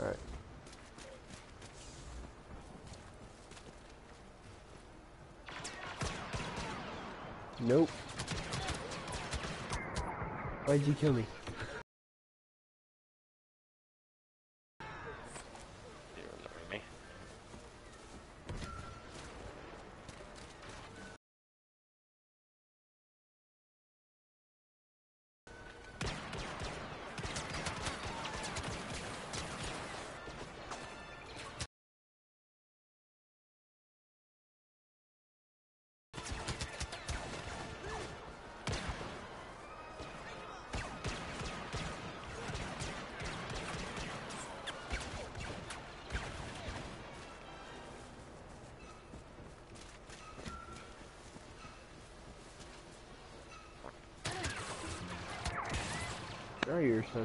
Alright. Nope. Why'd you kill me?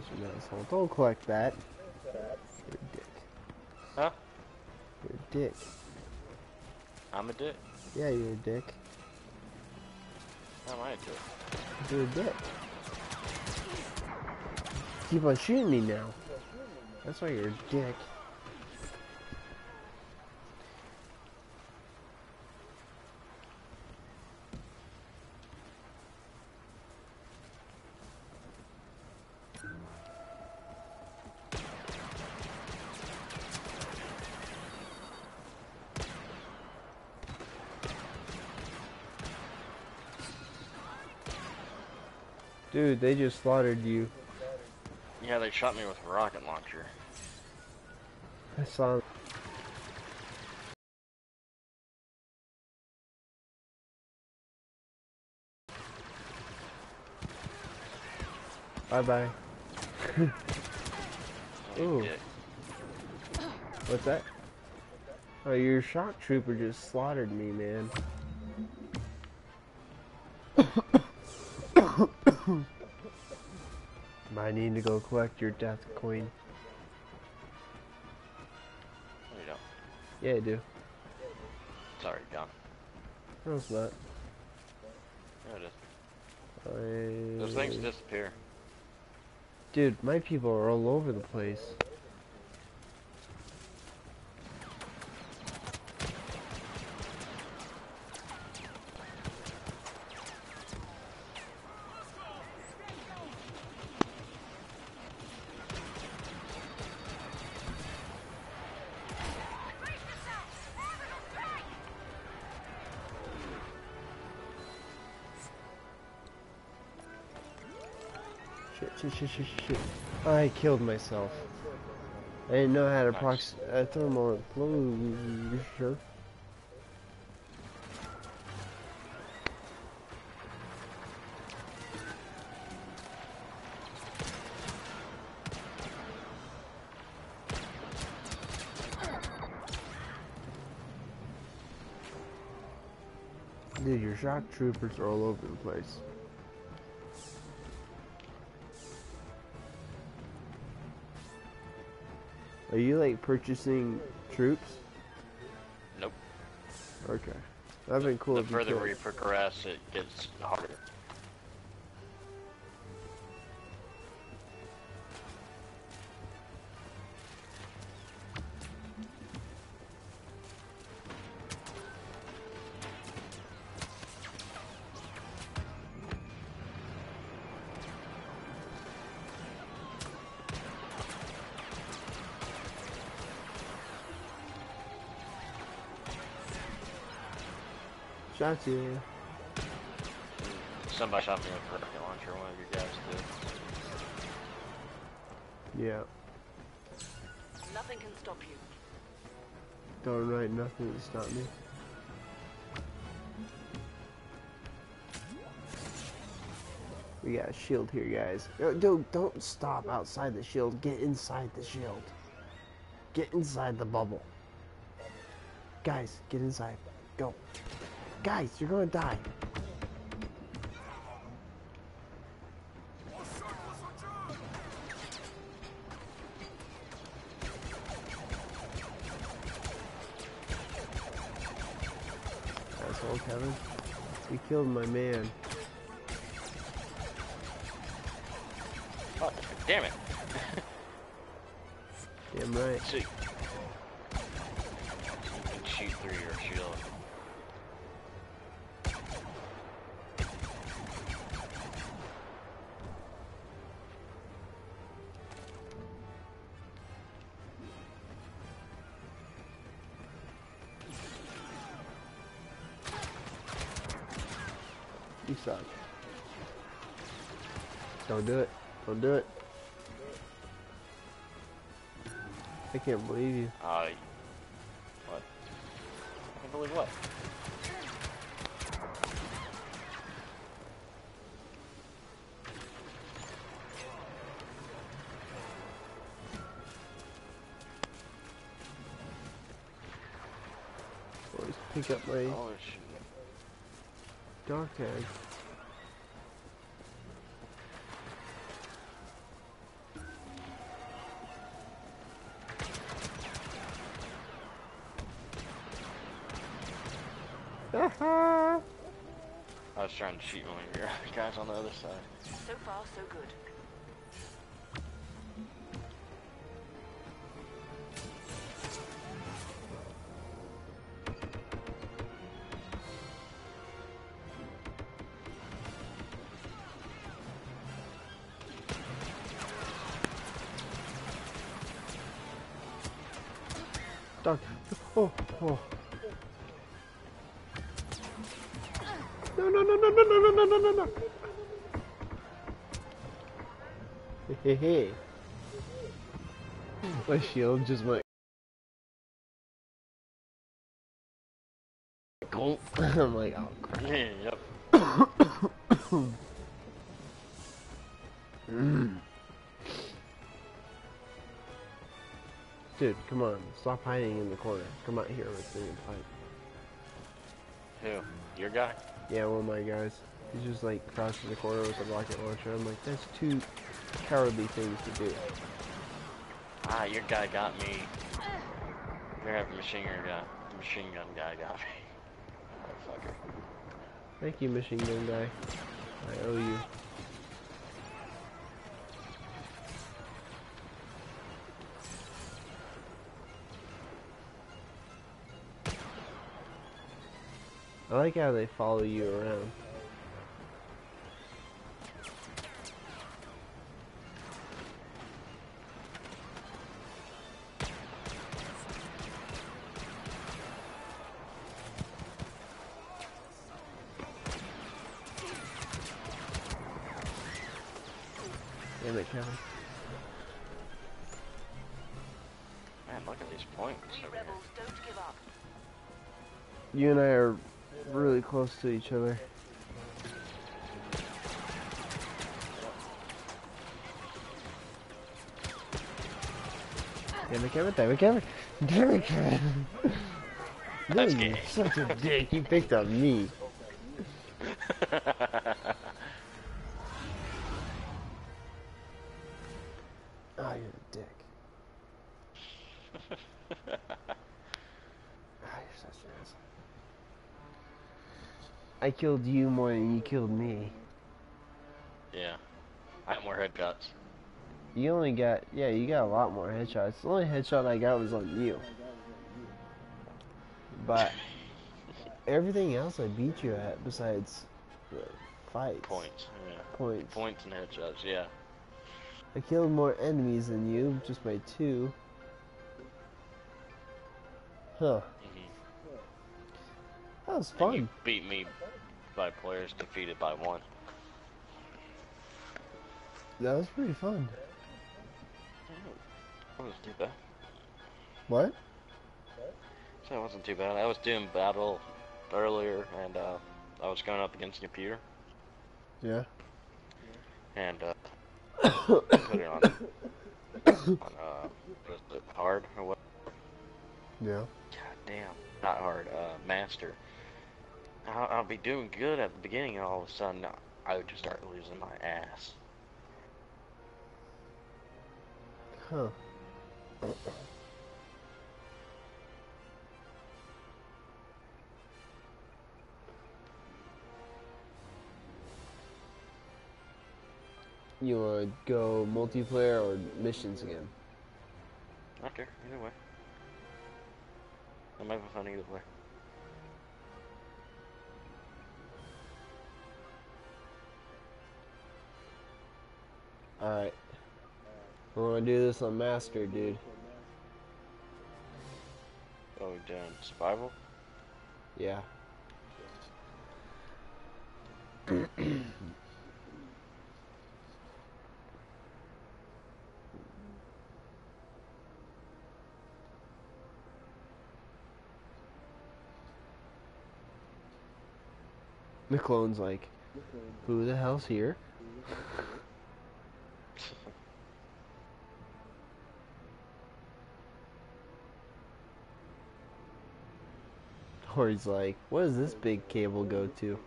Such an asshole. Don't collect that. You're a dick. Huh? You're a dick. I'm a dick. Yeah, you're a dick. How am I a dick? You're a dick. Keep on shooting me now. That's why you're a dick. Dude, they just slaughtered you. Yeah, they shot me with a rocket launcher. I saw Bye bye. Ooh. What's that? Oh, your shock trooper just slaughtered me, man. Might need to go collect your death coin. No, you don't. Yeah, I do. It's already gone. No, it's not. There it is. I... Those things disappear. Dude, my people are all over the place. Shit, shit, shit. I killed myself. I didn't know how to Nice. prox uh, thermal enclosure. Dude, your shock troopers are all over the place. Are you like purchasing troops? Nope. Okay. That'd been cool The further we progress, it gets harder. Shots you. Somebody shot me with a rocket launcher, one of your guys did. Yeah. Nothing can stop you. Darn right, nothing to stop me. We got a shield here, guys. Yo, Dude, don't stop outside the shield. Get inside the shield. Get inside the bubble. Guys, get inside. Go. Guys, you're gonna die. Don't do it. I can't believe you. Uh, what? I can't believe what? Always pick up my Oh, shit. dog trying to shoot one of your guys on the other side. So far, so good. My shield just went. Gulp. I'm like, oh crap. yep. Mm. Dude, come on. Stop hiding in the corner. Come out here with me and fight. Who? Your guy? Yeah, one of my guys. He's just like crossing the corner with a rocket launcher. I'm like, that's two cowardly things to do. Ah, your guy got me. Your machine gun guy. Machine gun guy got me. Motherfucker. Thank you, machine gun guy. I owe you. I like how they follow you around. To each other. Damn it, Kevin, damn it, Kevin. Damn it, Kevin. That's you're gay. such a dick. You picked up me. killed you more than you killed me. yeah. I have more headshots. You only got, yeah, you got a lot more headshots. The only headshot I got was on you. But everything else I beat you at besides the fights. Points. Yeah. Points. Points and headshots, yeah. I killed more enemies than you, just by two. Huh. hmm That was fun. And you beat me by players defeated by one. That was pretty fun. That wasn't too bad. What? So it wasn't too bad. I was doing battle earlier, and uh, I was going up against a computer, Yeah. and uh, put it on, on uh, what is it, hard or what? Yeah. God damn, not hard. Uh, master. I'll, I'll be doing good at the beginning, and all of a sudden, I would just start losing my ass. Huh. You want to go multiplayer or missions again? I don't care. Either way. I'm having fun either way. Alright. We're gonna do this on Master, dude. Oh, done survival? Yeah. The clone's like, who the hell's here? Or he's like, what does this big cable go to?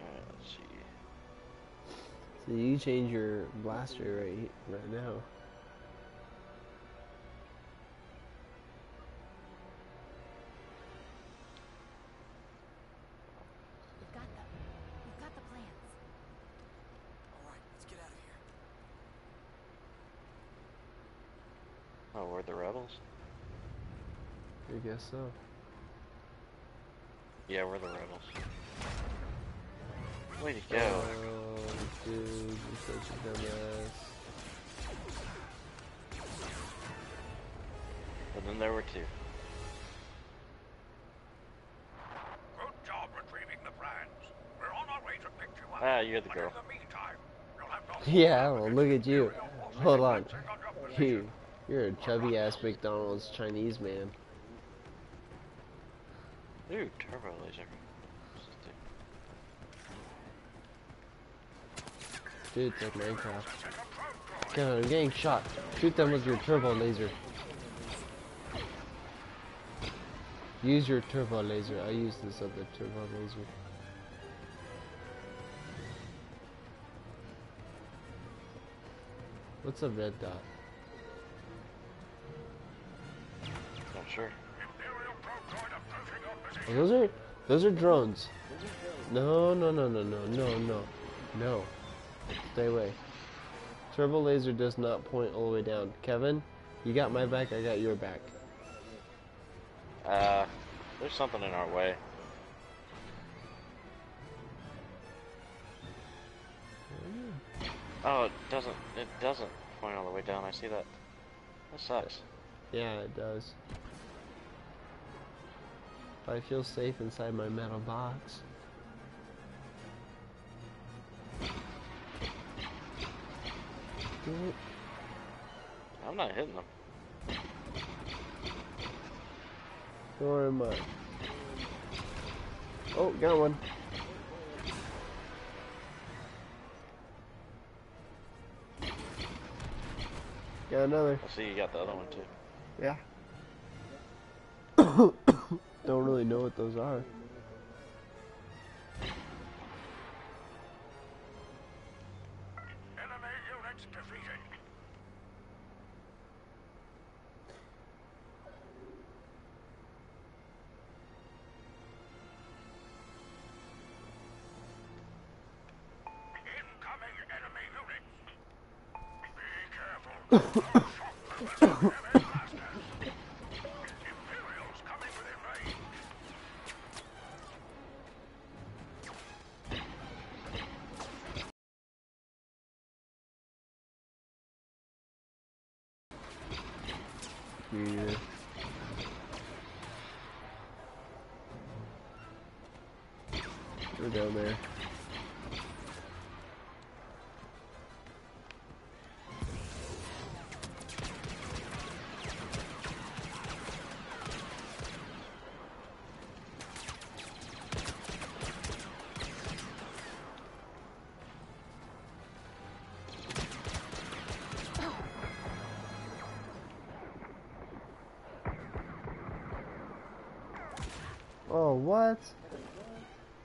Ah, Let's see. So you change your blaster right right now. The rebels? I guess so. Yeah, we're the rebels. Way to go. Oh, dude, you're such a dumbass. But then there were two. Good job retrieving the plans. We're on our way to pick you up. Ah, you're the But girl. the meantime, you'll have to Yeah, well, look at you. Hold on. check on your position. You, you're a chubby ass McDonald's Chinese man. Ooh, turbo laser. Dude, it's like Minecraft. Kevin, I'm getting shot. Shoot them with your turbo laser. Use your turbo laser. I use this other turbo laser. What's a red dot? Sure. Imperial probe droid approaching your position. Oh, those are those are drones. No, no, no, no, no, no, no, no. Stay away. Turbo laser does not point all the way down. Kevin, you got my back. I got your back. Uh, there's something in our way. Oh, it doesn't. It doesn't point all the way down. I see that. That sucks. Yeah, it does. But I feel safe inside my metal box. I'm not hitting them. Where am I? Oh, got one. Got another. I see you got the other one too. Yeah. Don't really know what those are. Yeah. We're down there. what?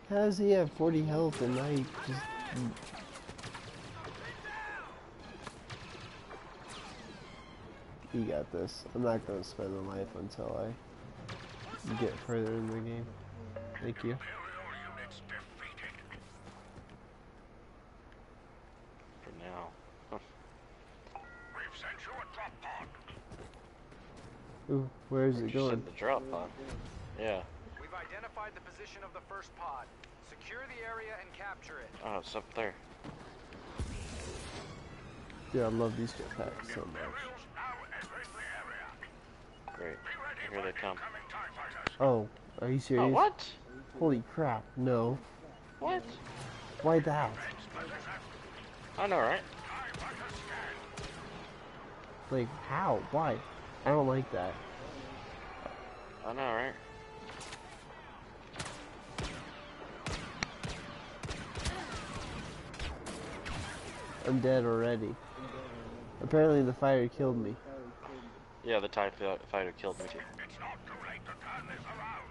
How does he have 40 health and I just... Hmm. You got this. I'm not gonna spend a life until I get further in the game. Thank you. Ooh, where is it going? The drop huh? Yeah. We've identified the position of the first pod. Secure the area and capture it. Oh, it's up there. Yeah, I love these jetpacks so much. Imperials now entering the area. Great. Here they come. incoming Oh, are you serious? Oh, what? Holy crap, no. What? Why that? I know, right? TIE fighters scan. Like, how? Why? I don't like that. I know, right? I'm dead already. Apparently the fire killed me. Yeah, the TIE fighter killed me too. It's not too late to turn this around.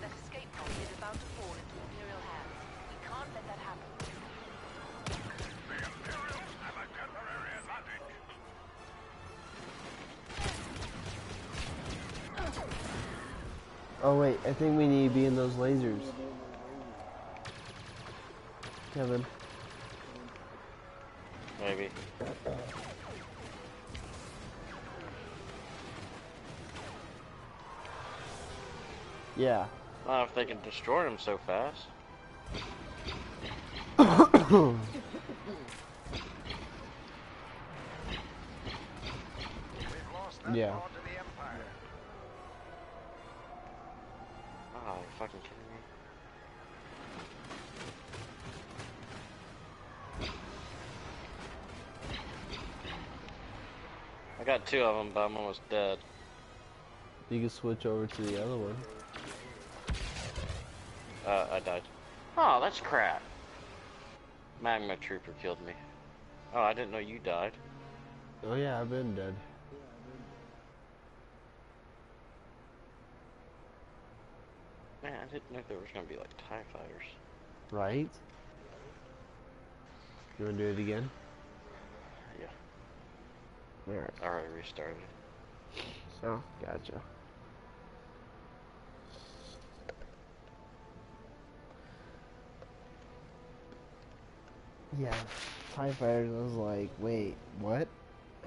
That escape pod is about to fall into Imperial hands. We can't let that happen. The Imperials have a temporary advantage. Oh wait, I think we need to be in those lasers. Kevin. Maybe. Yeah. Well, if they can destroy them so fast. We've lost that Yeah. Ah, pod to the Empire. Oh, fucking kidding I got two of them, but I'm almost dead. You can switch over to the other one. Uh, I died. Oh, that's crap. Magma Trooper killed me. Oh, I didn't know you died. Oh yeah, I've been dead. Man, I didn't know there was gonna be like TIE fighters. Right? You wanna do it again? Yeah. Alright. I already restarted. Oh, gotcha. Yeah, TIE fighters, I was like, wait, what?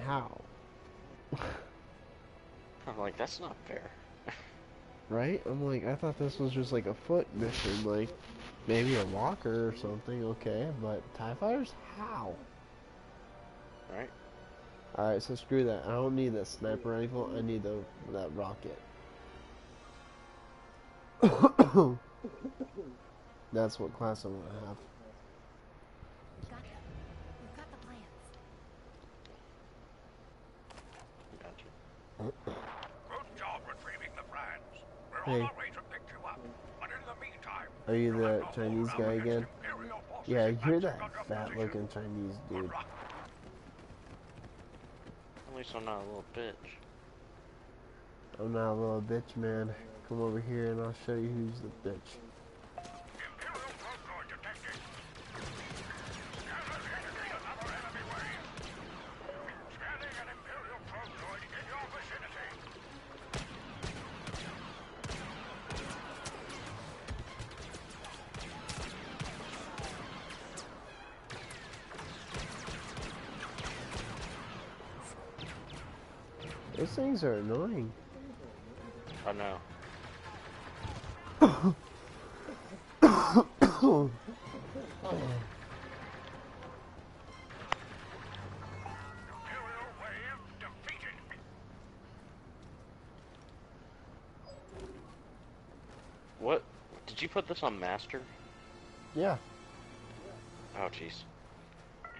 How? I'm like, that's not fair. right? I'm like, I thought this was just like a foot mission, like maybe a walker or something, okay, but TIE fighters? How? Right? Alright, so screw that. I don't need that sniper rifle, I need the that rocket. That's what class I'm gonna have. We've got them. We've got the plans. Gotcha. Good job retrieving the brands. We're Hey. on our way to pick you up. But in the Are you the have to hold Chinese guy again? Yeah, you're that fat looking Chinese dude. At least I'm not a little bitch. I'm not a little bitch, man. Come over here and I'll show you who's the bitch. Things are annoying. I know. What? Did you put this on Master? Yeah. Oh, jeez.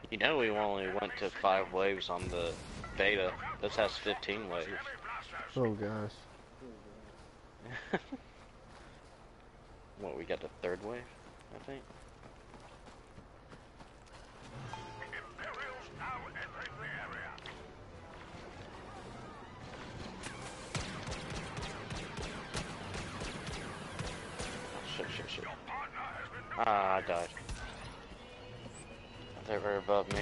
You know we only went to five waves on the beta. This has 15 waves. Oh gosh. what, we got the third wave, I think? Shit, shit, shit. Been Ah, I died. They're very above me.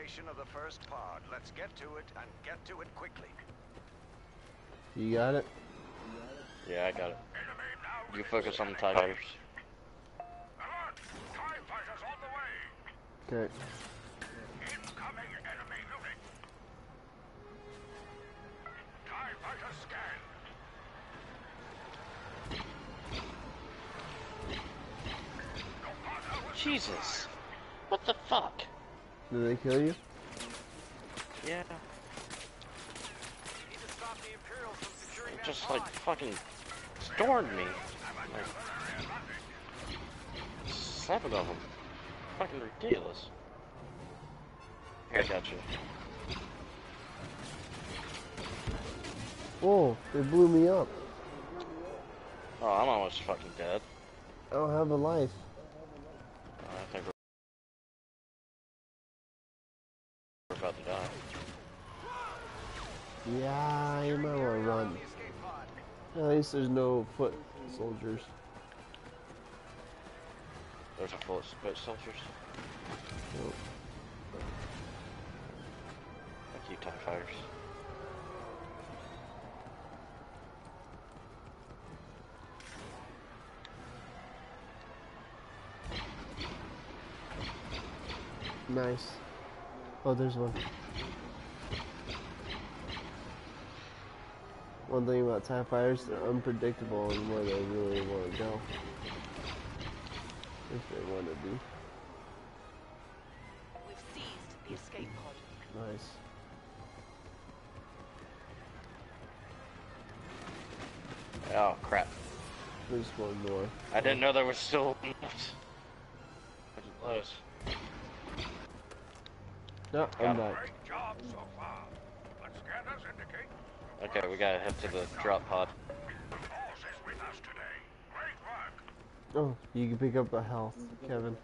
location of the first pod. Let's get to it and get to it quickly. You got it? Yeah, I got it. You focus on the scanning TIE fighters. Alert! TIE fighters on the way! Okay. Did they kill you? Yeah. Need to stop the Imperials from securing that Just like fucking stormed me. Like, seven of them. Fucking ridiculous. Here, I got you. Whoa, they blew me up. Oh, I'm almost fucking dead. I don't have a life. Pod. At least there's no foot soldiers. There's a full of spit soldiers. Nope. Thank you, TIE fighters. Nice. Oh, there's one. One thing about TIE fighters, they're unpredictable in where they really want to go. If they want to be. We've seized the escape pod. Nice. Oh, crap. There's one more. I didn't know there was still enough. Close. No, I'm back. Great job so far. The scanners indicate Okay, we gotta head to the drop pod. the force is with us today. Great work. Oh, you can pick up the health, Kevin.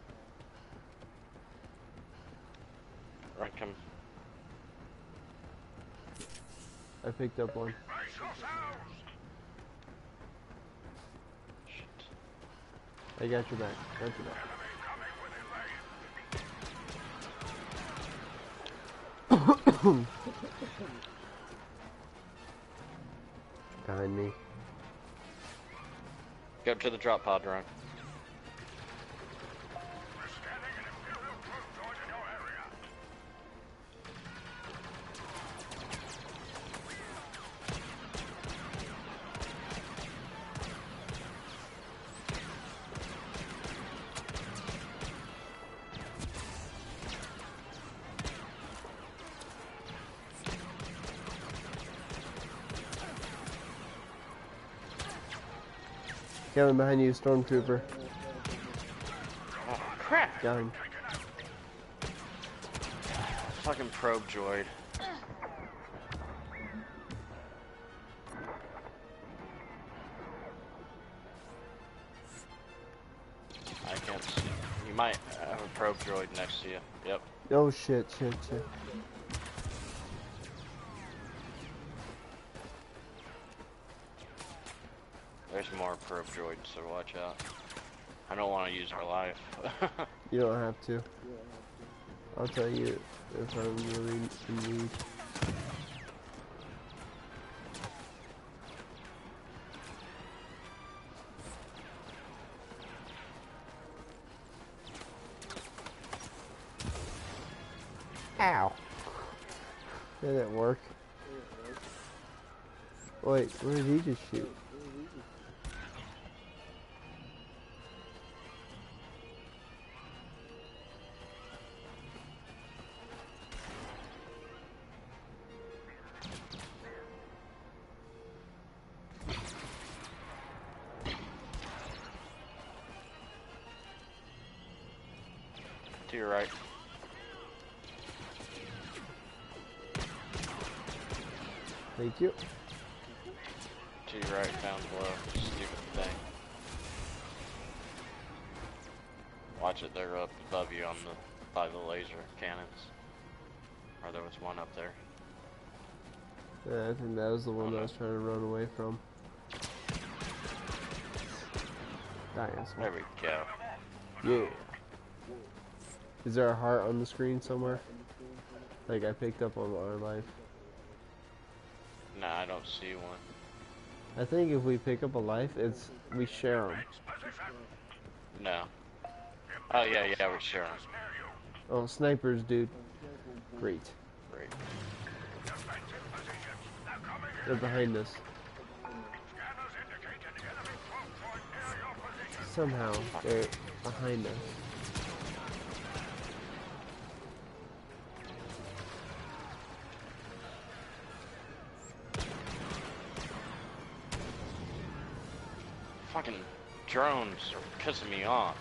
Right, come. I picked up one. Shit. I got your back. Got your back. Behind me. Go to the drop pod, Ryan. Kevin, behind you, stormtrooper. Oh, crap! Him. Fucking probe droid. I can't see. You might have a probe droid next to you. Yep. Oh shit, shit, shit. Probe so watch out. I don't want to use our life. You don't have to. I'll tell you if I'm really in need. Ow. That didn't work. Wait, where did he just shoot? To your right. Thank you. To your right, down below. Stupid thing. Watch it, they're up above you on the by the laser cannons. Or there was one up there. Yeah, I think that was the one that I was trying to run away from. There we go. Yeah. Is there a heart on the screen somewhere? Like I picked up on our life. Nah, I don't see one. I think if we pick up a life, it's we share them. No. Oh yeah, yeah, we're sharing. Oh, snipers, dude. Great. Great. They're behind us. Somehow they're behind us. Drones are pissing me off.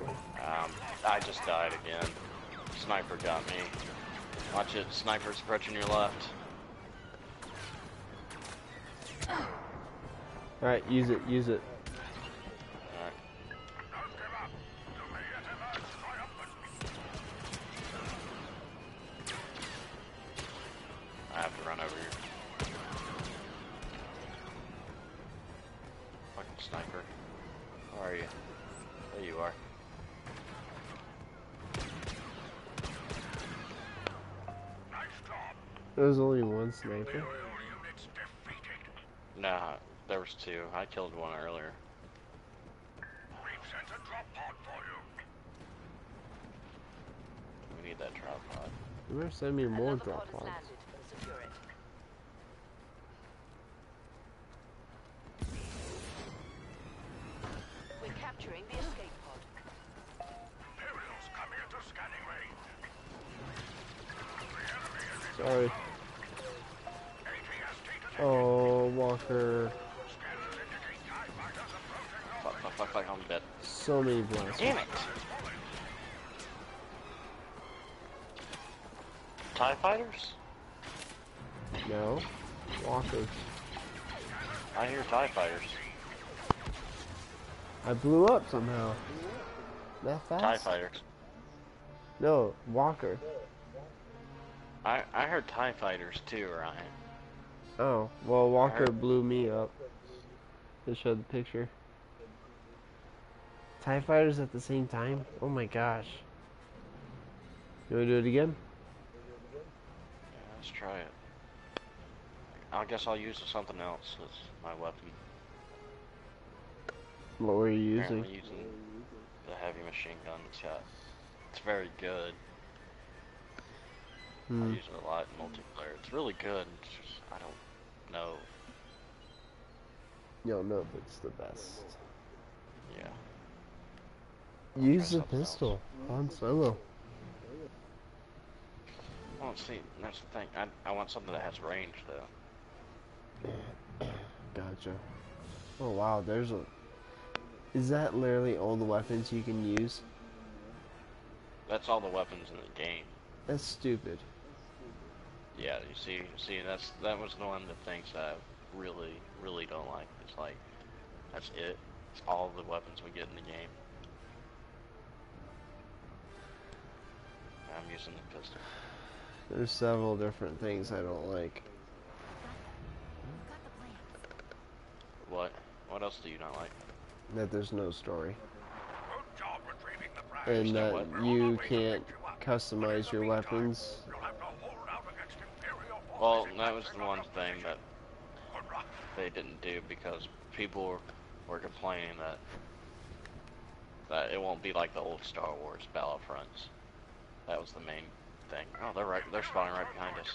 Um, I just died again. Sniper got me. Watch it, sniper's approaching your left. Alright, use it, use it. Sniper. Nah, there was two. I killed one earlier. We need that tripod. You better send me more drop pods. Blew up somehow. That fast? TIE fighters. No, Walker. I, I heard TIE fighters too, Ryan. Oh, well, Walker Alright. blew me up. They showed the picture. TIE fighters at the same time? Oh my gosh. You wanna do it again? Yeah, let's try it. I guess I'll use something else as my weapon. What were you using? Using the heavy machine gun. It's got, it's very good. I Hmm. use it a lot in multiplayer. It's really good. It's just I don't know. You don't know if it's the best. Yeah. Use the something else. pistol. Han Solo. Well, see, that's the thing. I I want something that has range though. Gotcha. Oh wow, there's a... Is that literally all the weapons you can use? That's all the weapons in the game. That's stupid. Yeah, you see, see, that's that was one of the things that I really, really don't like. It's like that's it. It's all the weapons we get in the game. I'm using the pistol. There's several different things I don't like. Got the plans. What? What else do you not like? That there's no story. Good job retrieving the prize. And that you can't customize your weapons. You'll have to hold out against Imperial Well, that was the one thing that they didn't do because people were, were complaining that that it won't be like the old Star Wars Battlefronts. That was the main thing. Oh, they're right. They're spawning right behind us.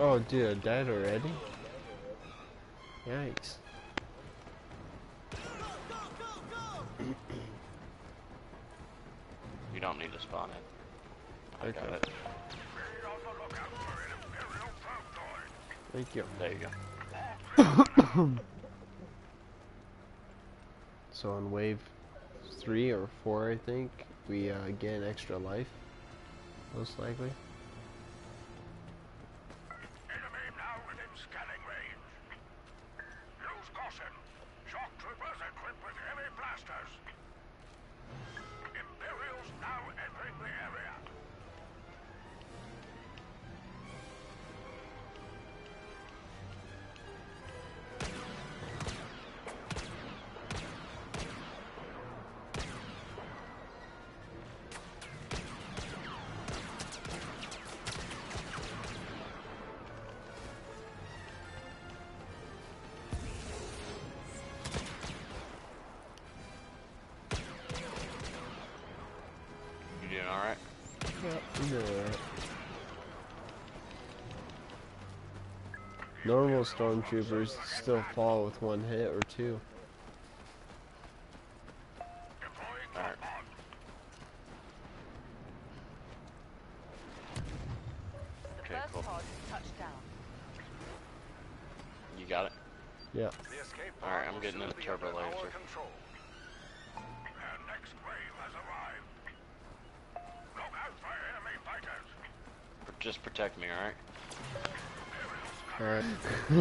Oh, dude, I died already? Yikes. You don't need to spawn it. I got Okay. it. Be on the lookout for an Imperial probe droid. Thank you. There you go. So on wave three or four, I think, we uh, gain extra life. Most likely. Yeah. Normal stormtroopers still fall with one hit or two.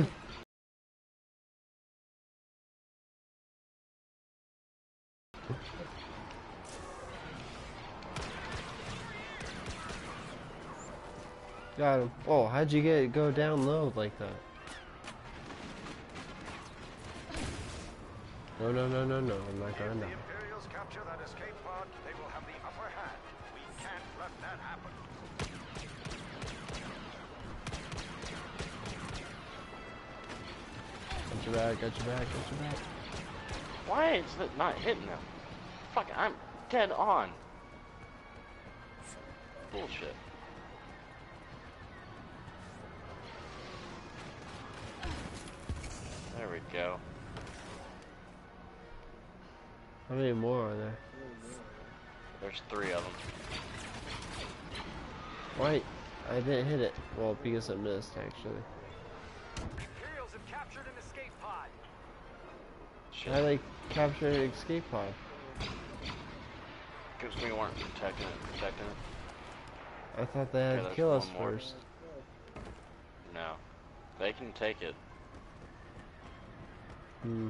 Got him. Oh, how'd you get go down low like that? No, no, no, no, no. I'm not If gonna the die. Imperials capture that escape pod, they will have the upper hand. We can't let that happen. Your back, got your back, got your back. Why is it not hitting them? Fuck, I'm dead on. Bullshit. There we go. How many more are there? There's three of them. Why? I didn't hit it. Well, because I missed, actually. Shit. How they capture an escape pod? Because we weren't protecting it, protecting it. I thought they Okay, had to kill us more. first. No. They can take it. Hmm.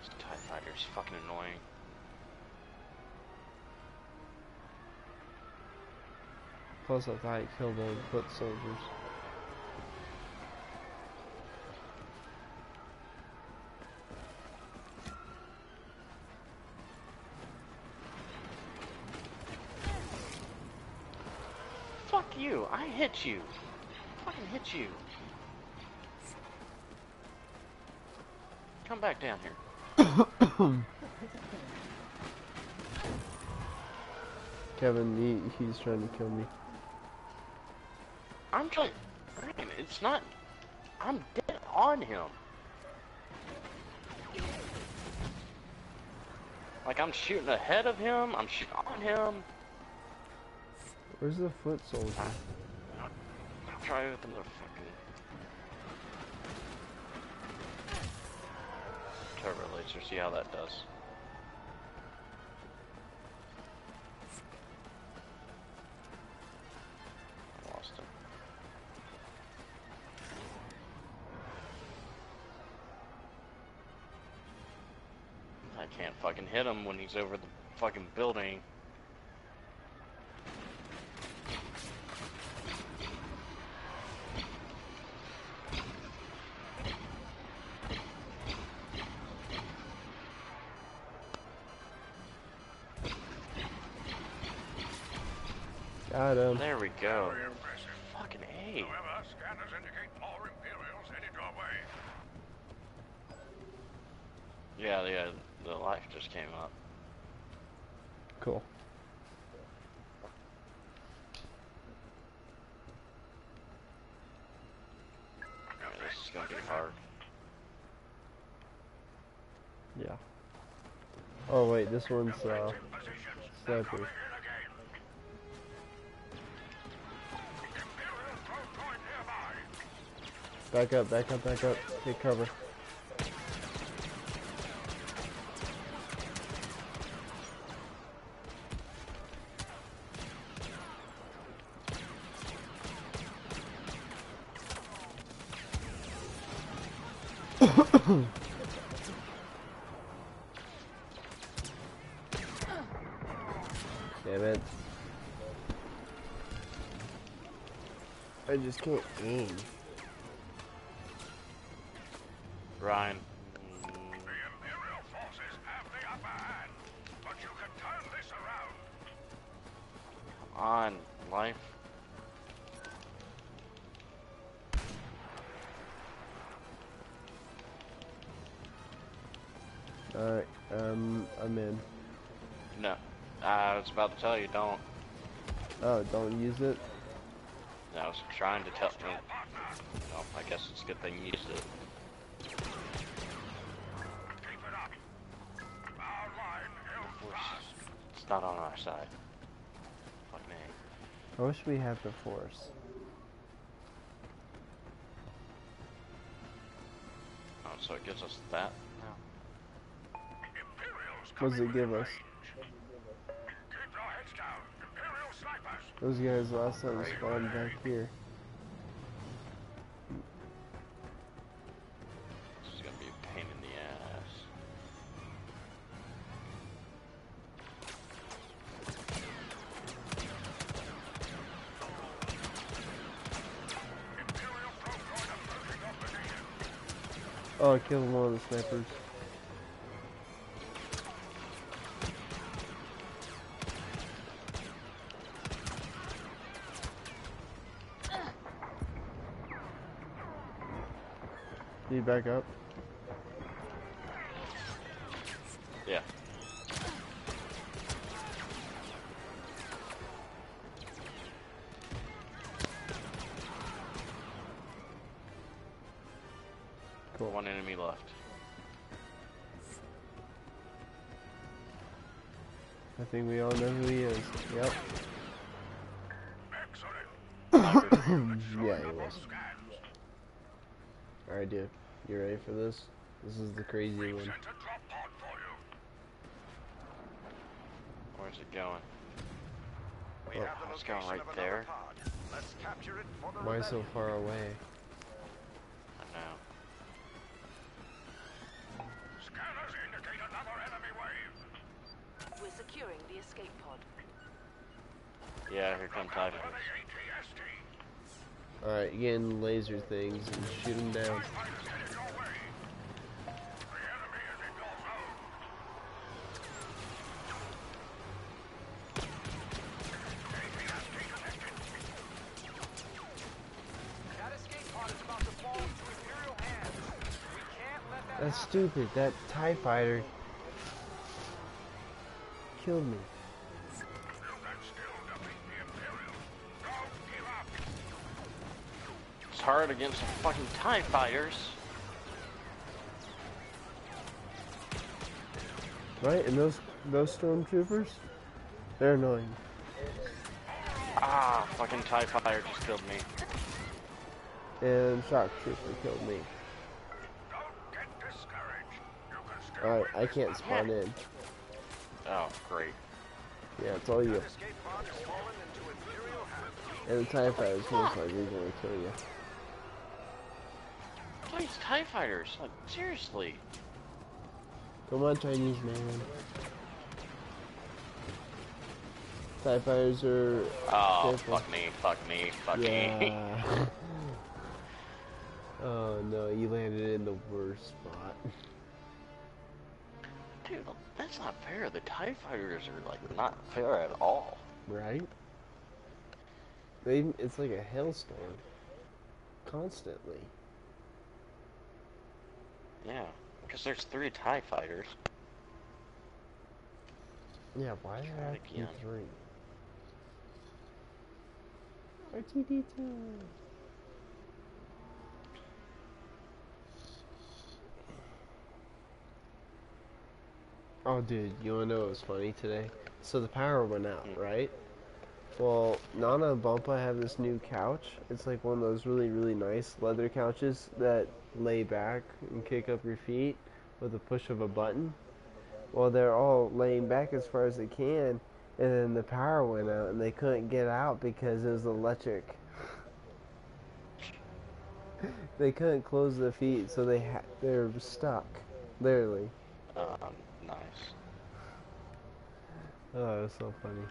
This TIE fighter's fucking annoying. Plus, I thought it killed the foot soldiers. I hit you! Fucking hit you! Come back down here. Kevin, he, he's trying to kill me. I'm trying. It's not. I'm dead on him. Like I'm shooting ahead of him. I'm shooting on him. Where's the foot soldier? I'm with the motherfucking turbo laser. See how that does. Lost him. I can't fucking hit him when he's over the fucking building. Got him. There we go. Very impressive. Fucking A. However, scanners indicate more Imperials headed your way. Yeah, yeah, the life just came up. Cool. Alright, this is gonna be hard. Yeah. Oh wait, this one's uh, sniper. Back up, back up, back up. Take cover. About to tell you, don't. Oh, don't use it? I was trying to tell you. Well, I guess it's a good thing you used it. Keep it up. Our line held Force. fast. It's not on our side. Fuck me. I wish we had the force. Oh, so it gives us that now? What does it give us? Those guys last time spawned back here. This is gonna be a pain in the ass. Imperial probe approaching your position. Oh, I killed one of the snipers. Back up? You ready for this? This is the crazy one. Sent a drop pod for you. Where's it going? We Oh, have it's going right there. Let's capture it for the Why so far away? I know. Scanners indicate another enemy wave. We're securing the escape pod. Yeah, here come Prepare Titan. for the ATST. Alright, getting laser things and shoot them down. Stupid. That TIE fighter killed me. You can still defeat the Imperials. Don't give up. It's hard against some fucking TIE fighters. Right? And those those stormtroopers? They're annoying. Ah, fucking TIE fighter just killed me. And shock trooper killed me. Don't get discouraged. You can still Alright, I can't spawn in. Oh, great. Yeah, it's all you. That escape pod has fallen into Imperial. And the TIE fighters most likely gonna kill you. Please, TIE fighters. Like, seriously. Come on, Chinese man. TIE fighters are Oh, Careful. fuck me, fuck me, fuck me. Yeah. oh no, you landed in the worst spot. Dude, that's not fair. The TIE fighters are, like, not fair at all. Right? They, it's like a hailstorm. Constantly. Yeah, because there's three TIE fighters. Yeah, why Try did it I have to be again. three? R2D2. Oh, dude, you wanna know what was funny today? So the power went out, right? Well, Nana and Bumpa have this new couch. It's like one of those really, really nice leather couches that lay back and kick up your feet with a push of a button. Well, they're all laying back as far as they can, and then the power went out and they couldn't get out because it was electric. they couldn't close their feet, so they ha- they're stuck, literally. Uh, nice. Oh, it was so funny.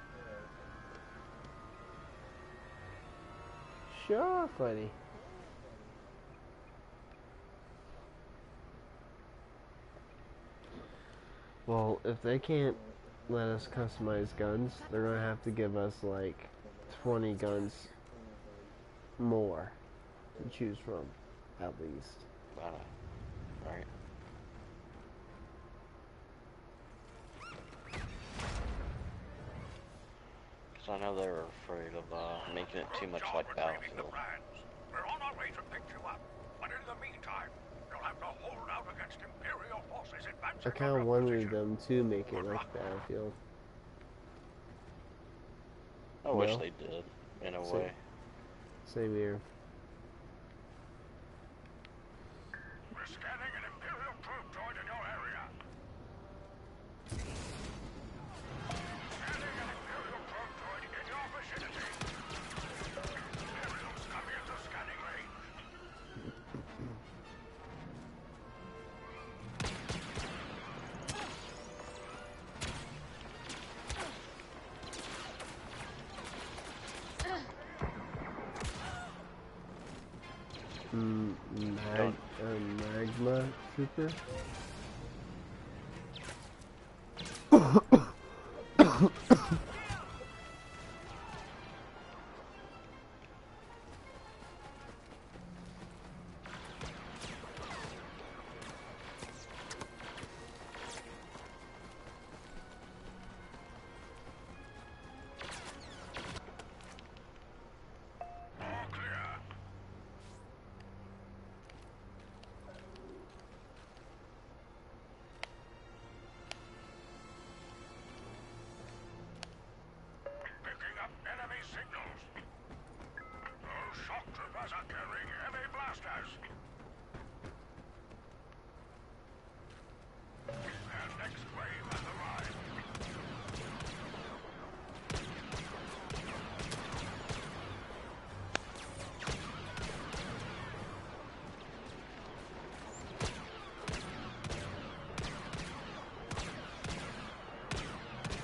Sure, funny. Well, if they can't let us customize guns, they're gonna have to give us like 20 guns more to choose from, at least. But, uh, right. I know they were afraid of uh, making it too much like retrieving Battlefield. We're on our way to pick you up. But in the meantime, you'll have to hold out against Imperial forces advancing I kind of wanted position. them to make it like Battlefield. I wish they did, in a See. way. Same here. We're scanning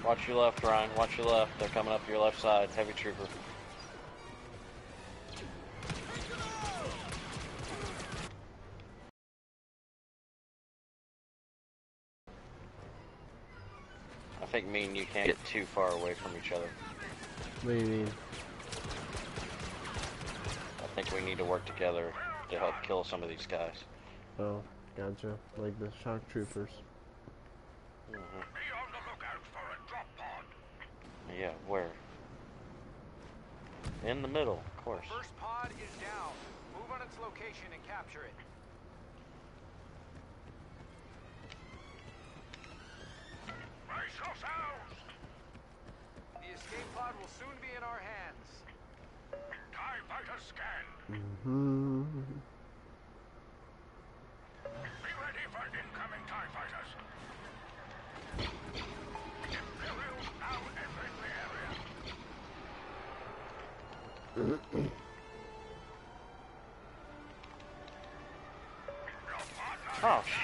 Watch your left, Ryan. Watch your left. They're coming up your left side. Heavy trooper. I think me and you can't get too far away from each other. What do you mean? I think we need to work together to help kill some of these guys. Oh, gotcha. Like the shock troopers. hmm Be on the lookout for a drop pod. Yeah, where? In the middle, of course. First pod is down. Move on its location and capture it.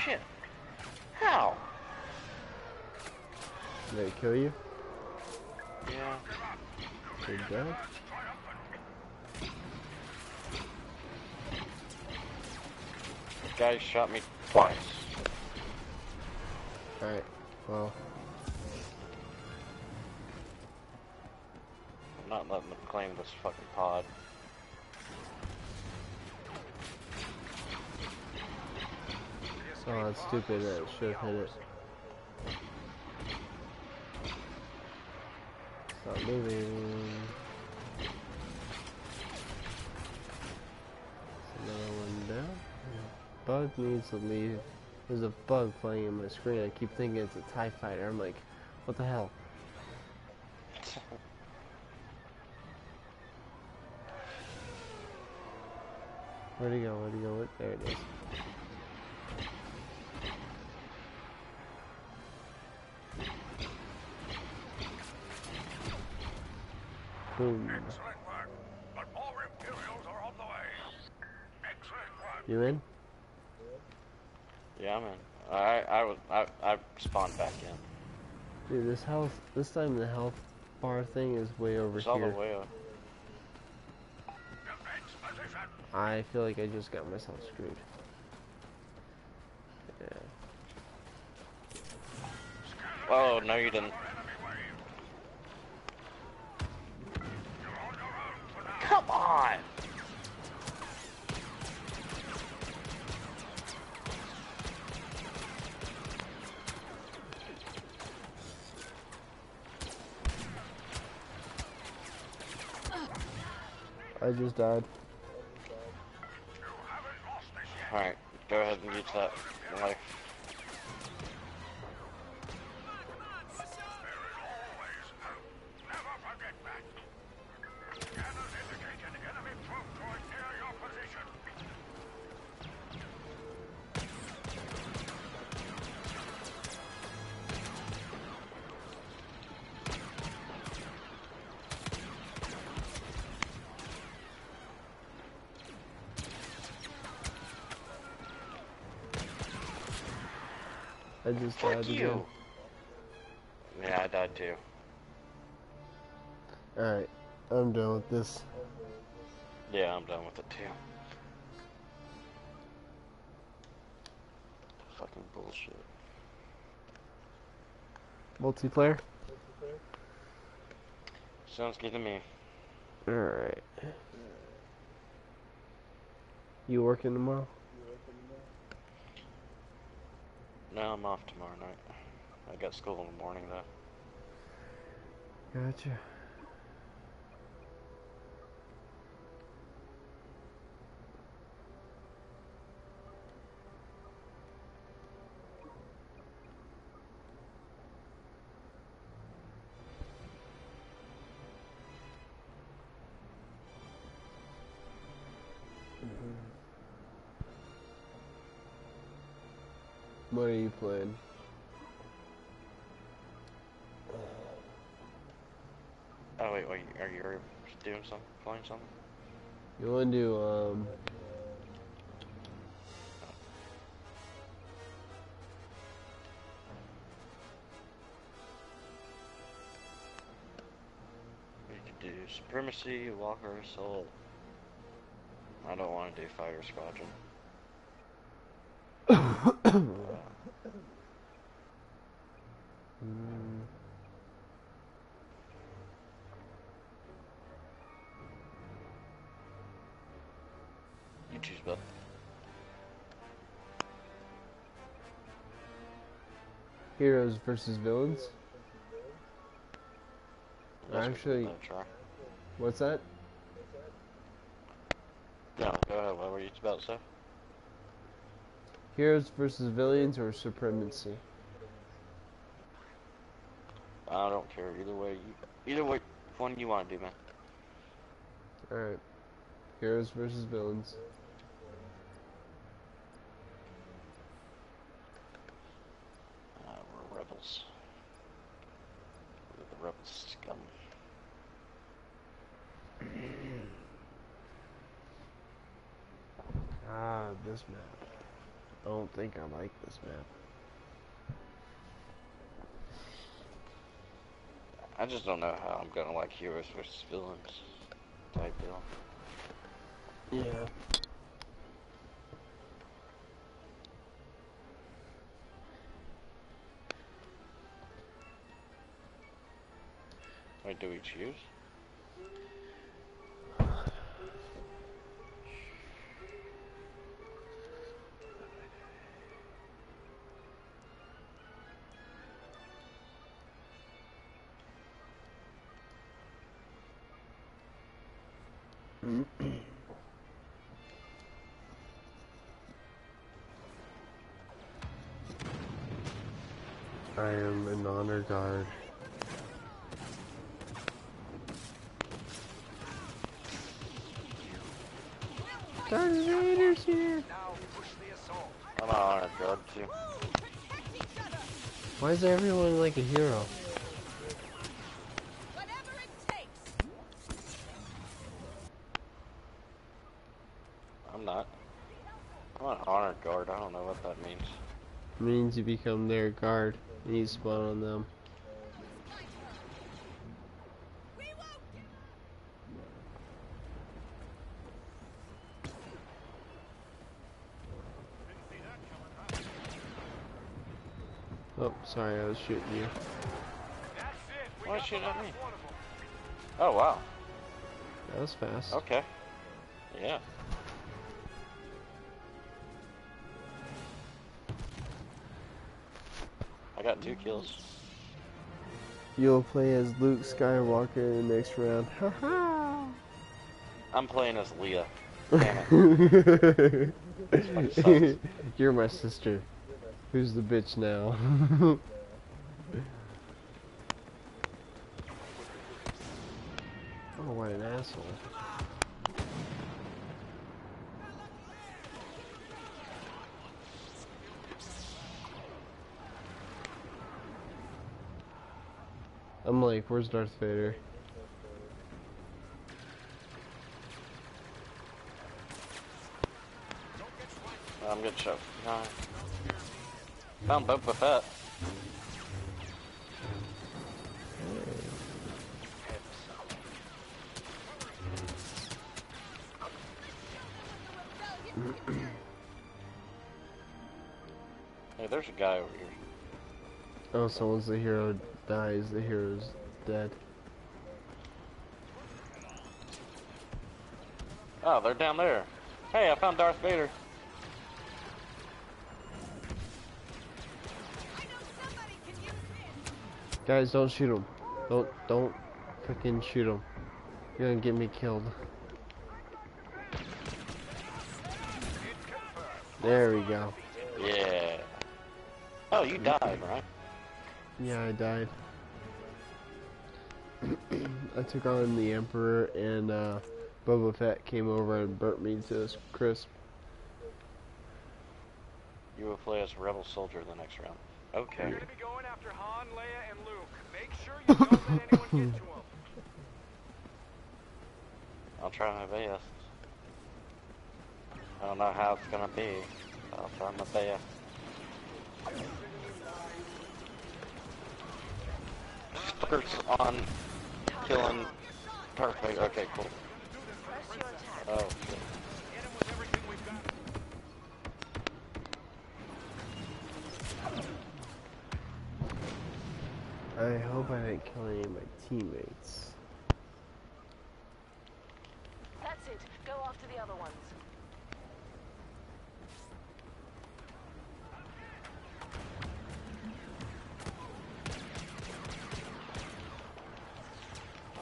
Shit! How? Did they kill you? Yeah. They're dead? is. Guy shot me twice. Alright, well, I'm not letting them claim this fucking pod. stupid, it should have hit it. Stop moving. There's another one down. Bug needs to leave. There's a bug playing in my screen. I keep thinking it's a TIE fighter. I'm like, what the hell? Where'd he go? Where'd he go? There it is. Work. You in? Yeah, man. I I was I I spawned back in. Dude, this health, this time the health bar thing is way over It's all the here. way up. I feel like I just got myself screwed. Yeah. Oh no, you didn't. On. I just died. All right, go ahead and use that life. Fuck died again. you. Yeah, I died too. Alright, I'm done with this. Yeah, I'm done with it too. Fucking bullshit. Multiplayer? Sounds good to me. Alright. You working tomorrow? No, I'm off tomorrow night. I got school in the morning though. Gotcha. Wait, wait, are you doing something? Playing something? You want to do, um... We could do Supremacy, Walker Assault. I don't want to do Fighter Squadron. Heroes versus villains? Let's Actually, what's that? No, go ahead. What were you about to say? Heroes versus villains or supremacy? I don't care either way. You, either way, one you want to do, man. Alright. Heroes versus villains. Uh, we're rebels. We're the rebel scum. Ah, this map. I don't think I like this map. I just don't know how I'm gonna like heroes versus villains type deal. Yeah. Wait, do we choose? Honor guard. Darth Vader's here. Now push the assault. I'm an honored guard too. Why is everyone like a hero? Whatever it takes. I'm not. I'm an honored guard. I don't know what that means. Means you become their guard and you spawn on them. Oh, sorry, I was shooting you. That's it. We Why got shoot at me? one of them. Oh wow. That was fast. Okay. Yeah. I got two kills. You'll play as Luke Skywalker in the next round. Haha. I'm playing as Leia. Damn sucks. You're my sister. Who's the bitch now? oh, what an asshole. I'm like, where's Darth Vader? I'm good show. No. Found Boba Fett. Hey, there's a guy over here. Oh, someone's the hero dies, the hero's dead. Oh, they're down there. Hey, I found Darth Vader. I know somebody can use this. Guys, don't shoot him. Don't, don't freaking shoot him. You're gonna get me killed. There we go. Yeah. Oh, you died, right? Yeah, I died. I took on the Emperor and uh, Boba Fett came over and burnt me to a crisp. You will play as Rebel Soldier the next round. Okay. We're gonna be going after Han, Leia, and Luke. Make sure you don't let anyone get to them. I'll try my best. I don't know how it's gonna be. but I'll try my best. Fuckers on killing Darth Vader. Okay, cool. Press your attack. Oh, shit. Hit him with everything we've got. I hope I didn't kill any of my teammates. That's it. Go after the other ones.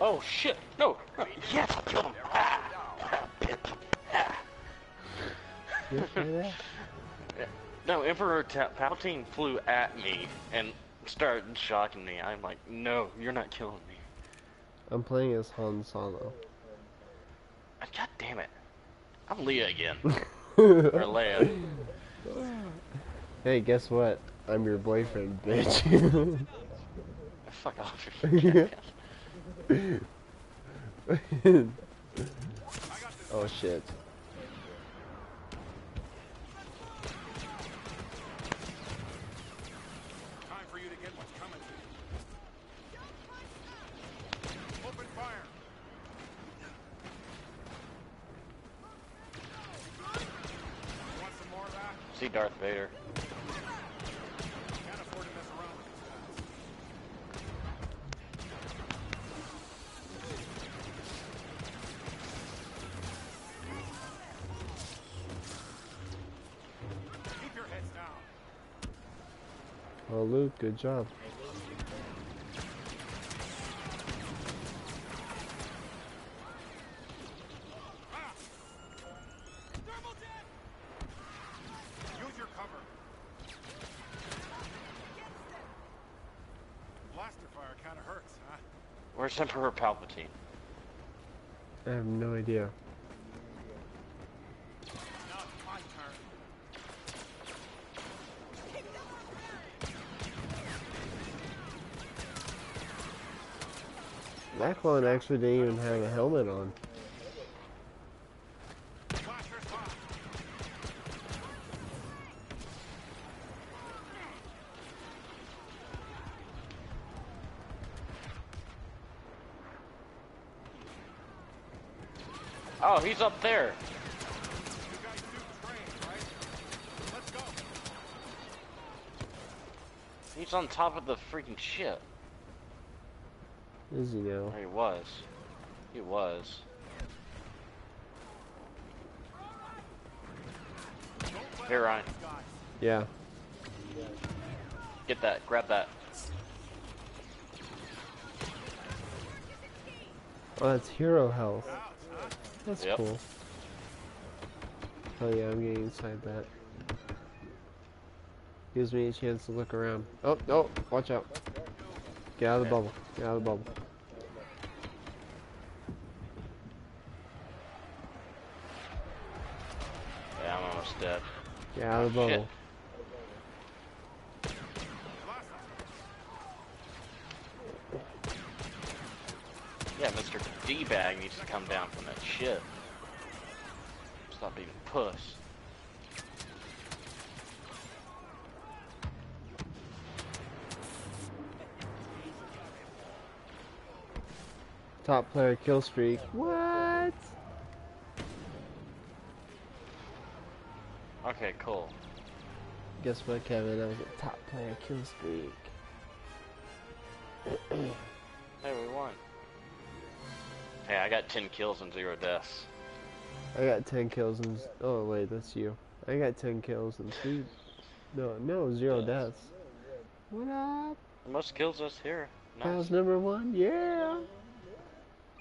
Oh shit! No! no. Yes, him! Ah, bitch. You okay there? No, Emperor Ta- Palpatine flew at me and started shocking me. I'm like, no, you're not killing me. I'm playing as Han Solo. Ah, God damn it. I'm Leah again. or Leia. Hey, guess what? I'm your boyfriend, bitch. Fuck off. you fucking oh shit. Time for you Luke, good job. Use your cover. Blaster fire kind of hurts, huh? Where's Emperor Palpatine? I have no idea. That clone actually didn't even have a helmet on. Oh, he's up there. He's on top of the freaking ship. Is he now? He was. He was. Here, Ryan. Yeah. Get that. Grab that. Oh, that's hero health. That's Yep. cool. Oh yeah, I'm getting inside that. Gives me a chance to look around. Oh, oh, watch out. Get out of the bubble. Get out of the bubble. Yeah, I'm almost dead. Get out of the Shit. bubble. Yeah, Mr. D-Bag needs to come down from that ship. Stop being a puss. Top player kill streak. What? Okay, cool. Guess what, Kevin? That was a top player kill streak. Hey, we won. Hey, I got 10 kills and 0 deaths. I got 10 kills and. Oh, wait, that's you. I got 10 kills and 3. No, no, 0 Yes. deaths. What up? Most kills us here. Nice. How's number one? Yeah!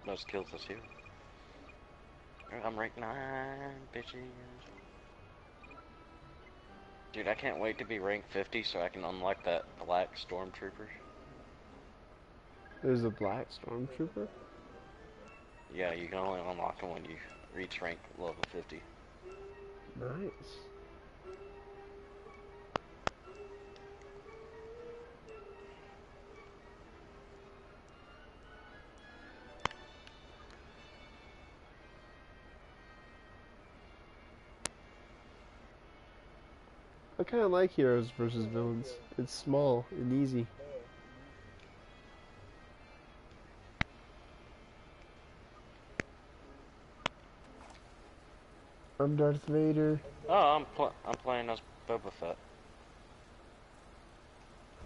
Most kills us here. I'm rank 9, bitches. Dude, I can't wait to be rank 50 so I can unlock that black stormtrooper. There's a black stormtrooper? Yeah, you can only unlock them when you reach rank level 50. Nice. I kind of like heroes versus villains. It's small and easy. I'm Darth Vader. Oh, I'm pl I'm playing as Boba Fett.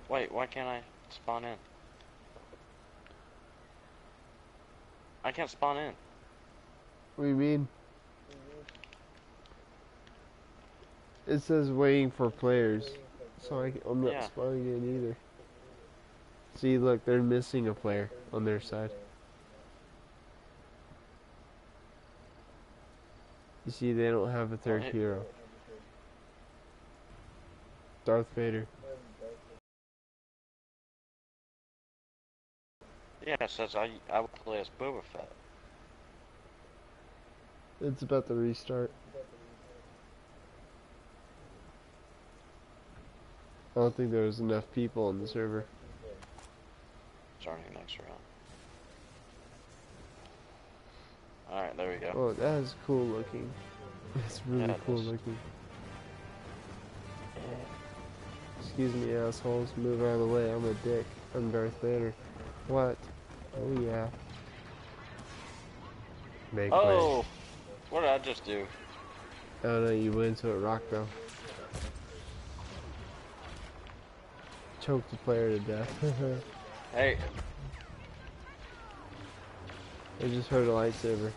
Wait, why can't I spawn in? I can't spawn in. What do you mean? It says waiting for players, so I, am not Yeah. spawning in either. See, look, they're missing a player on their side. You see, they don't have a third Right. hero. Darth Vader. Yeah, it says I I would play as Boba Fett. It's about to restart. I don't think there was enough people on the server. Starting next round. Alright, there we go. Oh, that is cool looking. It's really Yeah, cool is. looking. Excuse me, assholes. Move out of the way. I'm a dick. I'm Darth Vader. What? Oh, yeah. Make oh! way. Oh! What did I just do? Oh, don't you went into a rock though. Choked the player to death. Hey, I just heard a lightsaber.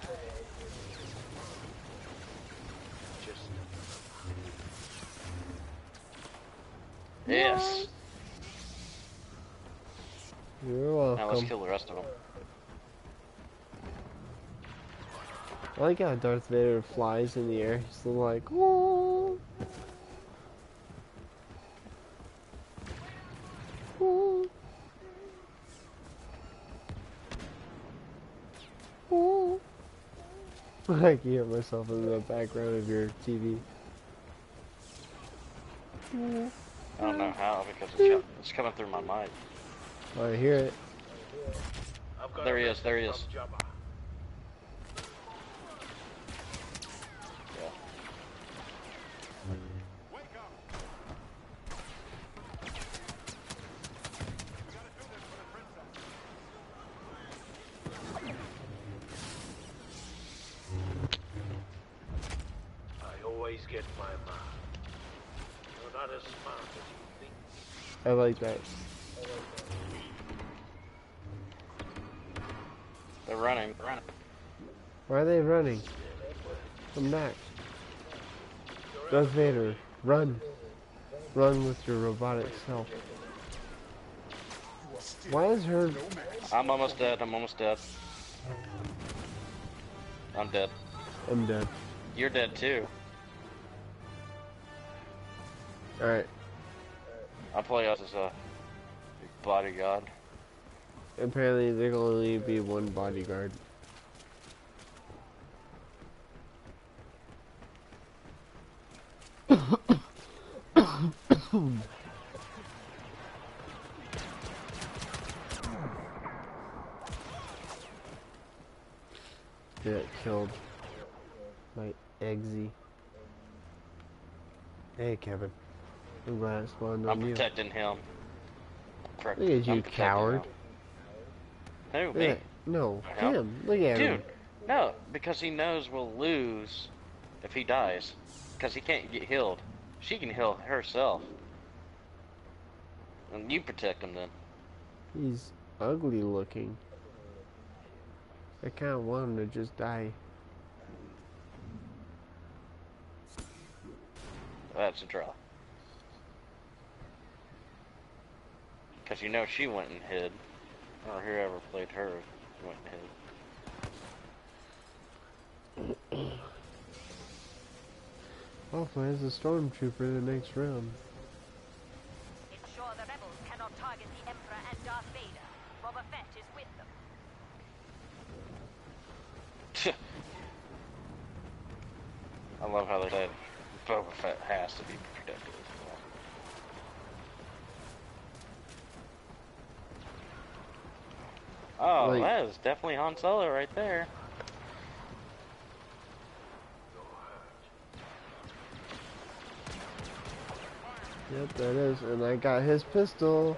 yes! You're welcome. Now let's kill the rest of them. I like how Darth Vader flies in the air. He's like. Whoa. Whoa. I can hear myself in the background of your TV. I don't know how because it's, co- it's coming through my mic. I hear it. There he is, there he is. I like that. They're running, running. Why are they running? Come back. Darth Vader, run. Run with your robotic self. Why is her... I'm almost dead, I'm almost dead. I'm dead. I'm dead. You're dead too. Alright. I play us as a bodyguard. Apparently there can only be one bodyguard. Get killed. My eggsy. Hey Kevin. I'm glad spawned I'm on you. protecting him. Correct. Look at I'm you, coward. him. Who, me? at- No, Help. him. Look at him. Dude, no, because he knows we'll lose if he dies. Because he can't get healed. She can heal herself. And you protect him then. He's ugly looking. I kind of want him to just die. That's a draw. Because you know she went and hid. Or whoever played her went and hid. Hopefully, as a stormtrooper in the next round. Ensure the rebels cannot target the Emperor and Darth Vader. Boba Fett is with them. I love how they said Boba Fett has to be protected as well. Oh, Like- that is definitely Han Solo right there. Yep, that is. And I got his pistol.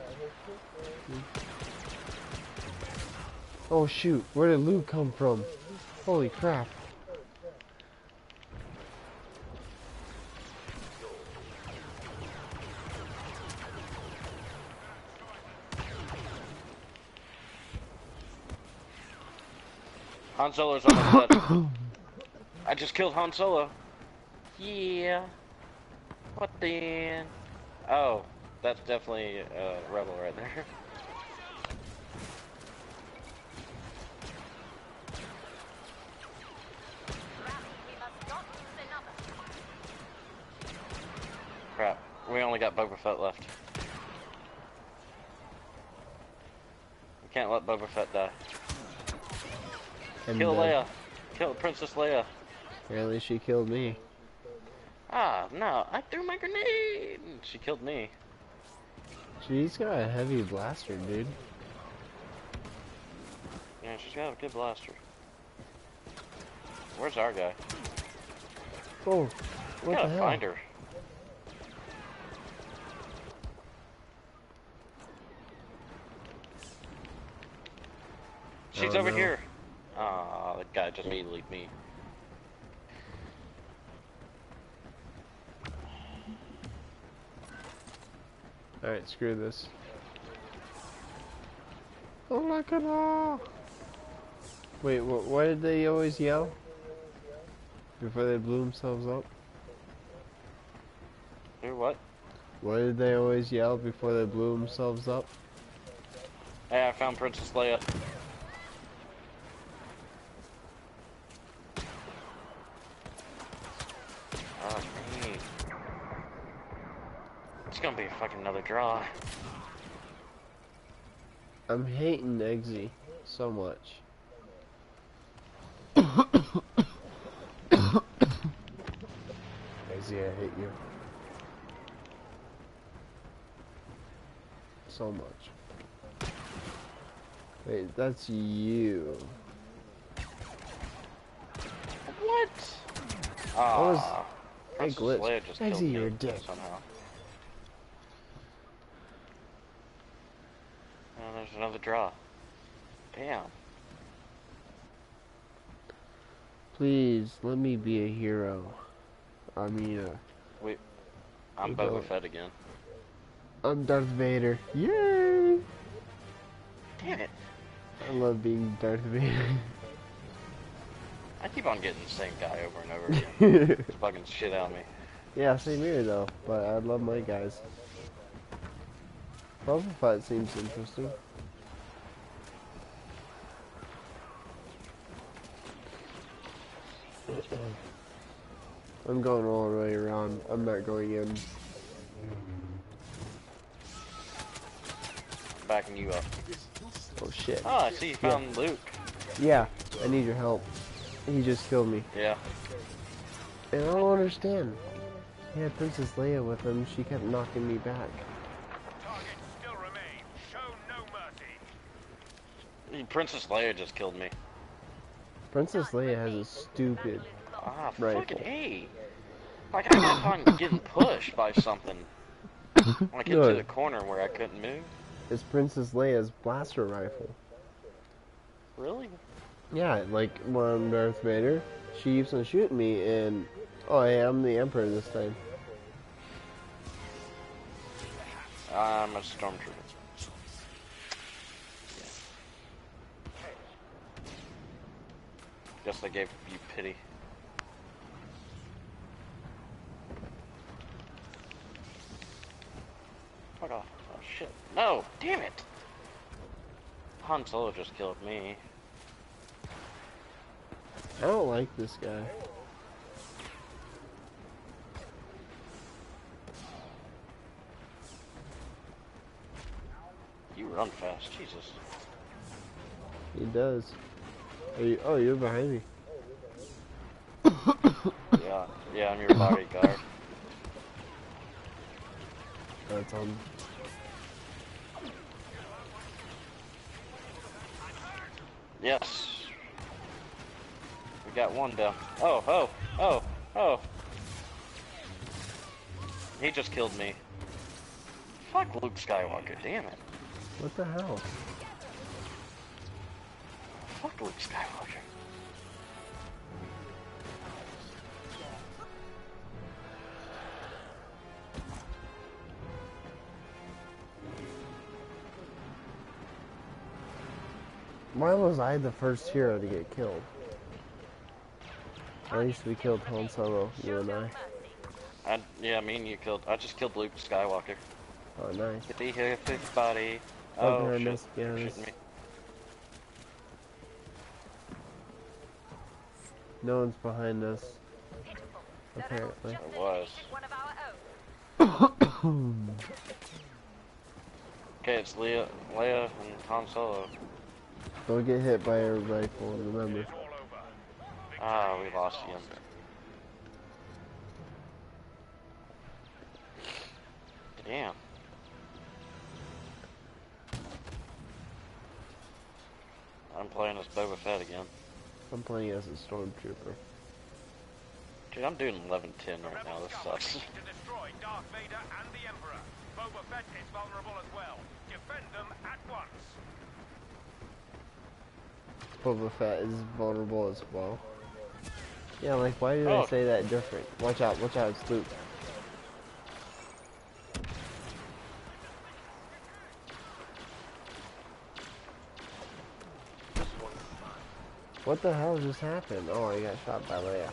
Oh shoot, where did Luke come from? Holy crap. Han Solo's almost dead. I just killed Han Solo. Yeah. What the? Oh, that's definitely a rebel right there. Rally, we must not lose another. Crap. We only got Boba Fett left. We can't let Boba Fett die. And, Kill Leia. Kill Princess Leia. Apparently she killed me. Ah, no. I threw my grenade. She killed me. She's got a heavy blaster, dude. Yeah, she's got a good blaster. Where's our guy? Oh, what gotta the hell? find her. She's Oh, over no. here. Ah, that guy just immediately me. Alright, screw this. Oh, look at that! Wait, wh why did they always yell? Before they blew themselves up? Who? What? Why did they always yell before they blew themselves up? Hey, I found Princess Leia. Oh, neat. It's gonna be a fucking another draw. I'm hating Eggsy so much. Eggsy, I hate you. So much. Wait, that's you. What? was- Ah, I Princess glitched. Leia Eggsy, you're a dick. somehow. Oh, there's another draw. Damn. Please let me be a hero. I mean, uh, I'm You Boba don't. Fett again. I'm Darth Vader. Yay! Damn it. I love being Darth Vader. I keep on getting the same guy over and over again. It's fucking shit out of me. yeah, same here though. But I love my guys. Boba Fett seems interesting. I'm going all the way around. I'm not going in. Backing you up. Oh shit. Oh, I see you found Luke. Yeah, I need your help. He just killed me. Yeah. And I don't understand. He had Princess Leia with him. She kept knocking me back. Princess Leia just killed me. Princess Leia has a stupid. Ah, Rifle. fucking A. Like, I kept on getting pushed by something. When I get to the corner where I couldn't move. It's Princess Leia's blaster rifle. Really? Yeah, like when I'm Darth Vader, she keeps on shooting me, and oh yeah, I'm the Emperor this time. I'm a stormtrooper. Guess I gave you pity. Fuck off. Oh shit. No! Damn it! Han Solo just killed me. I don't like this guy. You run fast, Jesus. He does. Are you, oh, you're behind me. Yeah, yeah, I'm your bodyguard. That's on. Yes. We got one down. Oh, oh, oh, oh. He just killed me. Fuck Luke Skywalker, damn it. What the hell? Luke Skywalker. Why was I the first hero to get killed? At least we killed Han Solo, you and I. I, yeah, me and you killed. I just killed Luke Skywalker. Oh, nice. Oh, be here, everybody. Oh, Oh, shit behind Shooting us. me. No one's behind us. Pitiful. The rebels Apparently. just It was. eliminated one of our own. Okay, it's Leia, Leia and Han Solo. Don't get hit by a rifle, remember. It's all over. Ah, we lost him. Damn. I'm playing as Boba Fett again. I'm playing as a stormtrooper. Dude, I'm doing 11-10 right now. This sucks. to destroy Darth Vader and the Emperor. Boba Fett is vulnerable as well. Defend them at once. Boba Fett is vulnerable as well. Yeah, like why did I Oh. say that different? Watch out, watch out, it's Luke. What the hell just happened? Oh, I got shot by Leia.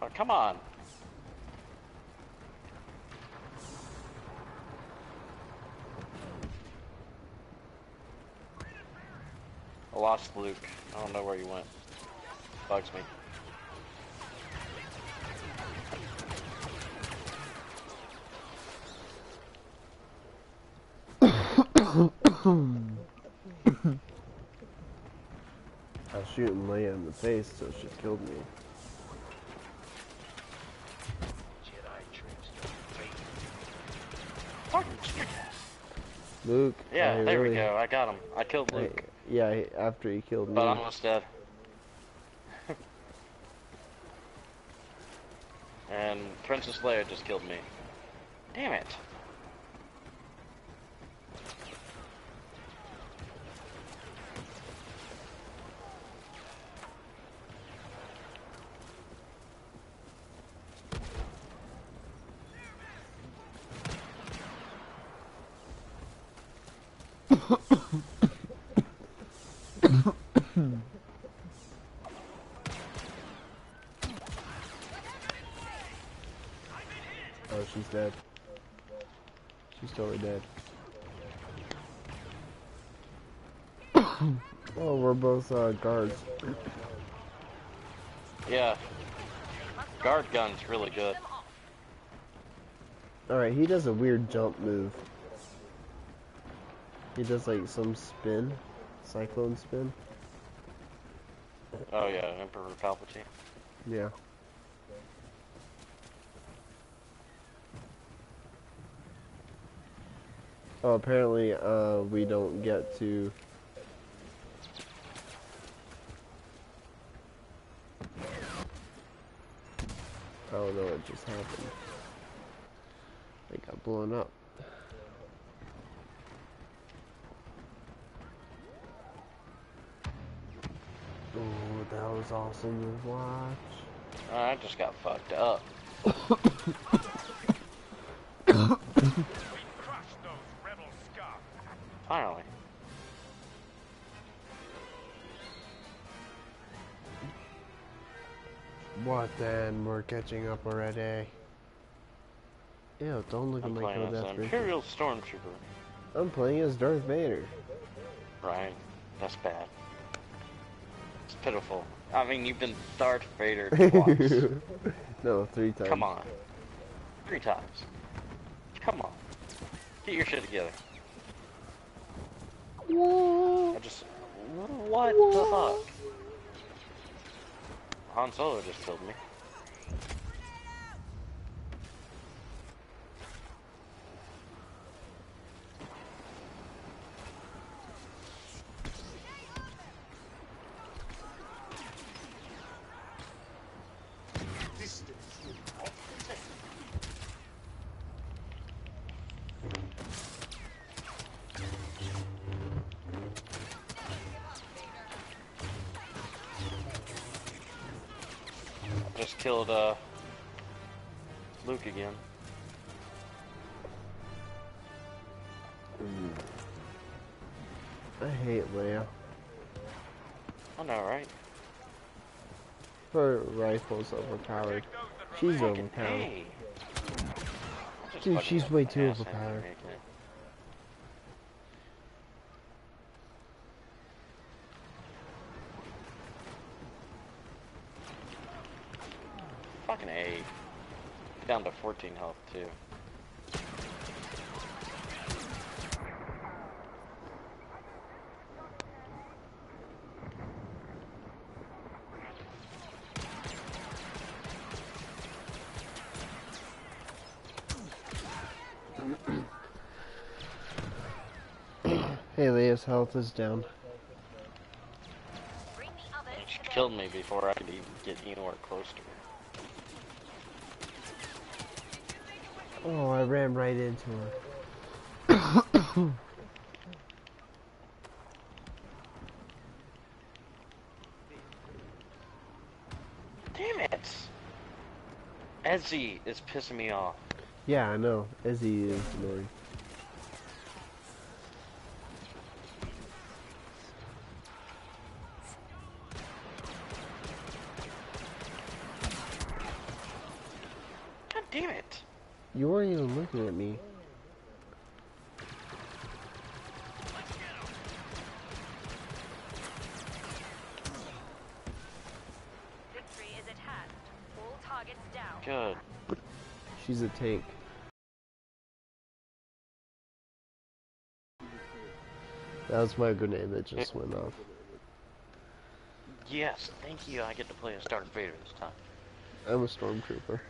Oh, come on. I lost Luke. I don't know where he went. Bugs me. I was shooting Leia in the face, so she killed me. Jedi tricks don't fade. Fucking shit. Luke. Yeah, I there we go. I got him. I killed I- Luke, yeah, after he killed me. but I'm almost dead. and Princess Leia just killed me. Damn it. Oh, she's dead. She's totally dead. Uh, guards. Yeah. Guard gun's really good. Alright, he does a weird jump move. He does like some spin. Cyclone spin. Oh yeah, Emperor Palpatine. Yeah. Oh, apparently, uh, we don't get to. Don't know what just happened. They got blown up. Oh, that was awesome to watch. I just got fucked up. Then? We're catching up already. Ew, don't look at I'm my playing code as an. Imperial Stormtrooper. I'm playing as Darth Vader. Ryan, That's bad. It's pitiful. I mean, you've been Darth Vader twice. no, three times. Come on. Three times. Come on. Get your shit together. I just... What the fuck? Han Solo just killed me. Just killed, uh... Luke again. I hate Leia. I know, right? Her rifle's overpowered. She's overpowered. Dude, she's way too overpowered. to me again. Fucking A. Down to 14 health, too. Hey, Leia's health is down. Bring the others She killed me before I could even get anywhere close to her. Oh, I ran right into her. Damn it! Ezzy is pissing me off. Yeah, I know. Izzy is annoying. She's tank. That was my grenade that just went off. Yes, thank you. I get to play as Darth Vader this time. I'm a stormtrooper.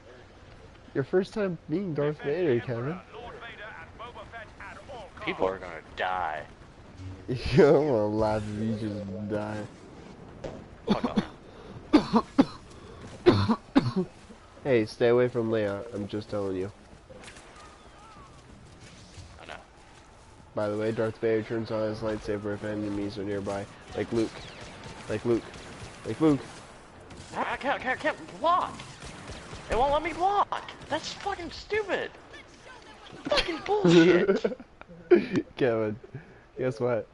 Your first time being Darth Vader, Kevin. Lord Vader and Boba Fett at all costs. People are gonna die. Yeah, I'm gonna laugh if you just die. Fuck off. Hey, stay away from Leia. I'm just telling you. I know. By the way, Darth Vader turns on his lightsaber if enemies are nearby. Like Luke. Like Luke. Like Luke. I can't, can't, can't block. It won't let me block. That's fucking stupid. fucking bullshit. Kevin, guess what?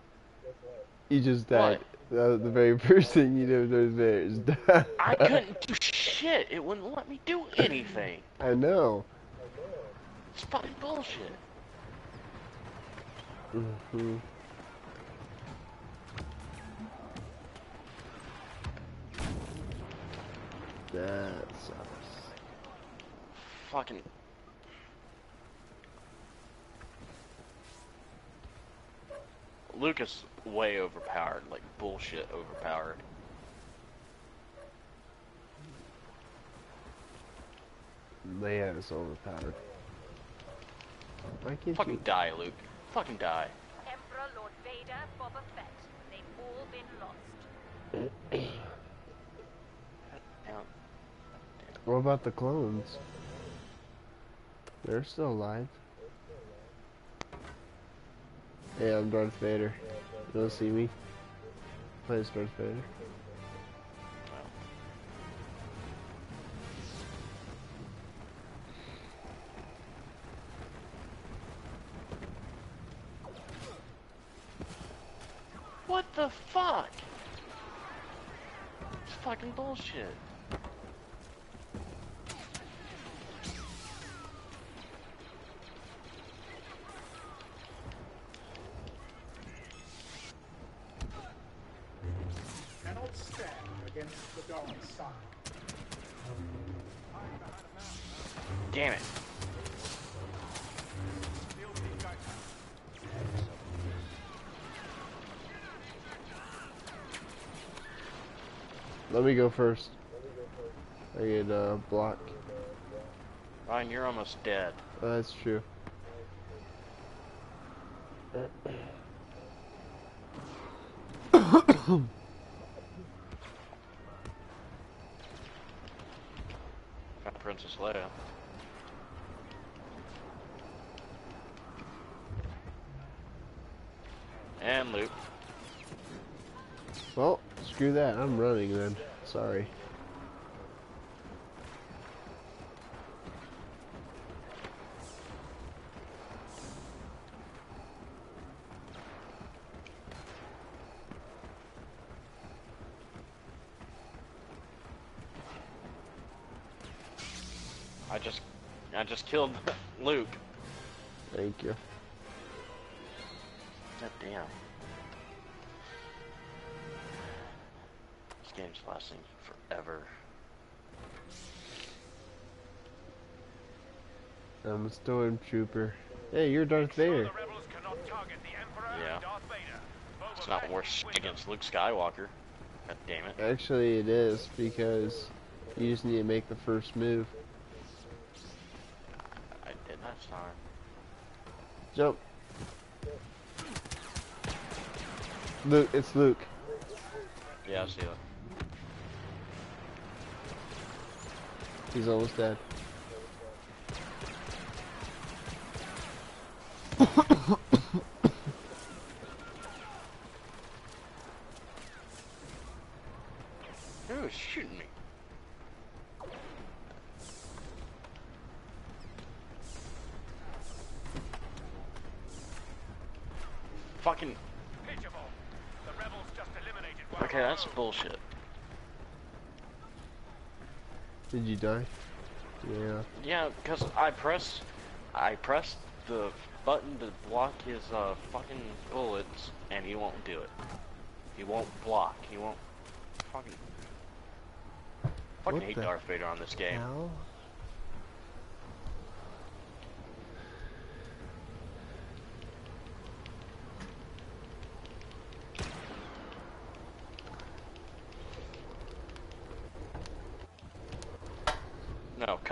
You just died. That was the very first thing you did with Darth Vader is die. I couldn't do shit. It wouldn't let me do anything. I know. It's fucking bullshit. hmm That sucks. Fucking. Luke's way overpowered, like bullshit overpowered. Leia is overpowered. Why can't Fucking you? die, Luke. Fucking die. Emperor Lord Vader, Boba Fett. They've all been lost. What about the clones? They're still alive. Hey, I'm Darth Vader. You don't see me? Play as Darth Vader. Fucking me go first. I get uh, block. Ryan, you're almost dead. That's true. Got Princess Leia. And Luke. Well, screw that. I'm running then. Sorry. I just I just killed Luke. Thank you. God damn. This game's lasting forever. I'm a stormtrooper. Hey, you're Darth Vader. The rebels cannot target the Emperor Yeah. and Darth Vader. Boba It's not Fett worth is shit with them. against Luke Skywalker. God damn it. Actually, it is because you just need to make the first move. I did last time. Jump. Luke, it's Luke. Yeah, I see that. He's almost dead. Who is shooting me? Fucking. Pitiable. The rebels just eliminated one Okay, of our that's own. bullshit. Did you die? Yeah. Yeah, because I pressed. I pressed the button to block his uh, fucking bullets, and he won't do it. He won't block. He won't. Fucking. Fucking What hate the Darth Vader on this game. Hell?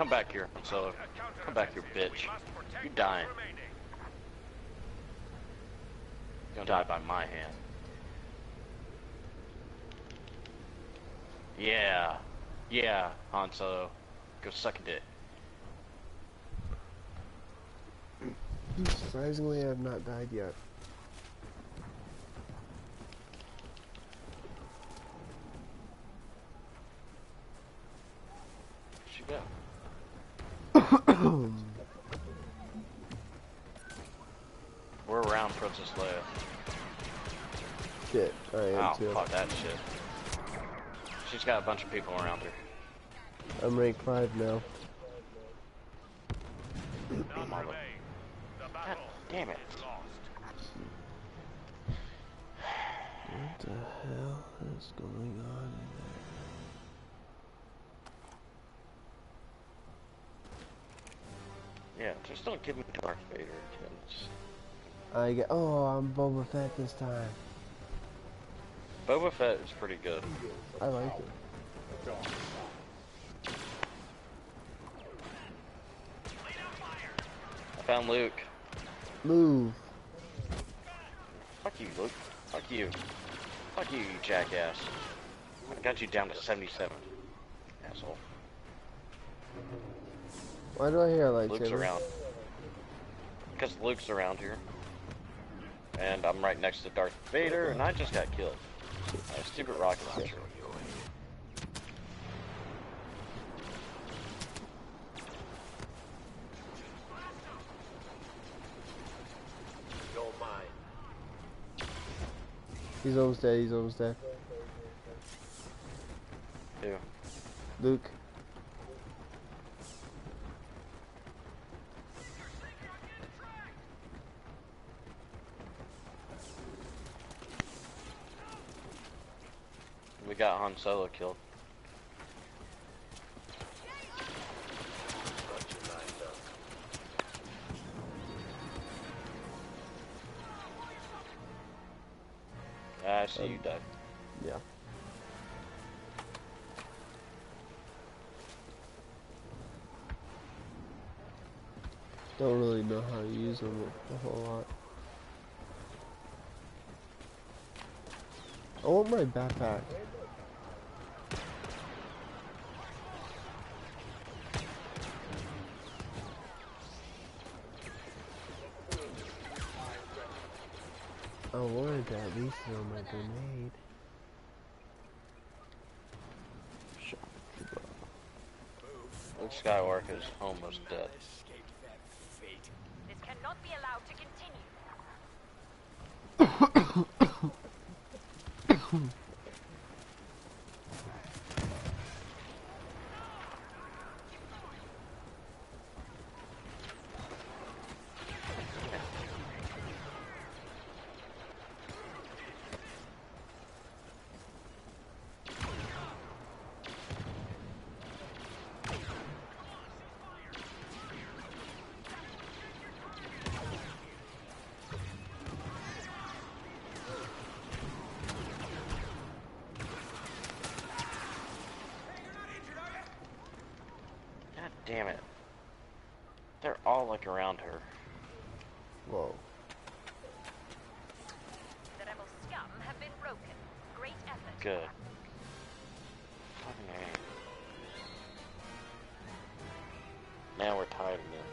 come back here, so come back here, bitch. You're dying. You'll die by my hand. Yeah. Yeah, Han Solo. Go suck a dick. Hmm. Surprisingly, I have not died yet. She go. We're around Princess Leia. Shit, I am Oh, too. fuck that shit. She's got a bunch of people around her. I'm rank 5 now. God damn it. What the hell is going on in there? Yeah, just don't give me Darth Vader attempts. there? I get. Oh, I'm Boba Fett this time. Boba Fett is pretty good. I like it. I found Luke. Move. Fuck you, Luke. Fuck you. Fuck you, you jackass. I got you down to 77. Asshole. Why do I hear a Luke's around. Because Luke's around here. And I'm right next to Darth Vader, and I just got killed. A stupid rocket launcher. He's almost dead. He's almost dead. Ew. Luke. We got Han Solo killed. How to use them a whole lot. I want my backpack. I wanted to at least throw my grenade. Shut up. Luke Skywalker is almost dead. Oh. Like around her. Whoa. The rebel scum have been broken. Great effort. Good. Fucking A. Now we're tied again.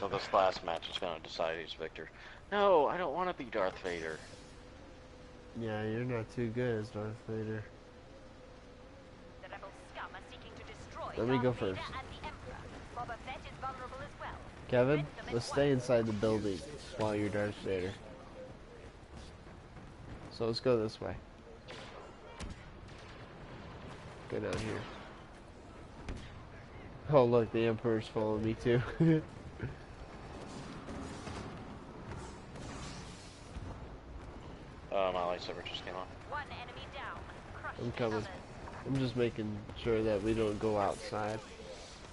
So this last match is gonna decide who's victor. No, I don't want to be Darth Vader. Yeah, you're not too good as Darth Vader. The rebel scum are seeking to destroy Let me Darth go Vader first. and the Emperor. Boba Fett is vulnerable as well. Kevin, Prevent them at let's stay inside the building while you're Darth Vader. So let's go this way. Go down here. Oh look, the Emperor's following me too. Uh, my lightsaber just came on. One enemy down. Crush I'm coming. I'm just making sure that we don't go outside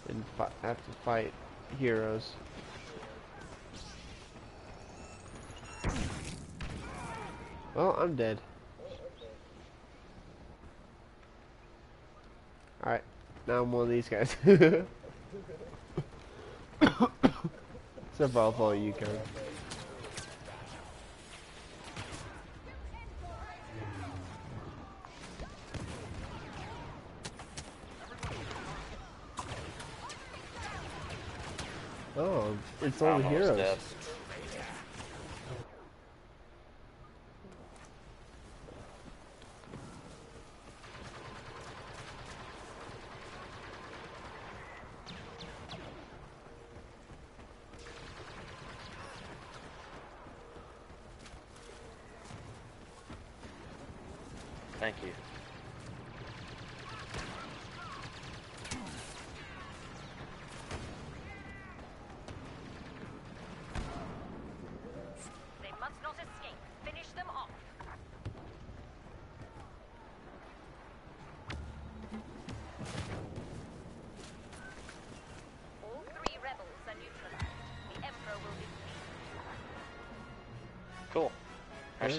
and fi- have to fight heroes. Well, I'm dead. Alright, now I'm one of these guys. Except for I'll follow it's all the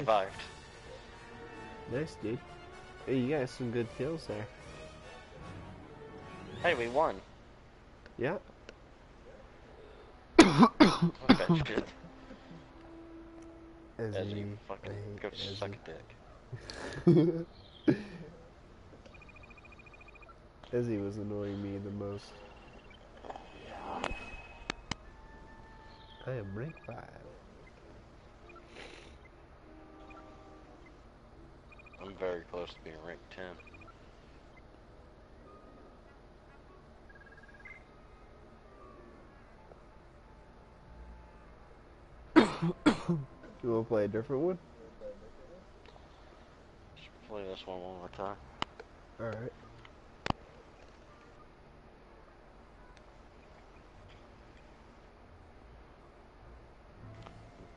survived. Nice, dude. Hey, you got some good kills there. Hey, we won. Yeah. Okay, shit. As As you you fucking go suck a dick. Ezzy was annoying me the most. I am rank 5. I'm to being rank 10. You wanna play a different one? Just play this one one more time. Alright.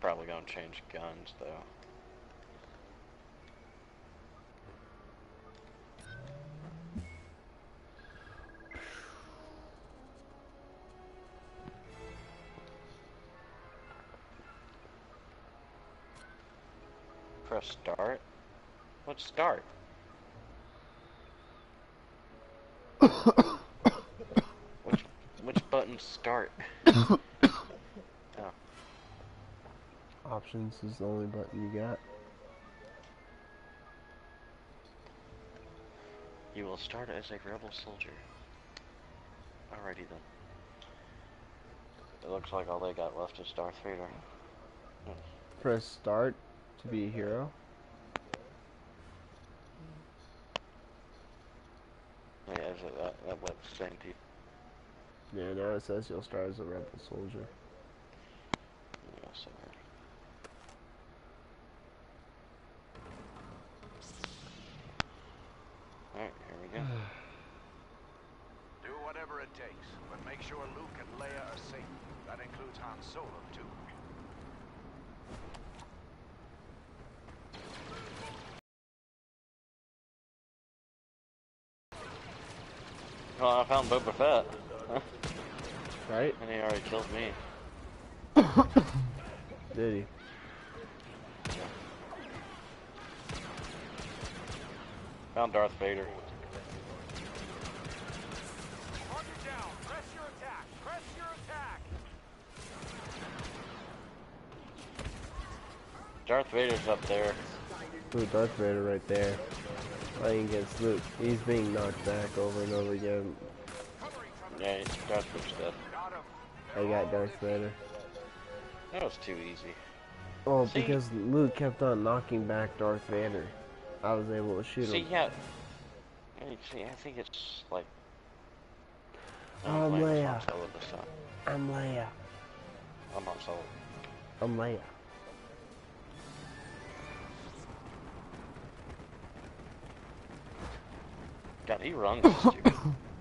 Probably gonna change guns though. Start. What start? which which button start? oh. Options is the only button you got. You will start as a rebel soldier. Alrighty then. It looks like all they got left is Darth Vader. Press start to be a hero. Yeah, that, that saying to you? Yeah, now it says you'll start as a rebel soldier. Yeah, so Alright, here we go. Do whatever it takes, but make sure Luke and Leia are safe. That includes Han Solo, too. Well, I found Boba Fett. Right? and he already killed me. Did he? Found Darth Vader. Mark it down. Press your attack. Press your attack. Darth Vader's up there. Ooh, Darth Vader right there. Playing against Luke. He's being knocked back over and over again. Yeah, dead. Got him. I got Darth Vader. That was too easy. Oh, See? because Luke kept on knocking back Darth Vader. I was able to shoot See, him. yeah. yeah, See, I think it's like. I'm playing Leia. I'm Leia. I'm Han Solo. I'm Leia. God, he runs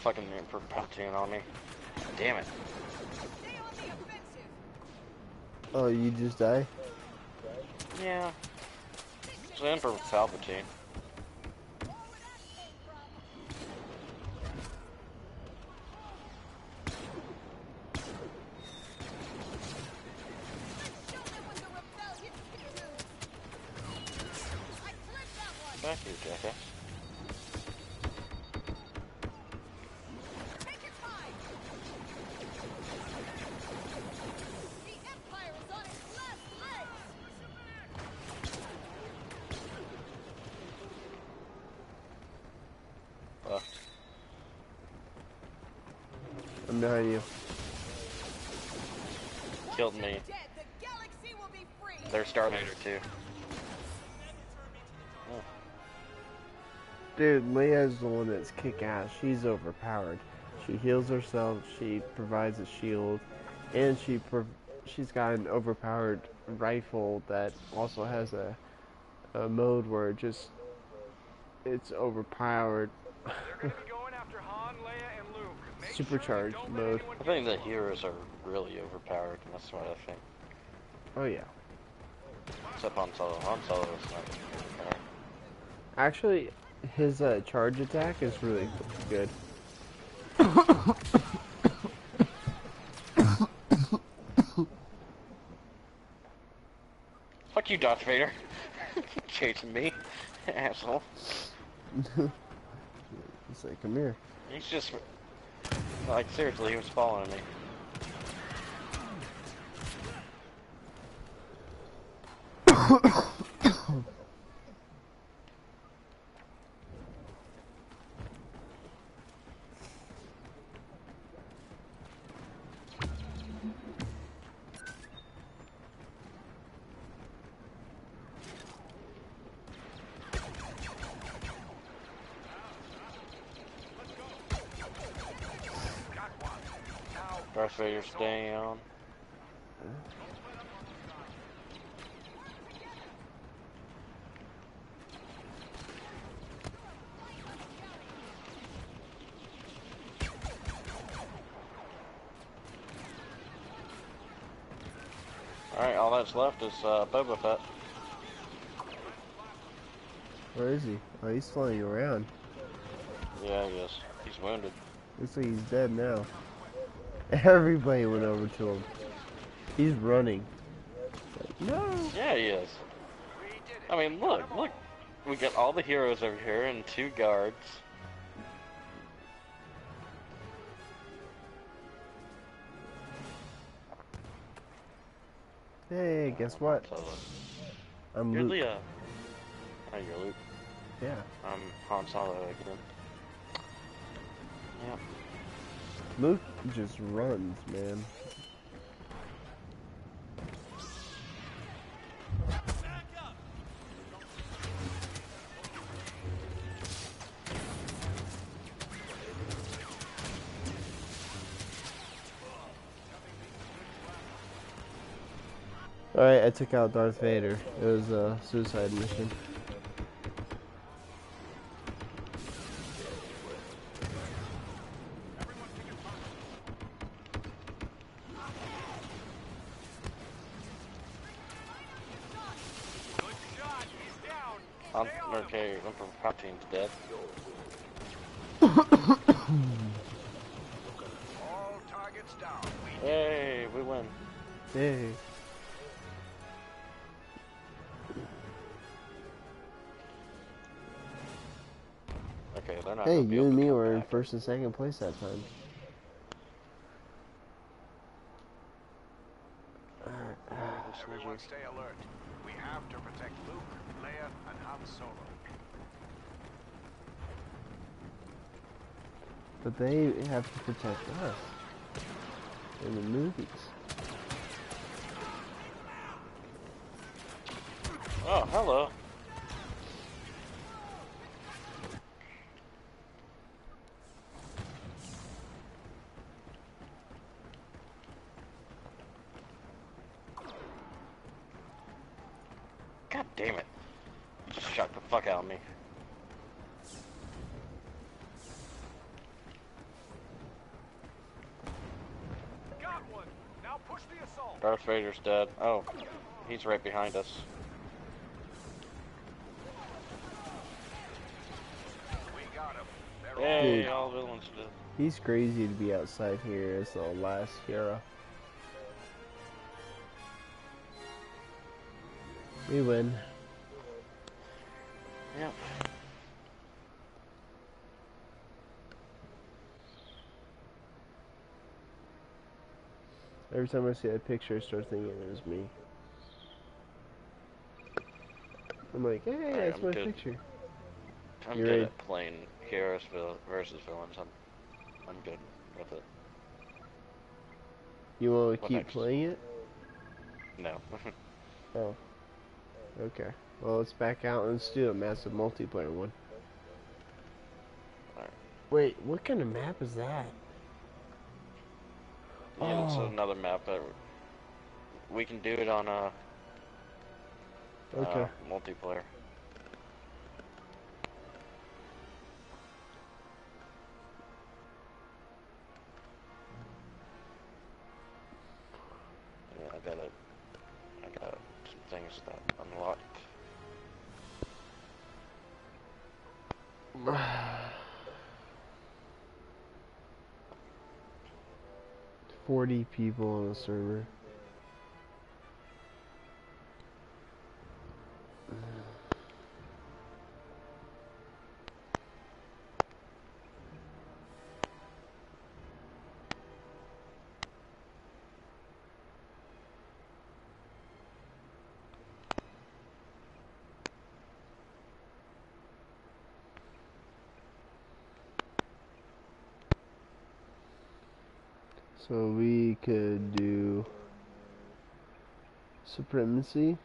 fucking Emperor Palpatine on me. Damn it. Oh, you just die? Yeah. It's the Emperor Palpatine. Leia's the one that's kick ass. She's overpowered. She heals herself. She provides a shield, and she prov- she's got an overpowered rifle that also has a a mode where it just it's overpowered. They're gonna be going after Han, Leia, and Luke. Make Supercharged sure you don't let mode. I think the heroes are really overpowered. And that's what I think. Oh yeah. Except Han Solo. Han Solo is not overpowered. Actually, his uh, charge attack is really good. Fuck you, Darth Vader. Chasing me, asshole. He's like, come here. He's just like seriously, he was following me. Darth down. Alright, all that's left is uh, Boba Fett. Where is he? Oh, he's flying around. Yeah, he is. He's wounded. Looks like he's dead now. Everybody went over to him. He's running. Like, no. Yeah, he is. I mean, look, look. We got all the heroes over here and two guards. Hey, guess what? Uh, I'm you're Luke. Leah. Uh, oh, you're Luke. Yeah. I'm Han Solo again. Yeah. Luke just runs, man. Alright, I took out Darth Vader. It was a suicide mission. First and second place that time. Everyone stay alert. We have to protect Luke, Leia, and Han Solo. But they have to protect us. In the movies. Vader's dead. Oh, he's right behind us. We got him. Hey, Dude. all villains dead. He's crazy to be outside here as the last hero. We win. Yeah. Every time I see that picture, I start thinking it was me. I'm like, hey, that's I'm my good. picture. I'm You good ready? at playing heroes versus villains. I'm, I'm good with it. You want to What keep next? playing it? No. Oh. Okay. Well, let's back out and let's do a massive multiplayer one. Alright. Wait, what kind of map is that? Yeah, it's Oh. another map but we can do it on a Okay. uh, multiplayer. 40 people on the server. So we could do supremacy,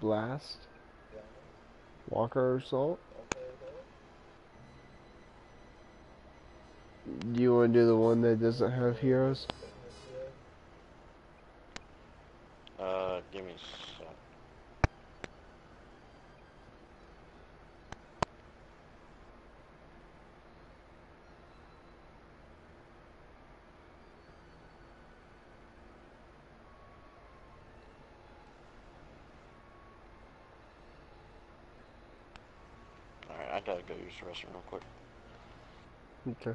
blast, walker assault. Do you want to do the one that doesn't have heroes? Uh, give me a sec. Alright, I gotta go use the restroom real quick. Okay.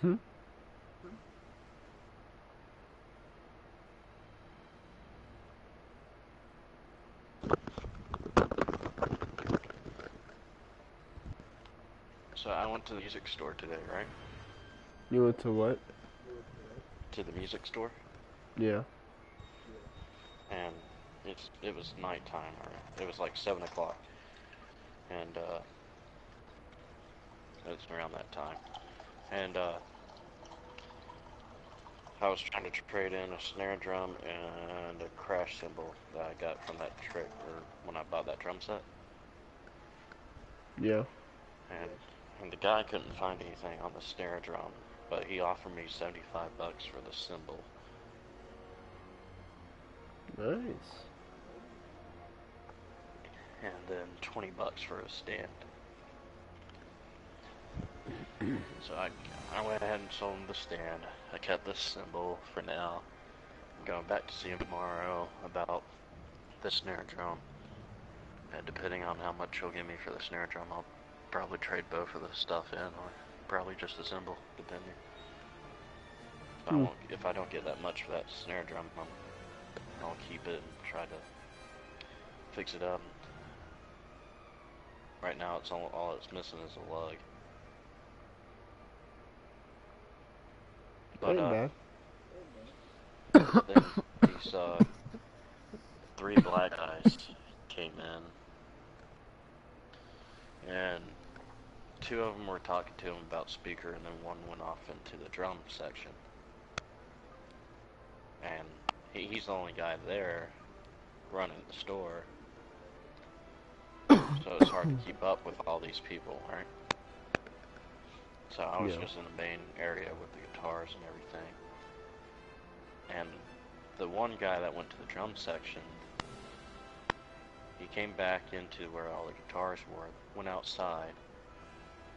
Hmm? So I went to the music store today, right? You went to what? To the music store, Yeah. and it's it was nighttime, or it was like seven o'clock, and uh, it's around that time, and uh, I was trying to trade in a snare drum and a crash cymbal that I got from that trick, or when I bought that drum set, Yeah. and and the guy couldn't find anything on the snare drum, but he offered me seventy-five bucks for the cymbal. Nice. and then 20 bucks for a stand. So I, I went ahead and sold him the stand. I kept this cymbal for now. I'm going back to see him tomorrow about the snare drum. And depending on how much he'll give me for the snare drum, I'll probably trade both of the stuff in, or probably just the cymbal, depending. If I Hmm. won't, if I don't get that much for that snare drum, I'm, I'll keep it and try to fix it up. Right now, it's all, all it's missing is a lug. Ain't uh, then these uh, three black guys came in, and two of them were talking to him about speaker, and then one went off into the drum section. And he, he's the only guy there running the store, so it's hard to keep up with all these people, right? So I was Yeah. just in the main area with the guitars and everything. And the one guy that went to the drum section, he came back into where all the guitars were, went outside.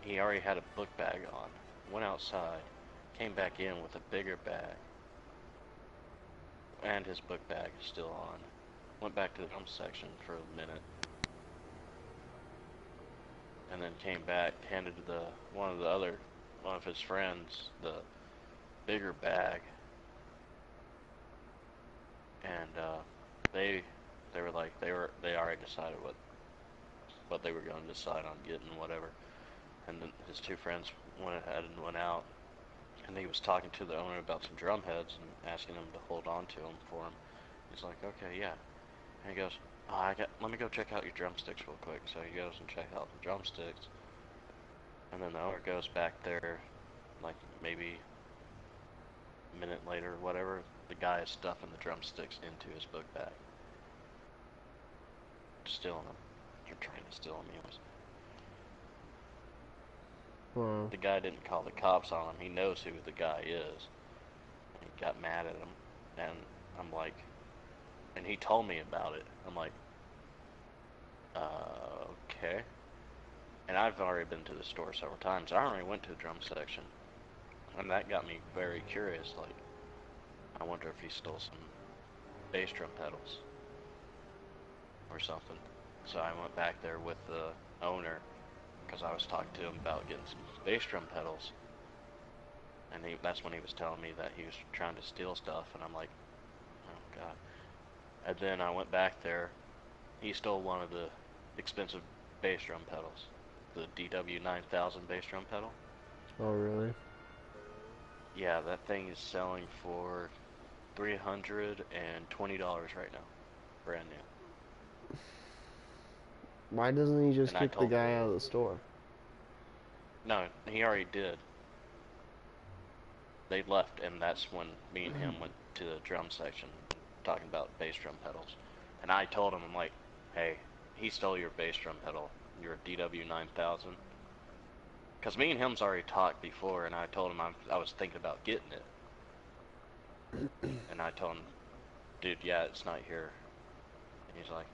He already had a book bag on, went outside, came back in with a bigger bag, and his book bag is still on. Went back to the drum section for a minute, and then came back, handed the one of the other, one of his friends, the bigger bag, and uh, they they were like they were they already decided what what they were going to decide on getting whatever. And then his two friends went ahead and went out. And he was talking to the owner about some drum heads and asking him to hold on to them for him he's like okay yeah. And he goes oh, I got let me go check out your drumsticks real quick. So he goes and checks out the drumsticks and then the owner goes back there like maybe a minute later or whatever the guy is stuffing the drumsticks into his book bag stealing them you're trying to steal them anyways Wow. the guy didn't call the cops on him. He knows who the guy is. He got mad at him, and I'm like, and he told me about it. I'm like, uh, okay. And I've already been to the store several times. I already went to the drum section, and that got me very curious. Like, I wonder if he stole some bass drum pedals or something. So I went back there with the owner because I was talking to him about getting some bass drum pedals. And he, that's when he was telling me that he was trying to steal stuff, and I'm like, oh god. And then I went back there. He stole one of the expensive bass drum pedals, the DW9000 bass drum pedal. Oh, really? Yeah, that thing is selling for three hundred and twenty dollars right now, brand new. Why doesn't he just And kick the guy out of the store? No, he already did. They left, and that's when me and him went to the drum section talking about bass drum pedals. And I told him, I'm like, hey, he stole your bass drum pedal, your DW9000. Because me and him's already talked before, and I told him I, I was thinking about getting it. and I told him, dude, yeah, it's not here. And he's like,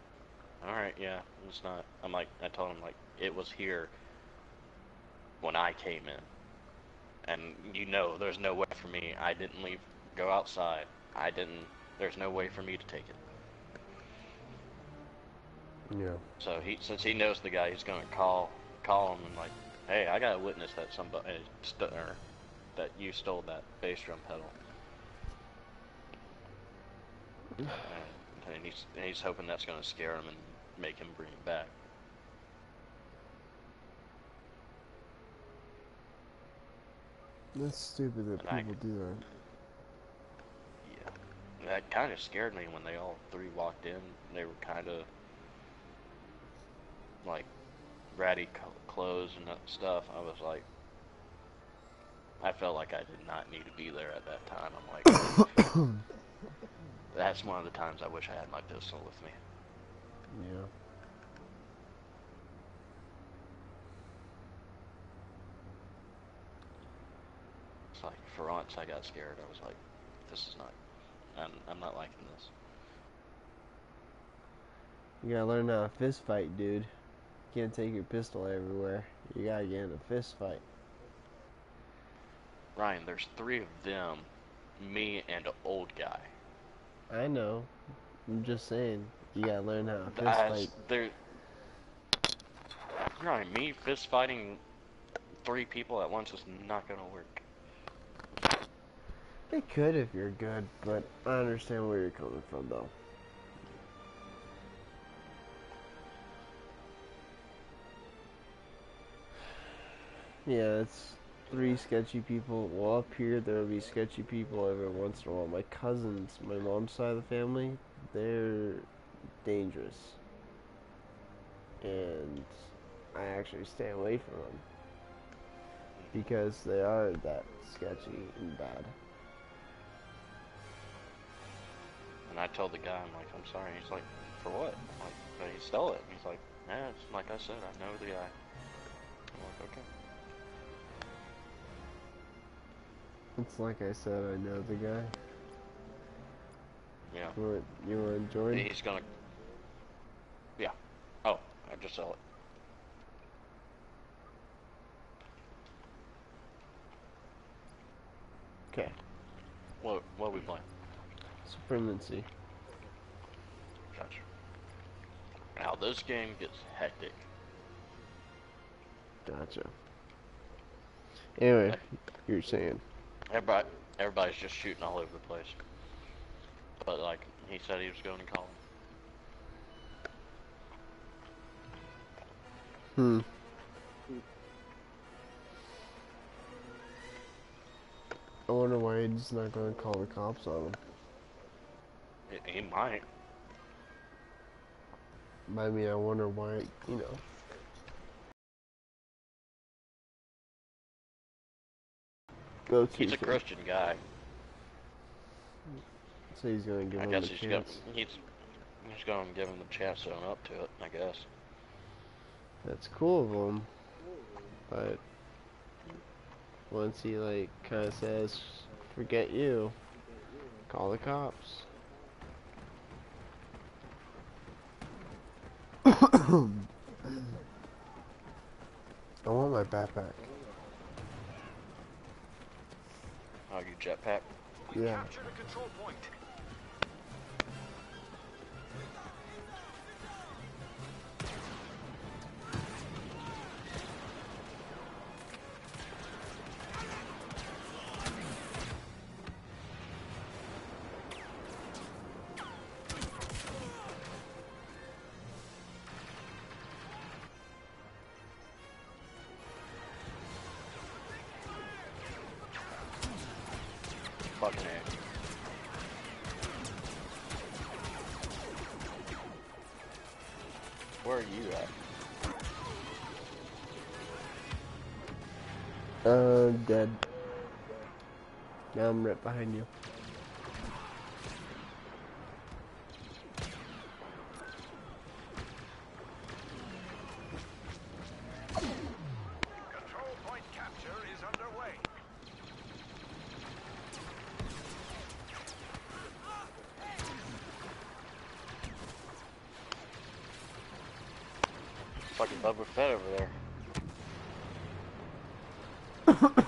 alright, yeah, it's not. I'm like, I told him, like, it was here when I came in. And you know, there's no way for me. I didn't leave, go outside. I didn't, there's no way for me to take it. Yeah. So he, since he knows the guy, he's gonna call, call him and like, hey, I got a witness that somebody, uh, st- or that you stole that bass drum pedal. and, and he's, and he's hoping that's gonna scare him and make him bring it back. That's stupid that And I- people do that. Yeah. That kind of scared me when they all three walked in. They were kind of like ratty clothes and stuff. I was like, I felt like I did not need to be there at that time. I'm like, that's one of the times I wish I had my pistol with me. Yeah. It's like for once I got scared. I was like, this is not. I'm, I'm not liking this. You gotta learn how to fist fight, dude. You can't take your pistol everywhere. You gotta get in a fist fight. Ryan, there's three of them, me and an old guy. I know. I'm just saying. You gotta learn how to fist I- fight. there, Right, me fist fighting three people at once is not gonna work. It could if you're good, but I understand where you're coming from, though. Yeah, it's three sketchy people. Well, up here there will be sketchy people every once in a while. My cousins, my mom's side of the family, they're dangerous, and I actually stay away from them because they are that sketchy and bad. And I told the guy, I'm like, I'm sorry. He's like, for what? I'm like, he stole it. He's like, yeah, it's like I said, I know the guy. I'm like, okay. It's like I said, I know the guy. Yeah. You want, you to join? He's gonna. Yeah. Oh, I just sell it. Okay. What? What are we playing? Supremacy. Gotcha. Now this game gets hectic. Gotcha. Anyway, you're saying. Everybody, everybody's just shooting all over the place. But like, he said he was going to call him. Hmm. I wonder why he's not going to call the cops on him. He, he might. I mean, I wonder why, you know. Go to He's a Christian guy. So he's going to give I him guess a he's going. chance. He's he's going to give him the chance to own up to it. I guess. That's cool of him. But once he like kind of says, "Forget you," call the cops. I want my backpack. Oh, you jetpack. Yeah. Dead. Now I'm right behind you. Control point capture is underway. Fucking Boba Fett over there.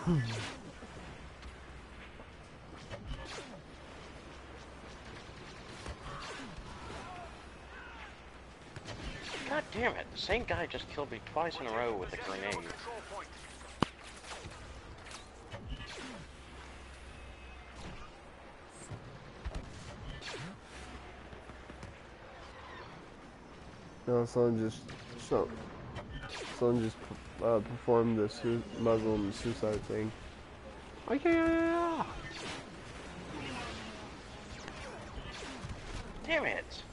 Hmm. God damn it, the same guy just killed me twice in a row with a grenade. No, someone just so someone just uh, performed the su- Muslim suicide thing. Oh, yeah, yeah, yeah. Damn it!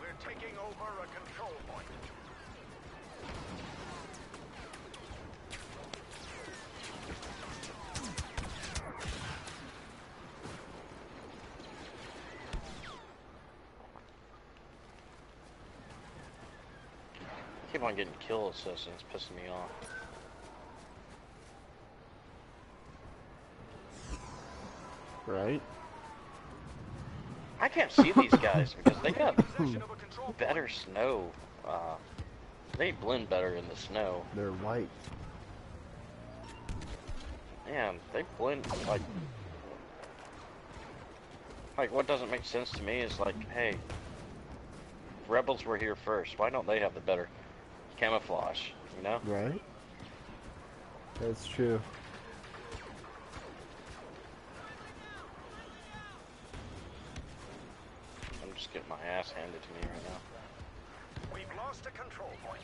We're taking over a control point. keep on getting kill assists and it's pissing me off. Right? I can't see these guys because they got Possession of a control point. better snow. Uh, they blend better in the snow. They're white. Man, they blend like like what doesn't make sense to me is like, hey, rebels were here first. Why don't they have the better camouflage, you know? Right? That's true. I'm just getting my ass handed to me right now. We've lost a control point.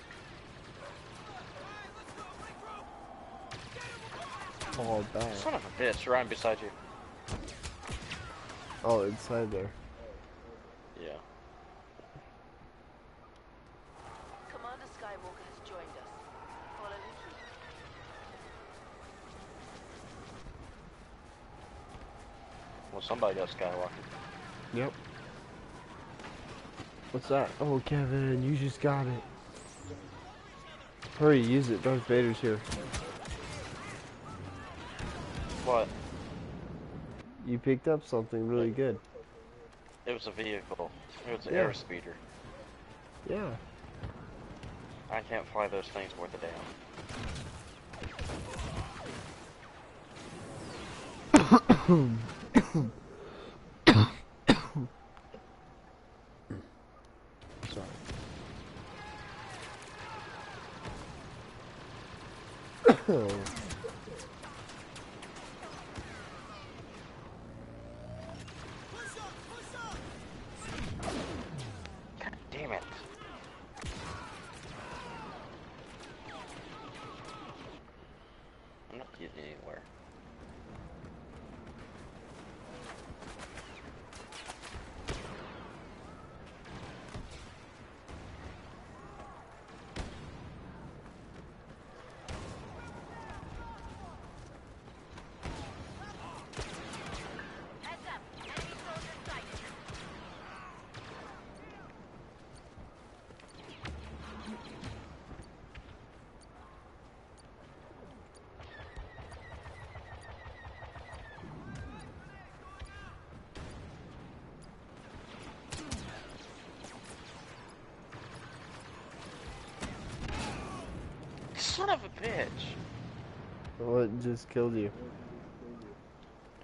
Fall back. Son of a bitch, right beside you. Oh, inside there. Yeah. Commander Skywalker has joined us. Follow the key. Well, somebody got Skywalker. Yep. What's that? Oh, Kevin, you just got it. Hurry, use it. Darth Vader's here. What? You picked up something really good. It was a vehicle. It was an Yeah. airspeeder. Yeah. I can't fly those things worth a damn. Sorry. God damn it. I'm not getting anywhere. Heads up. Enemy soldier sighted. Son of a bitch. What just killed you?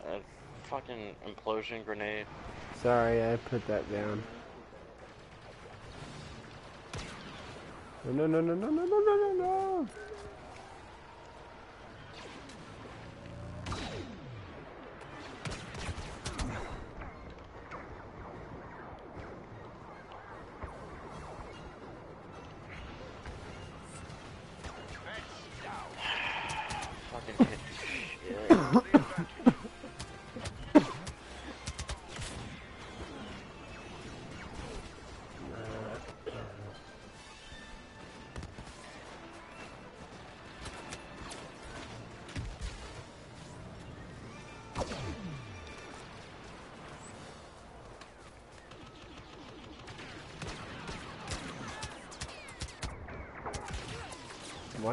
A fucking implosion grenade. Sorry, I put that down. No, no, no, no, no, no, no, no, no.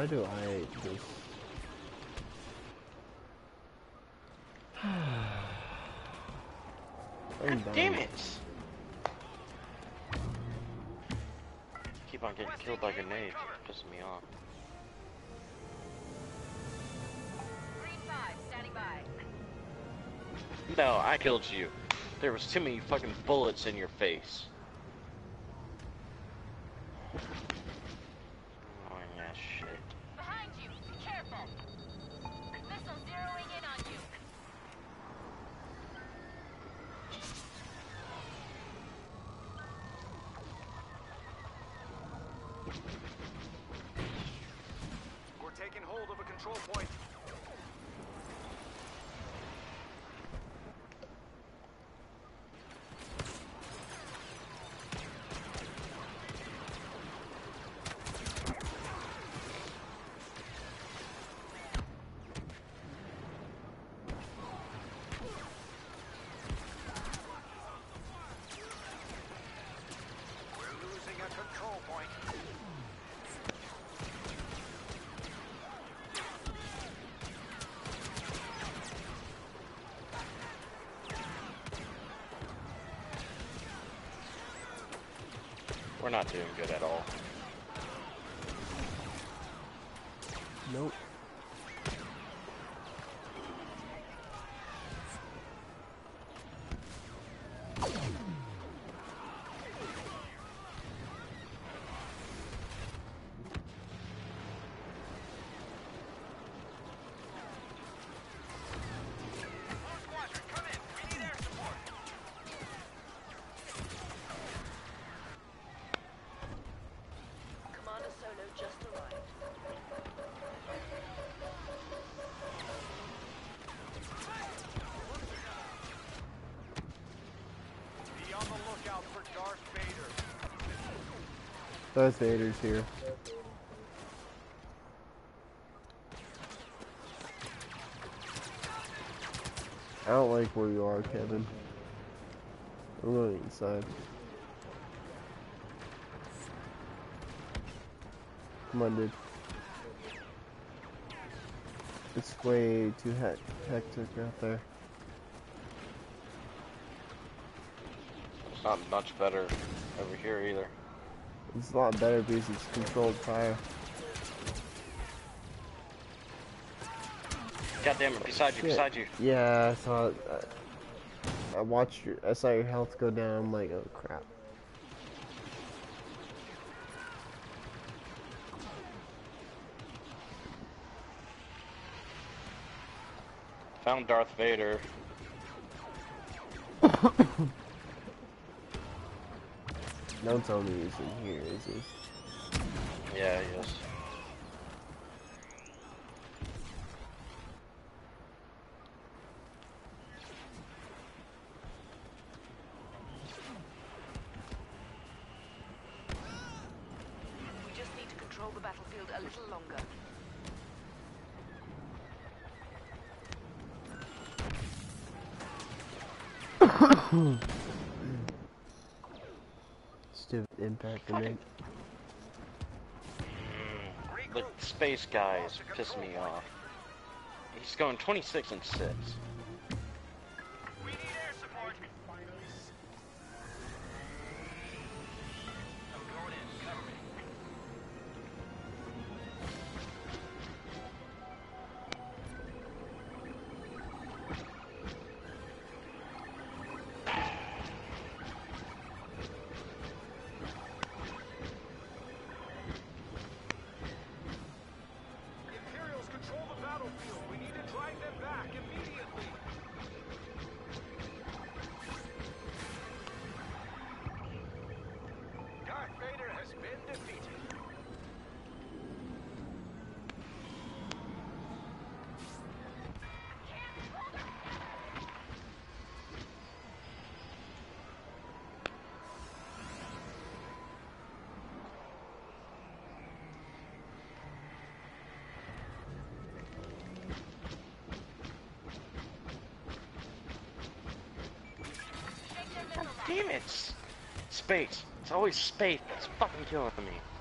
Why do I just... God damn it! Keep on getting killed by grenades. Pissing me off. Green 5, standing by. No, I killed you. There was too many fucking bullets in your face. got. Good Darth Vader's here. I don't like where you are, Kevin. I'm going inside. Come on, dude. It's way too hec hectic out there. It's not much better over here either. It's a lot better because it's controlled fire. God damn it, beside you, beside you. Yeah, I saw it. I, I watched your, I saw your health go down. I'm like, oh crap. Found Darth Vader. Tell me he's in here, is he? Yeah, he is. Guy is pissing me off. He's going 26 and 6. Damn it! Space. It's always space. that's fucking killing me.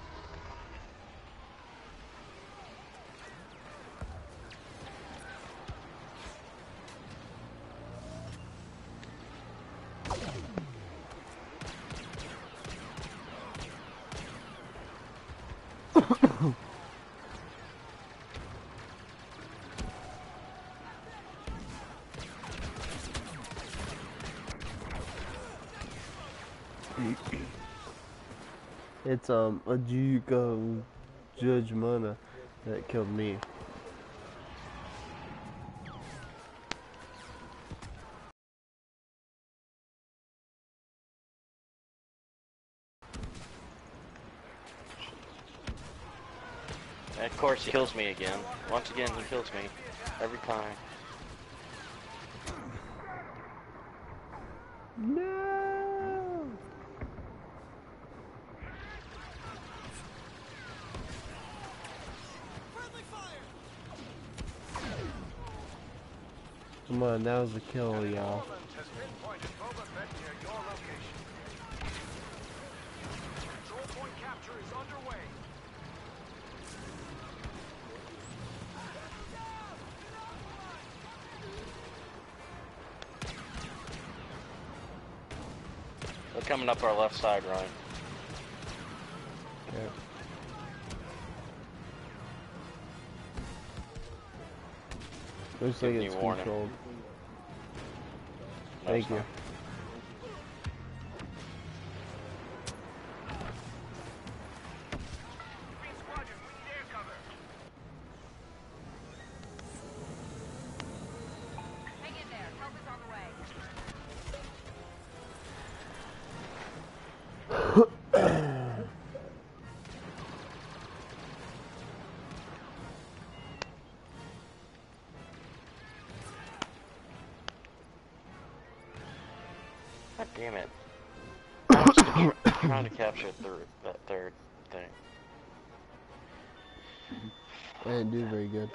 It's um a Jugo Judge Mana that killed me. And of course, he kills me again. Once again, he kills me. Every time. On, that was a kill, y'all. Orland has pinpointed Boba Fett near your location. Control point capture is underway. They're coming up our left side, Ryan. Yeah. Looks like it's warning. Thank you. Capture third, that third thing. I didn't do very good.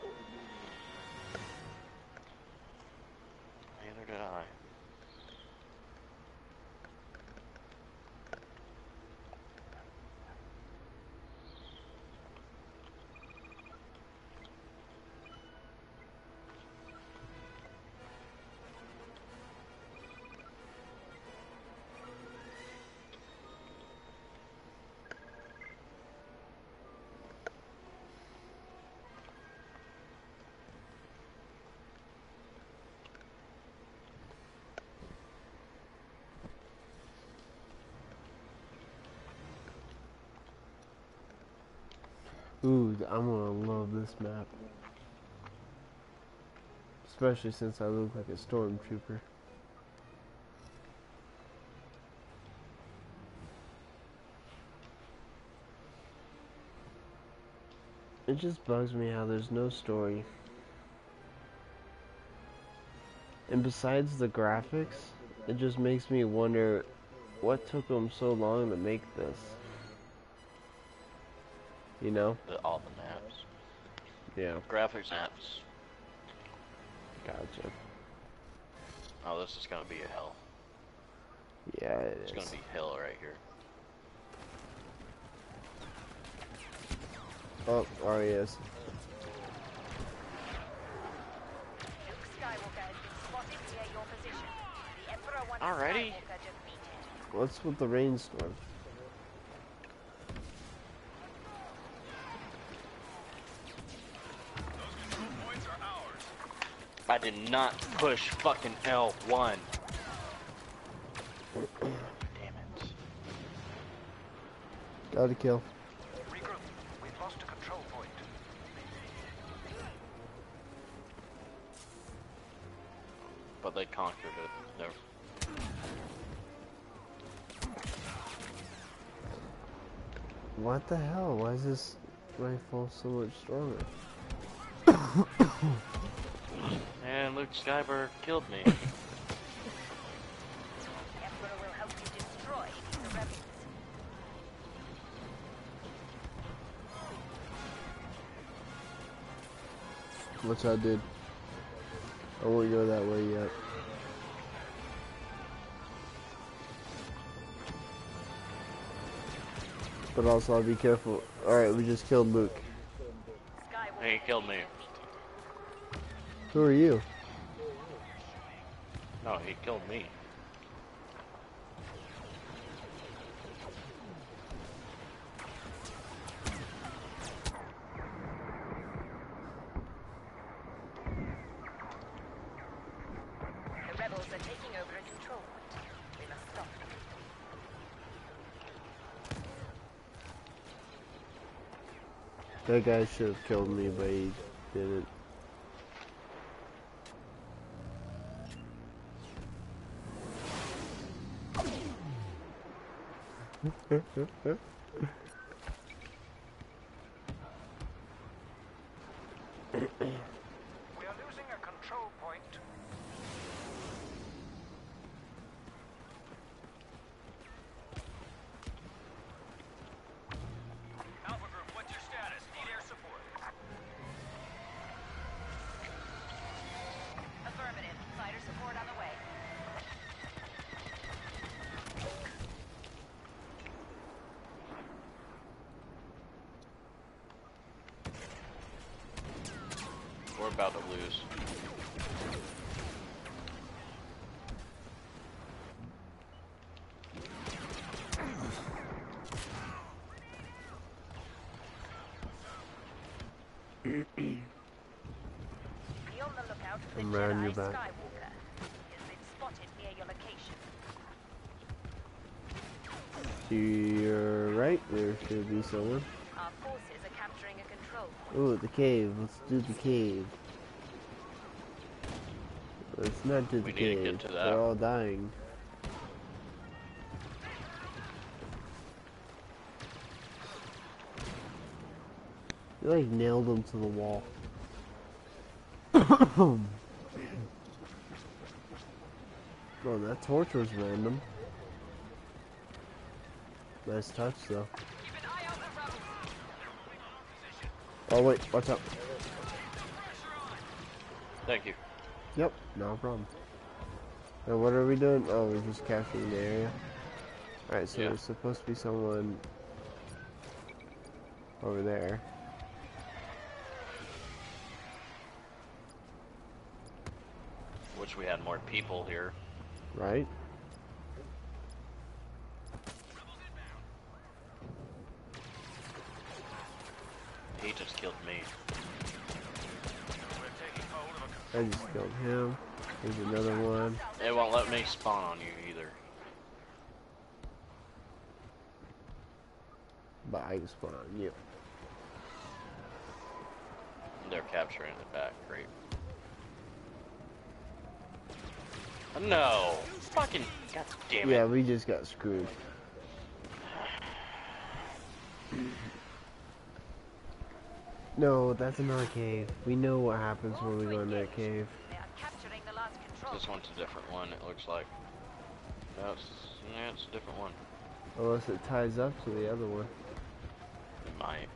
Ooh, I'm gonna love this map. Especially since I look like a stormtrooper. It just bugs me how there's no story. And besides the graphics, it just makes me wonder what took them so long to make this. You know? The, all the maps. Yeah, Graphics maps. gotcha. Oh, this is gonna be a hell. Yeah, it It's is. gonna be hell right here. Oh, there he is. has been spotted near your position. The Emperor wants Alrighty. What's with the rainstorm? I did not push fucking L1. Damn it. Got a kill. Regroup. We've lost a control point. But they conquered it. They're What the hell? Why is this rifle so much stronger? Luke Skywalker killed me. The Emperor will help you destroy the rebels. Which I did. I won't go that way yet. But also, I'll be careful. Alright, we just killed Luke. Hey, he killed me. Who are you? No, he killed me. The rebels are taking over a control point. We must stop them. That guy should have killed me, but he didn't. Huh? Huh? Huh? Spotted near your location. To your right, there should be someone. Our forces are capturing a control point. Ooh, the cave. Let's do the cave. Let's not do the We need to cave. get to that. They're all dying. You like nailed them to the wall. Oh, that torch was random. Nice touch though. Keep an eye out for rebels. Oh wait, watch out. Thank you. Yep, no problem. And what are we doing? Oh, we're just capturing the area. Alright, so Yeah. there's supposed to be someone over there. Wish we had more people here. Right? He just killed me. We're taking hold of a I just killed him. There's another one. It won't let me spawn on you either. But I can spawn on you. They're capturing the back. Great. No! Fucking. God damn it. Yeah, we just got screwed. No, that's another cave. We know what happens when we go in that cave. They are capturing the last control. This one's a different one, it looks like. That's, yeah, it's a different one. Unless it ties up to the other one. It might.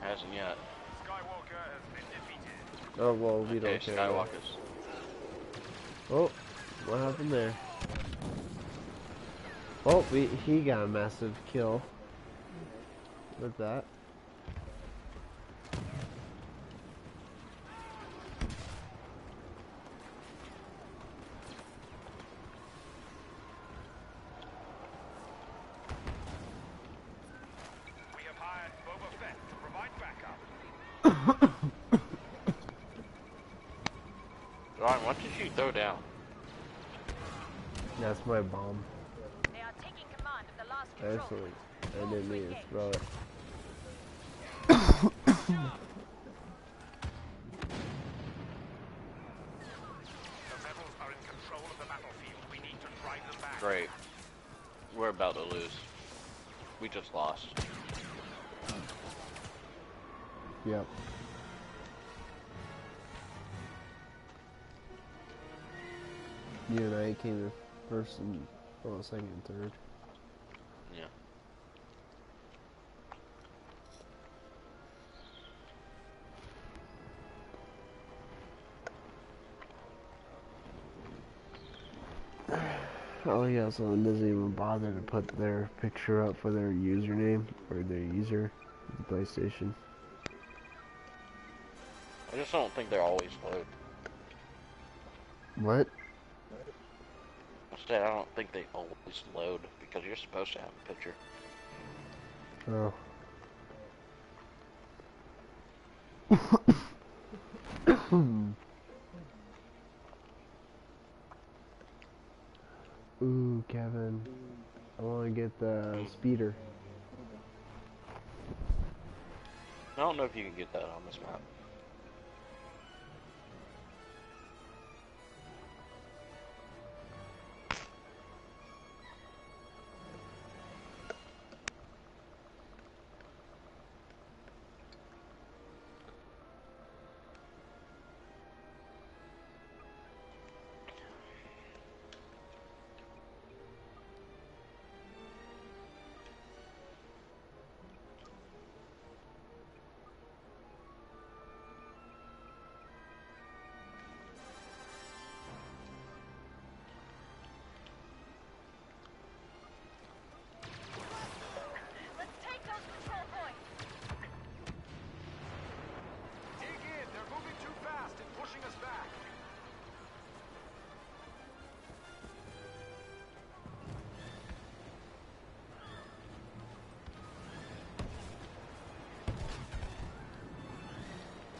Hasn't yet. Skywalker has been defeated. Oh, well, we okay, don't care. Skywalker's. Oh, what happened there? Oh, we, he got a massive kill. With that. Came in first and well, second and third. Yeah. Oh yeah, someone doesn't even bother to put their picture up for their username or their user the PlayStation. I just don't think they're always load. What? I said I don't think they always load because you're supposed to have a picture. Oh. Ooh, Kevin. I want to get the speeder. I don't know if you can get that on this map.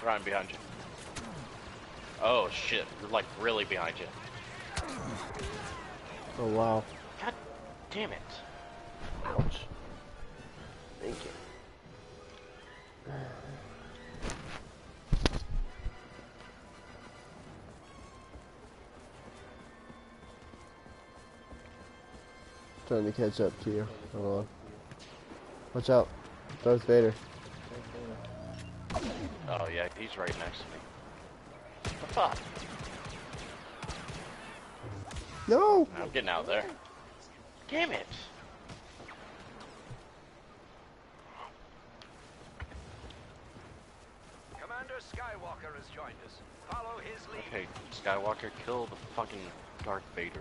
Ryan behind you. Oh shit, like really behind you. Oh wow. God damn it. Ouch. Thank you. Trying to catch up to you. Hold on. Watch out. Darth Vader. He's right next to me. The fuck? No! I'm getting out of there. Damn it! Commander Skywalker has joined us. Follow his lead. Okay, Skywalker, kill the fucking Darth Vader.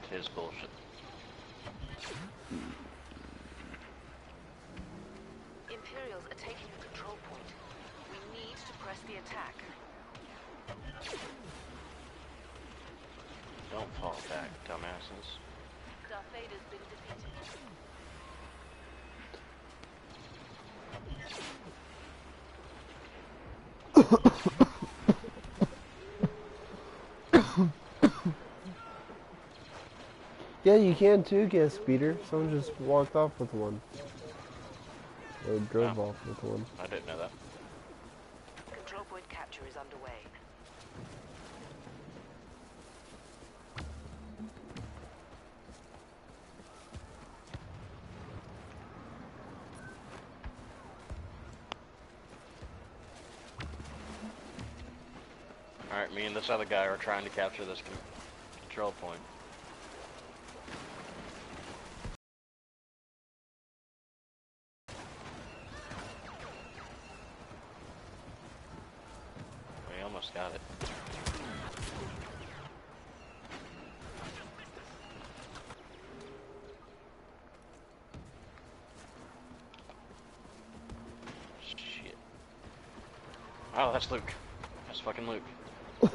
It's his bullshit. Yeah, you can too, guest speeder. Someone just walked off with one. Or drove Oh. off with one. I didn't know that. Control point capture is underway. Alright, me and this other guy are trying to capture this con control point. We almost got it. Shit. Oh, that's Luke. That's fucking Luke. Where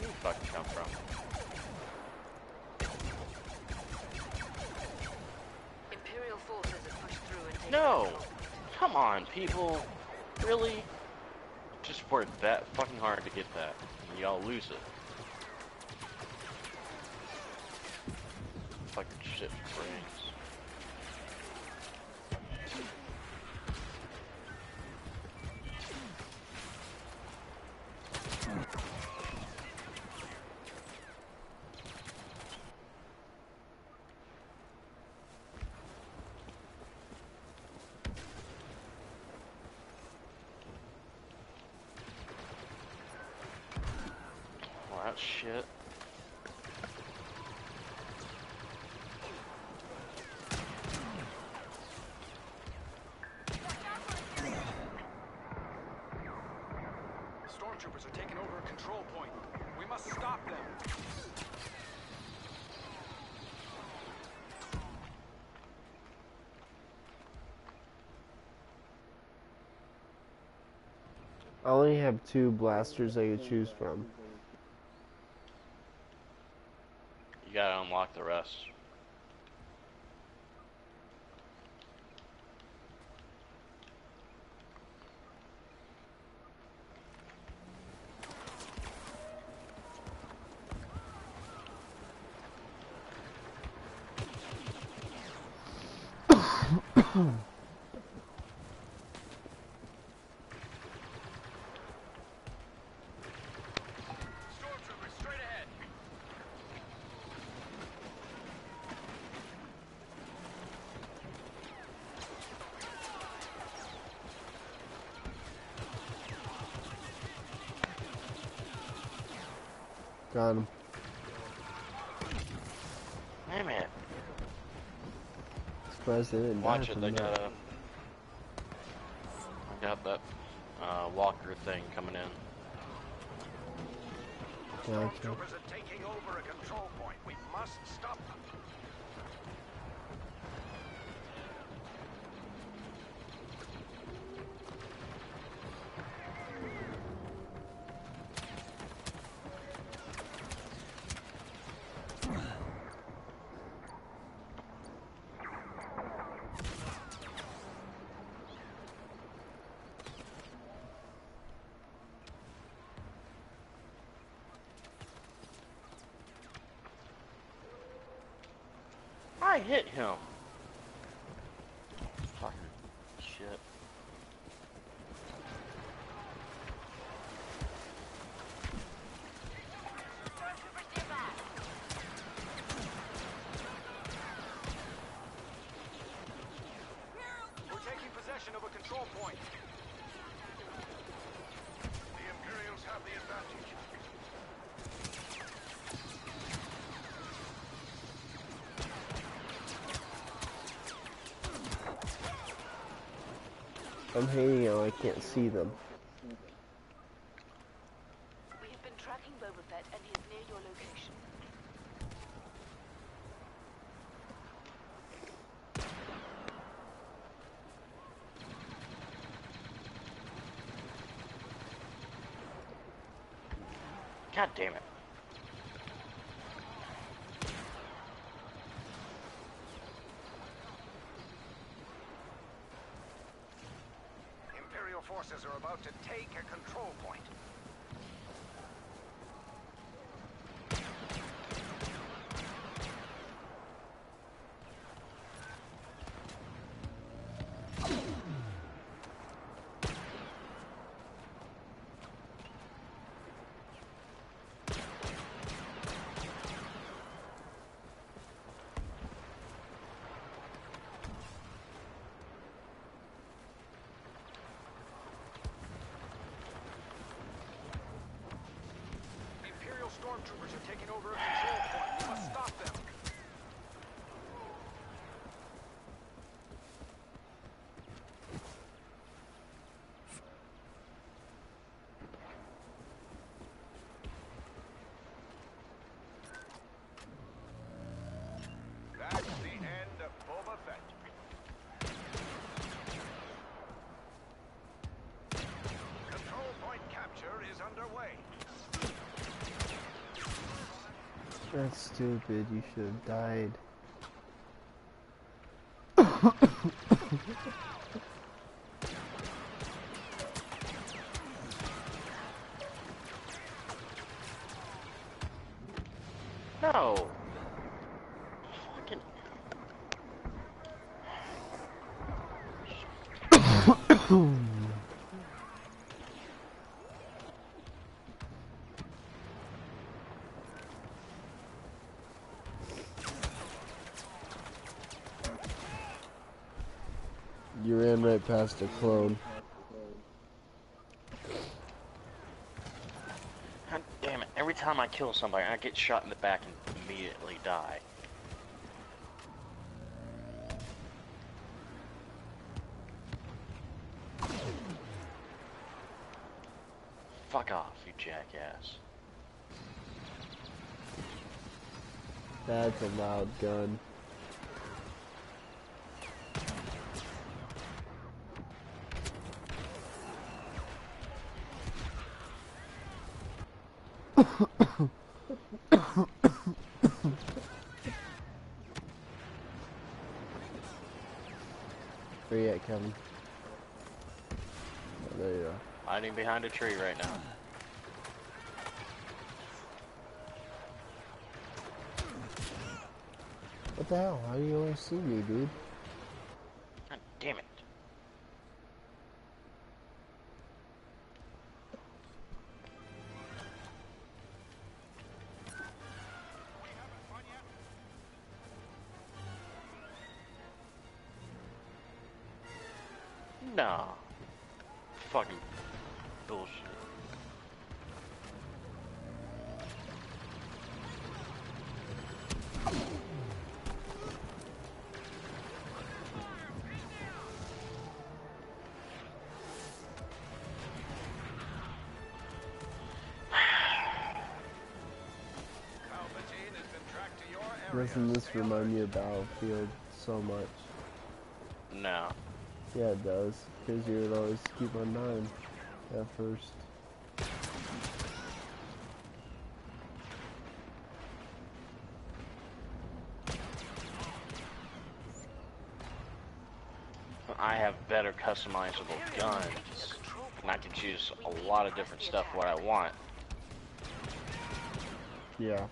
you fucking come from? Imperial forces have pushed through and taken No! Come on, people. Really? Just worked that fucking hard to get that. And y'all lose it. Shit that's shit. Stormtroopers are taking over a control point. We must stop them. I only have two blasters I could choose from. You gotta unlock the rest. Stormtroopers, straight ahead. Got him. Damn it. Surprised they didn't Watch it, from they that. got a... I got that uh, walker thing coming in. Gotcha. Stormtroopers are taking over a control point. We must stop them. Hit him. Fucking shit. We're taking possession of a control point. The Imperials have the advantage. I'm hating how I can't see them. We have been tracking Boba Fett and he is near your location. God damn it. Imperial forces are about to take a control point. Imperial stormtroopers are taking over a control point. We must stop them. That's the end of Boba Fett. Control point capture is underway. That's stupid. You should have died. right past a clone. God damn it. Every time I kill somebody, I get shot in the back and immediately die. Fuck off, you jackass. That's a loud gun. Where you at, Kevin? Oh, there you are. Hiding behind a tree right now. What the hell? How do you always see me, dude? Doesn't this remind me of Battlefield so much? No. Yeah, it does. Because you would always keep on dying at first. I have better customizable guns. And I can choose a lot of different stuff what I want. Yeah.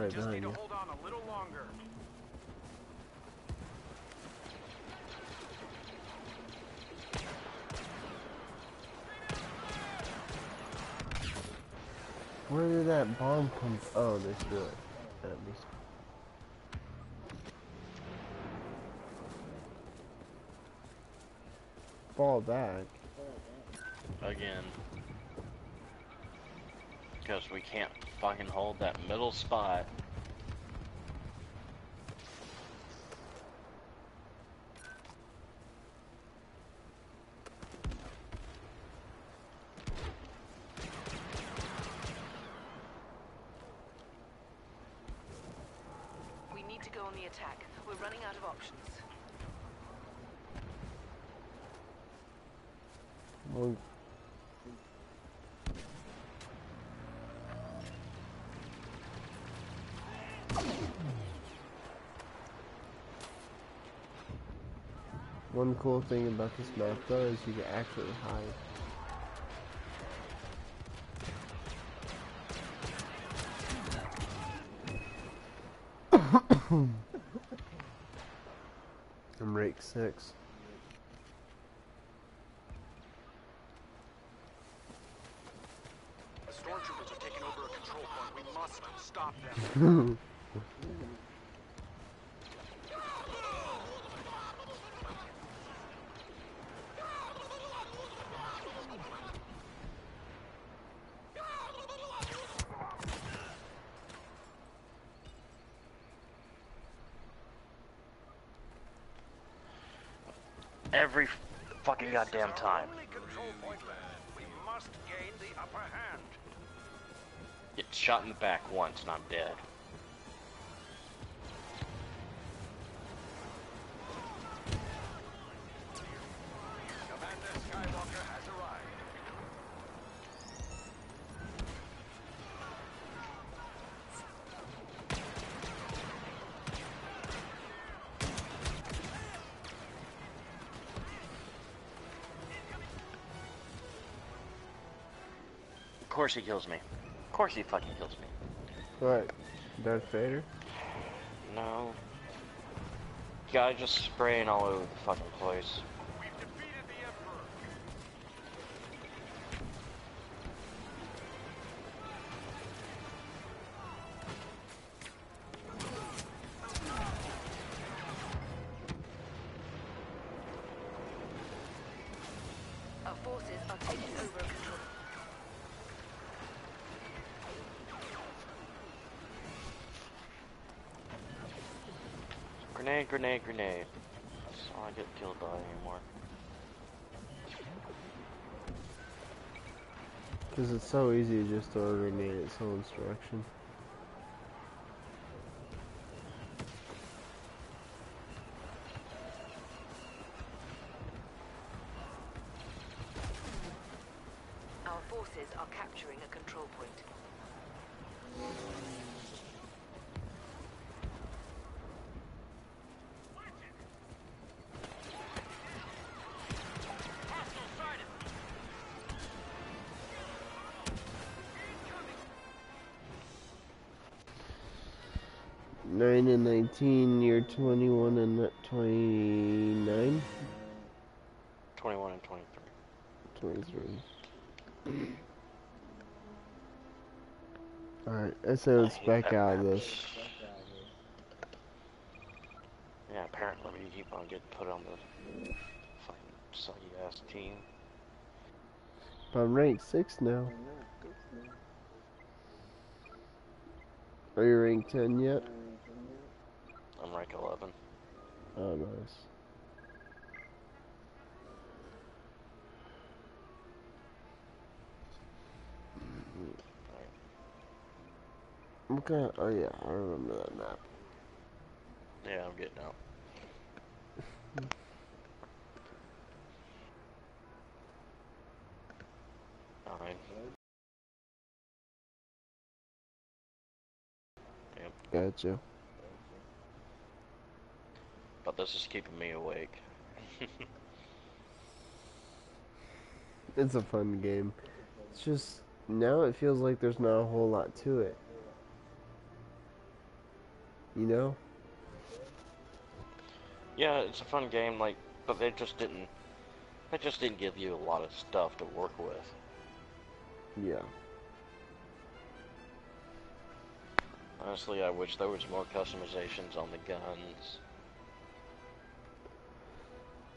Right Just need behind to you. hold on a little longer. Where did that bomb come from? Oh, this good. At least. Fall back. Again. Because we can't fucking hold that middle spot. We need to go on the attack. We're running out of options. Well, One cool thing about this map though is you can actually hide. I'm rake six. The stormtroopers have taken over a control point. We must stop them. Every fucking goddamn time. Only control point left. We must gain the upper hand. Get shot in the back once and I'm dead. Course he kills me. Of course he fucking kills me. What? Darth Vader? No. Guy just spraying all over the fucking place. So easy to just throw a grenade at someone's 18, you're 21 and 29? 21 and 23. 23. Alright, so let's back out of this. Yeah, apparently we keep on getting put on the fucking sucky ass team. But I'm ranked 6 now. Are you ranked 10 yet? Gotcha. But this is keeping me awake. It's a fun game. It's just now it feels like there's not a whole lot to it. You know? yeah, it's a fun game, like, but they just didn't. They just didn't give you a lot of stuff to work with. Yeah. Honestly, I wish there was more customizations on the guns.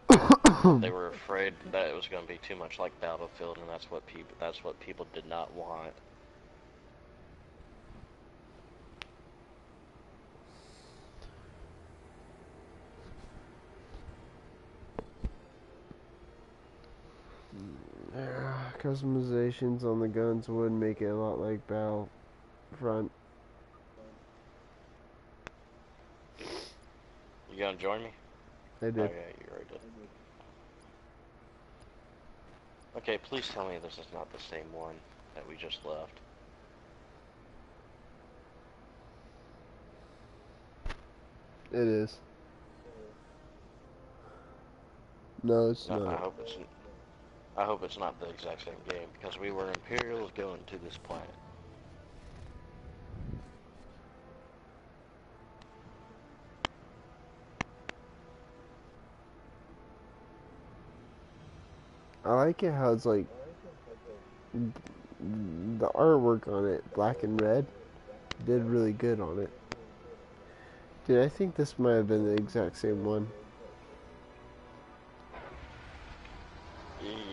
they were afraid that it was going to be too much like Battlefield, and that's what people that's what people did not want. customizations on the guns would make it a lot like Battlefront You gonna join me? I Oh did. yeah, you already did. Okay, please tell me this is not the same one that we just left. It is. No, it's No, I hope it's. I hope it's not the exact same game because we were Imperials going to this planet. I like it how it's like the artwork on it, black and red, did really good on it. Dude, I think this might have been the exact same one.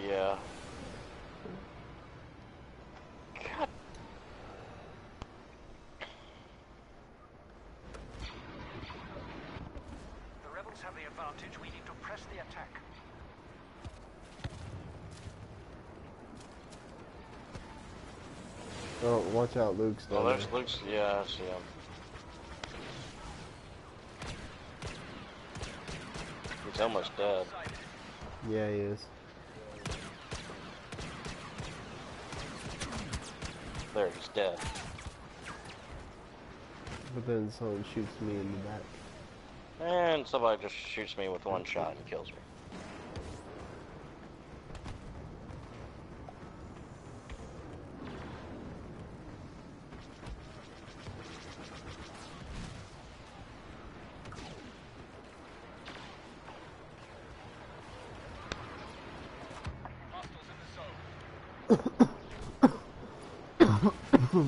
Yeah. God. The rebels have the advantage. We need to press the attack. Oh, watch out, Luke's down there's there. Luke's. Yeah, I see him. He's almost dead. Yeah, he is. There, he's dead. But then someone shoots me in the back. And somebody just shoots me with one shot and kills me. We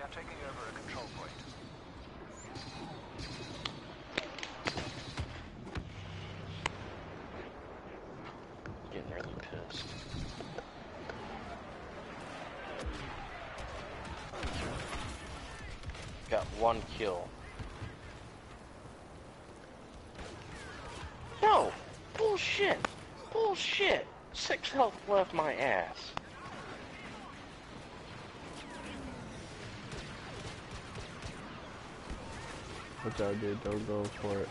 are taking over a control point. Getting really pissed. Got one kill. No! Bullshit! Bullshit! Six health left my ass. Dude. Don't go for it.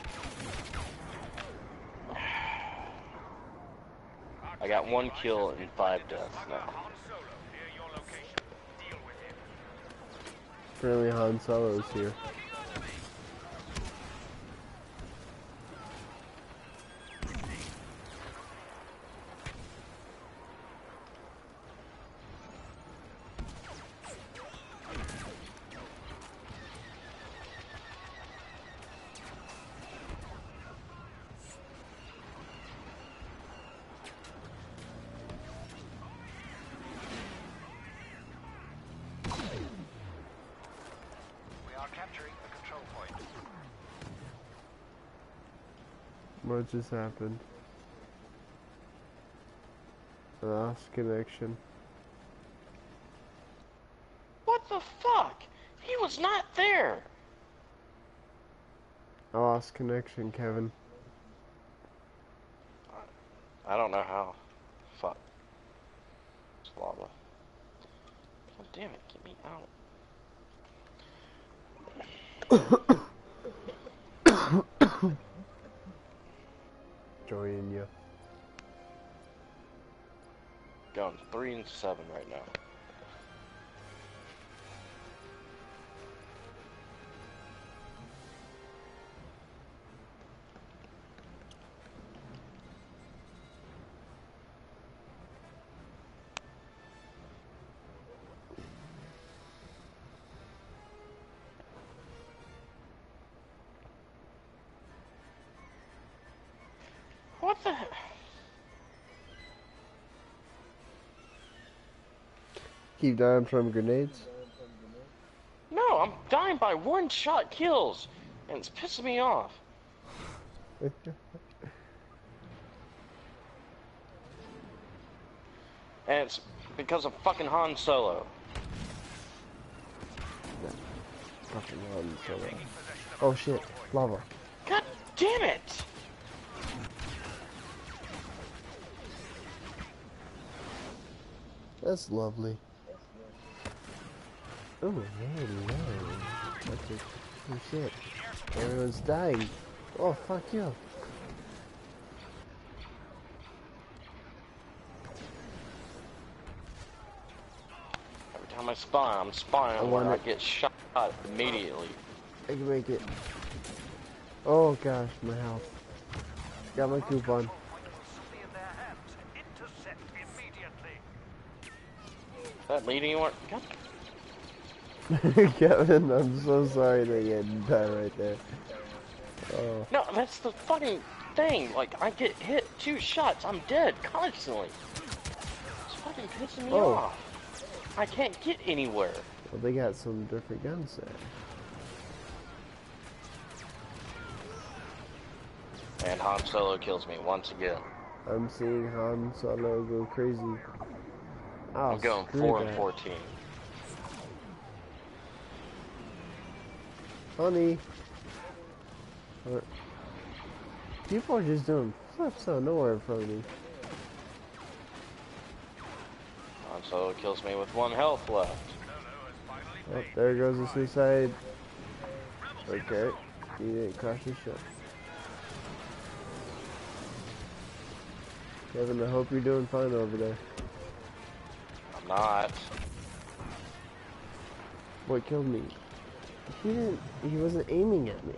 I got one kill and five deaths now. Han Solo near your location. Deal with him. Apparently Han Solo's here. What just happened? Lost connection. What the fuck? He was not there! I lost connection, Kevin. Seven right now. What the he- Keep dying from grenades. No, I'm dying by one shot kills, and it's pissing me off. And it's because of fucking Han Solo. Fucking Han Solo. Oh shit, lava. God damn it! That's lovely. Oh, hello. That's a, oh shit. Everyone's dying. Oh, fuck you. Every time I spawn, I'm spawning I want I get shot immediately. I can make it. Oh gosh, my health. Got my coupon. Point will be in their hands. Intercept immediately. Is that leading? God, Kevin, I'm so sorry that you had to die right there. Oh, no, that's the fucking thing. Like, I get hit two shots, I'm dead constantly. It's fucking pissing me Oh. off. I can't get anywhere. well, they got some different guns there. And Han Solo kills me once again. I'm seeing Han Solo go crazy. Oh, I'm going screw 4 and 14. Honey. People are just doing flips out of nowhere in front of me. Han Solo kills me with one health left. Oh, there goes the suicide. Okay. He didn't crash the ship. Kevin, I hope you're doing fine over there. I'm not. What killed me? He didn't. He wasn't aiming at me.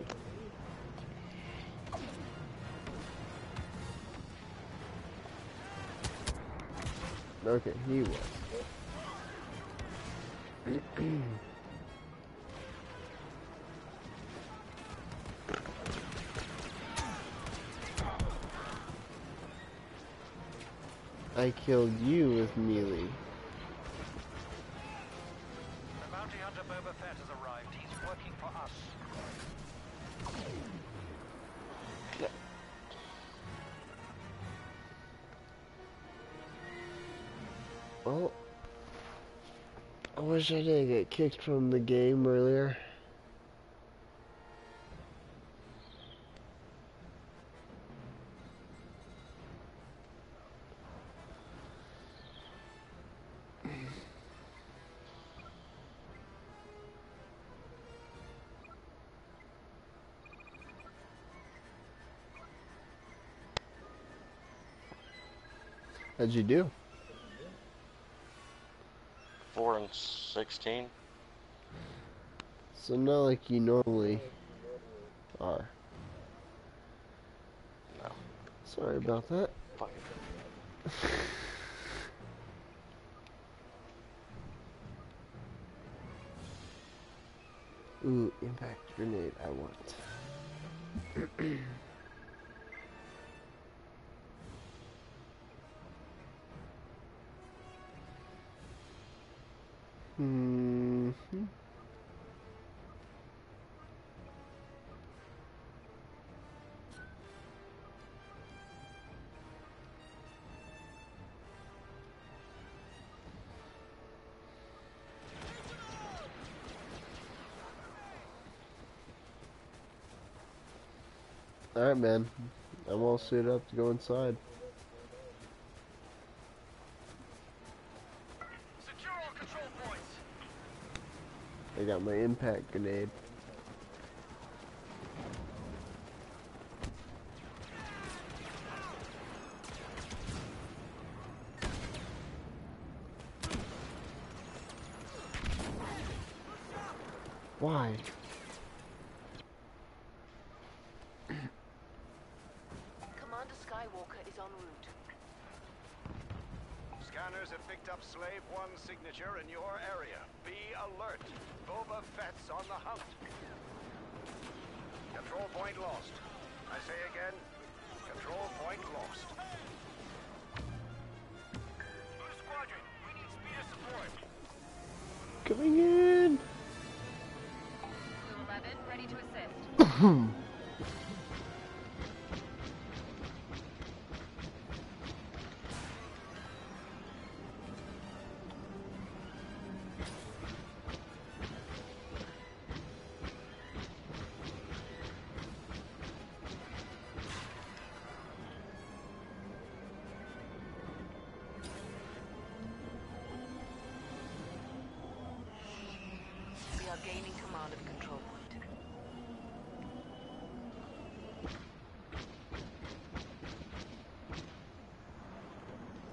Okay, he was. I killed you with melee. The bounty hunter Boba Fett has arrived. Working for us. Well, I wish I didn't get kicked from the game earlier. How'd you do? 4 and 16. So not like you normally are. No. Sorry about that. Fucking. Ooh, impact grenade I want. hmm Alright, man. I'm all suited up to go inside. Secure all control points. I got my impact grenade.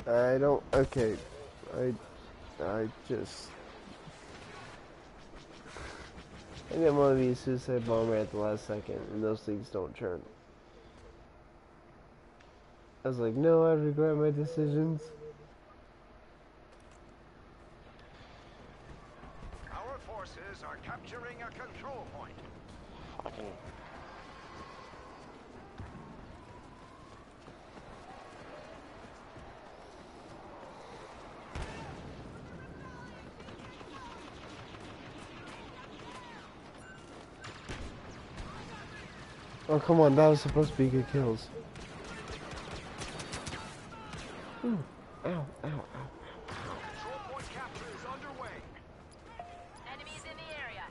I don't. Okay, I, I just. I didn't want to be a suicide bomber at the last second, and those things don't turn. I was like, no, I regret my decisions. Our forces are capturing a control point. Fucking. Oh, come on, that was supposed to be good kills. Ooh, ow, ow, ow. Control point capture is underway. Enemies in the area.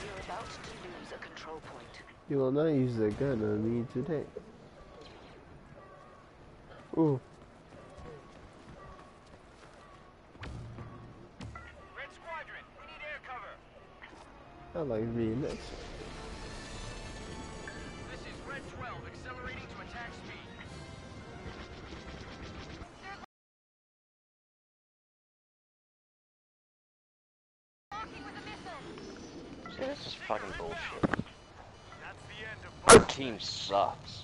We're about to lose a control point. You will not use the gun on me today. Ooh, team sucks.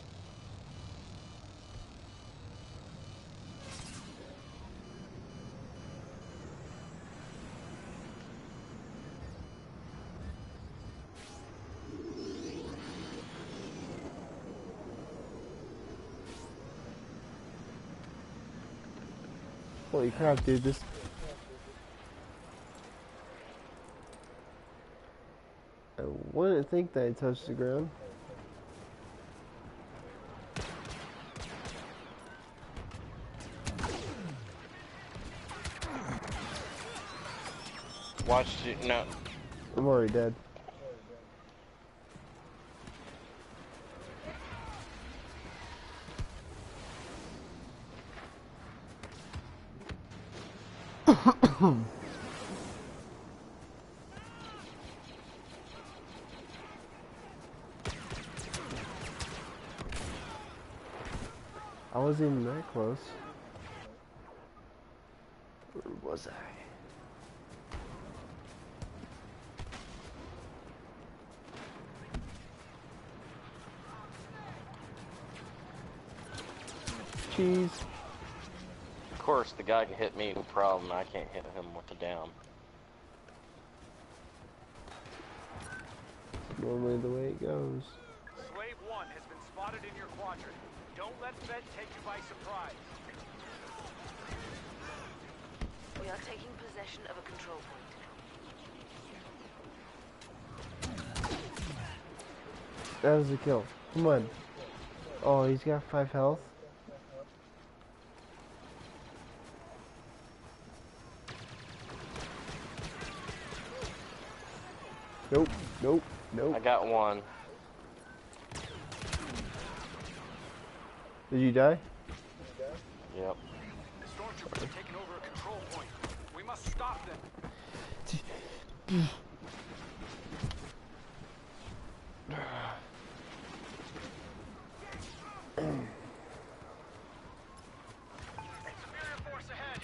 Holy crap, dude, this... I wouldn't think that I touched the ground. Watch you. No. I'm already dead. I wasn't even that close. The guy can hit me, no problem. I can't hit him with the down. Normally the way it goes. Slave 1 has been spotted in your quadrant. Don't let Fett take you by surprise. We are taking possession of a control point. That was a kill. Come on. Oh, he's got five health. Nope, nope, I nope. got one. Did you die? Yep. The stormtroopers have taken over a control point. We must stop them. Superior force ahead.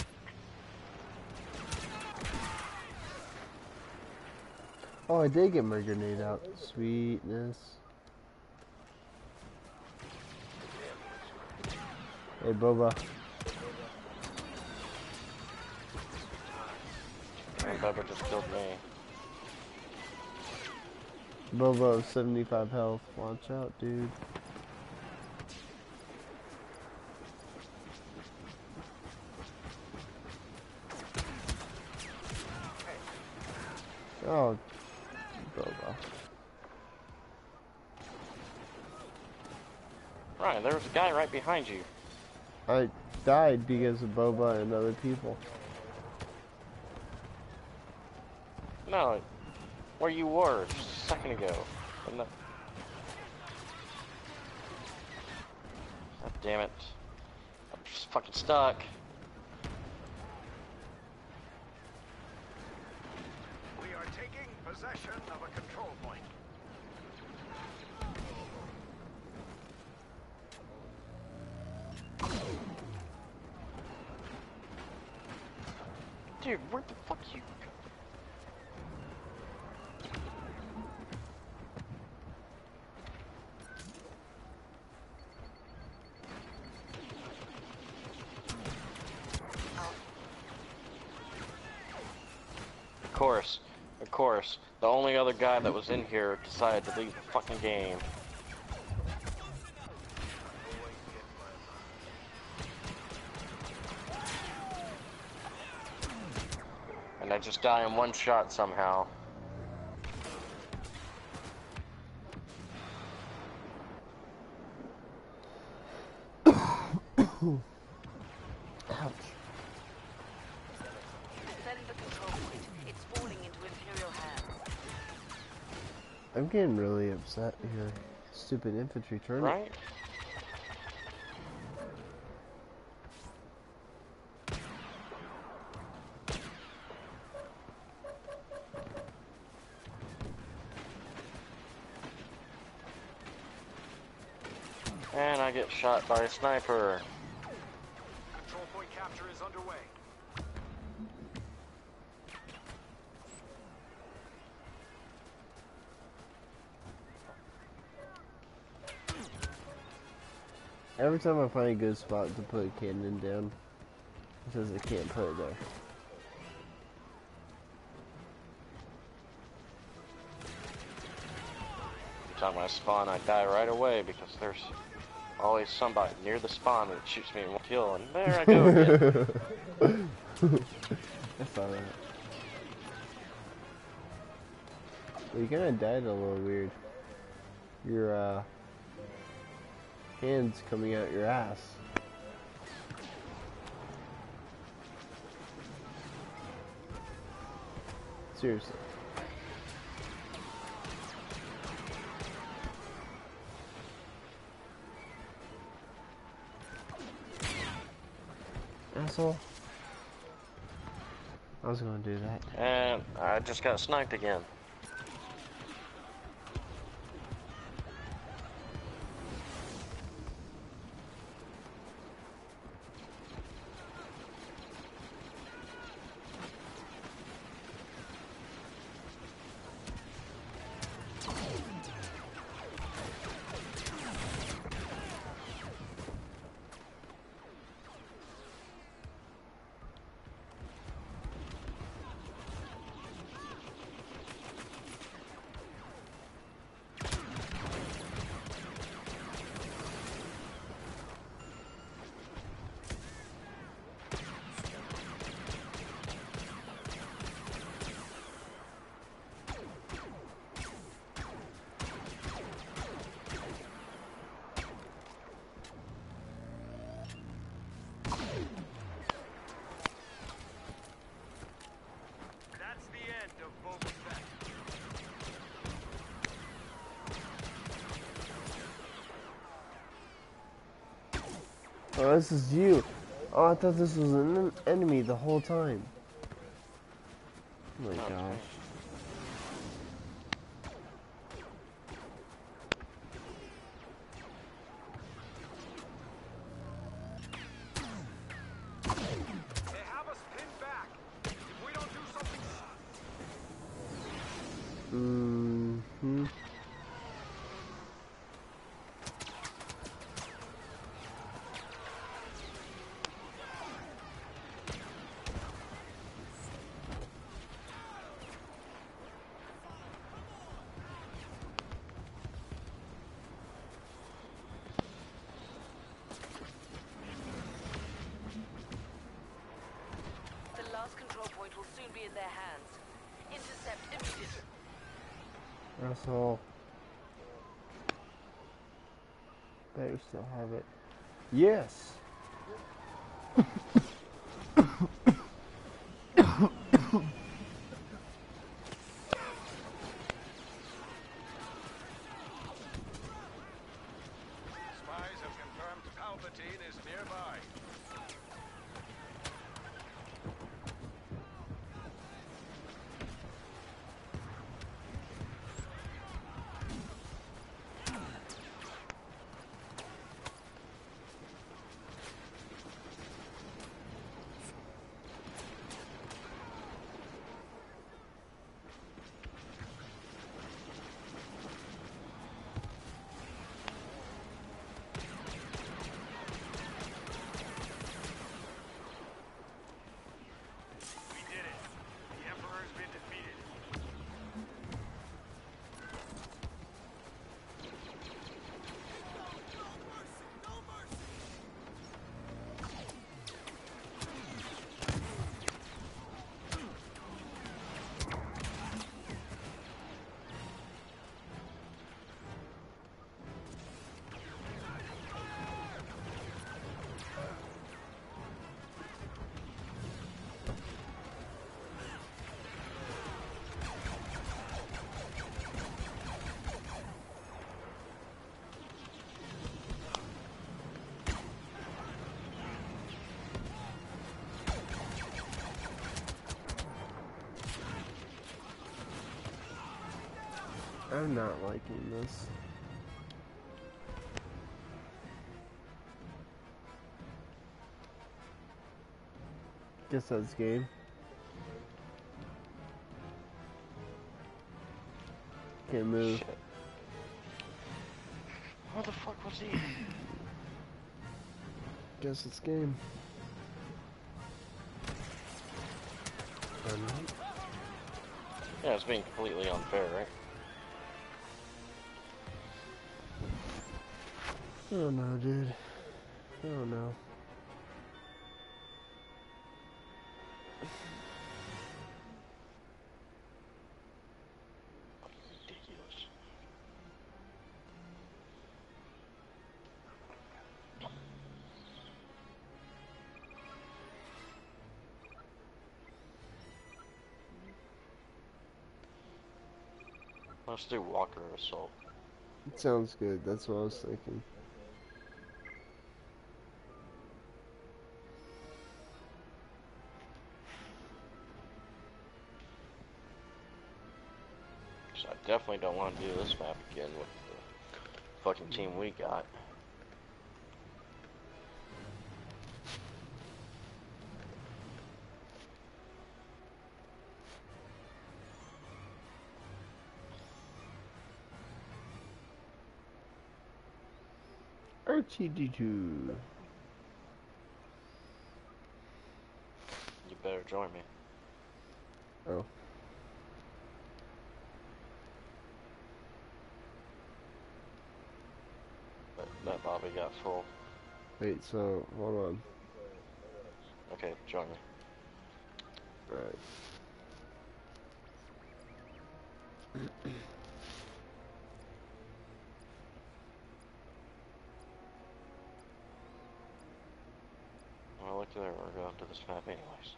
Oh, I did get my grenade out. Sweetness. Hey, Boba. Bubba just killed me. Boba, 75 health. Watch out, dude. Oh, Boba. Ryan, there was a guy right behind you. I died because of Boba and other people. No, where you were just a second ago. God damn it. I'm just fucking stuck. We are taking possession of a control point. Dude, where the fuck you go? Of course, of course. The only other guy that was in here decided to leave the fucking game. And I just die in one shot somehow. Ouch. I'm getting really upset here. Stupid infantry turret. Right? And I get shot by a sniper. Control point capture is underway. Every time I find a good spot to put a cannon down, it says I can't put it there. Every time I spawn, I die right away because there's always somebody near the spawn that shoots me one kill, and there I go again. I saw that. Well, you kind of died a little weird. Your uh, hands coming out your ass. Seriously. Asshole. I was gonna do that. and I just got sniped again. This is you. Oh, I thought this was an enemy the whole time. Oh my Oh, gosh. They have us pinned back. If we don't do something Mm-hmm. The last control point will soon be in their hands. Intercept immediately. Still have it. Yes. I'm not liking this. Guess that's game. Can't move. Shit. What the fuck was he? Guess it's game. Yeah, it's being completely unfair, right? I don't know, dude. I don't know. Ridiculous. Let's do Walker Assault. It sounds good. That's what I was thinking. Definitely don't want to do this map again with the fucking team we got. R2D2. You better join me. Oh. But that Bobby got full. Wait, so, hold on. Okay, join me. Alright. Well, look there, we're going to this map anyways.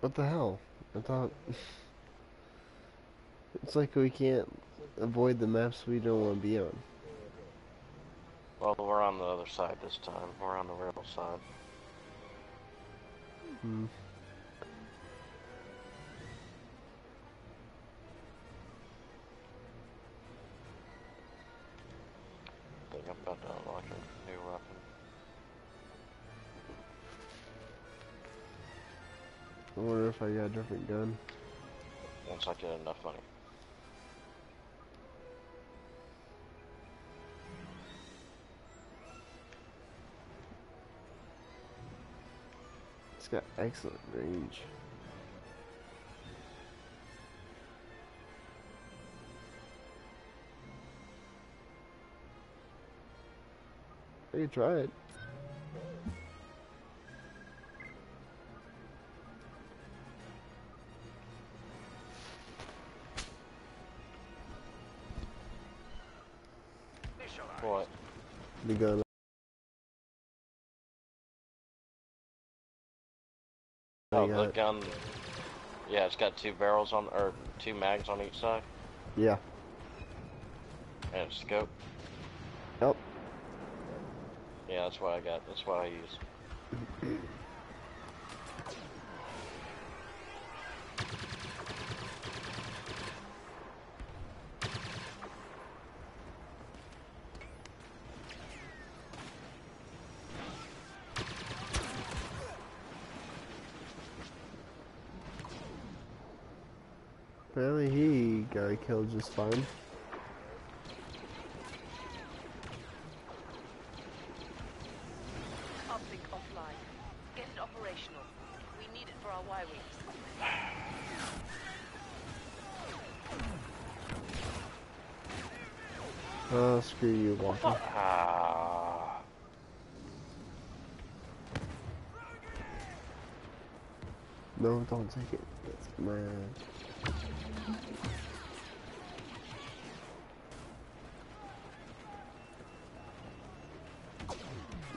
What the hell? I thought... it's like we can't avoid the maps we don't want to be on. Well, we're on the other side this time. We're on the rebel side. Hmm. I think I'm about to unlock a new weapon. I wonder if I got a different gun. Once I get enough money. Got excellent range. I could try it. It. gun. Yeah, it's got two barrels on, or two mags on each side, Yeah. and a scope. Yep. Yeah, that's what I got. That's what I use. Apparently he got killed just fine. Uplink offline. Get it operational. We need it for our Y-wings. Oh, screw you, Walker. Ah. No, don't take it. That's mine.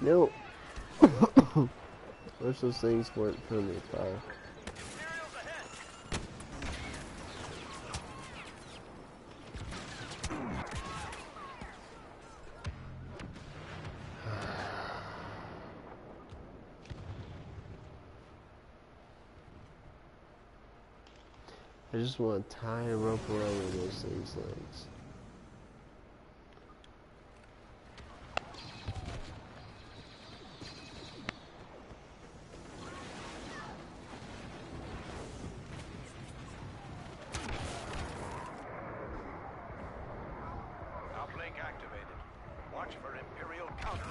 No. Wish those things weren't friendly fire. I just want to tie a rope around those things' legs. Uplink activated. Watch for Imperial counter.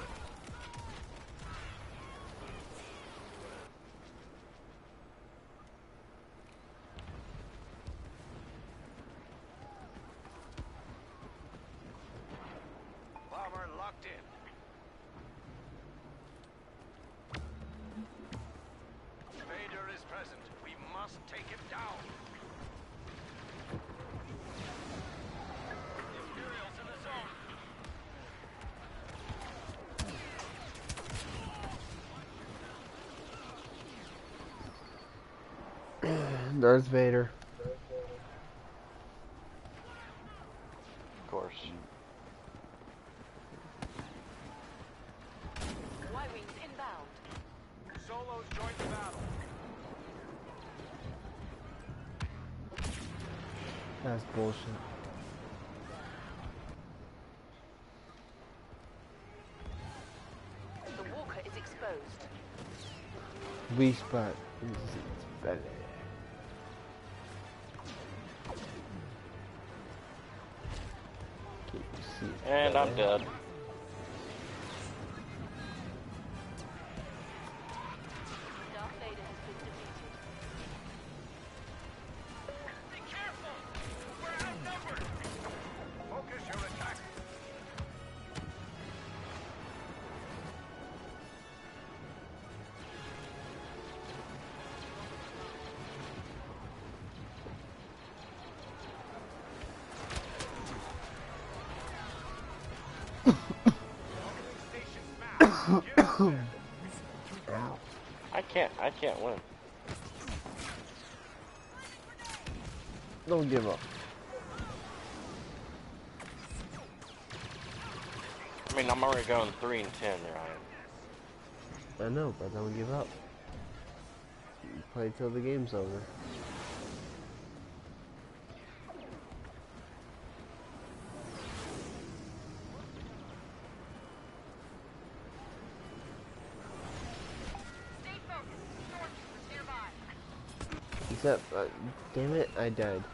Bomber locked in. Vader is present. We must take him down. Imperials in the zone. Darth Vader. Of course. Y-wings inbound. Solos join the battle. That's bullshit. The walker is exposed. Weak spot. And I'm dead. Can't. I can't win. Don't give up. I mean, I'm already going three and ten. There I am. I know, but don't give up. You play till the game's over. Except, uh, damn it, I died.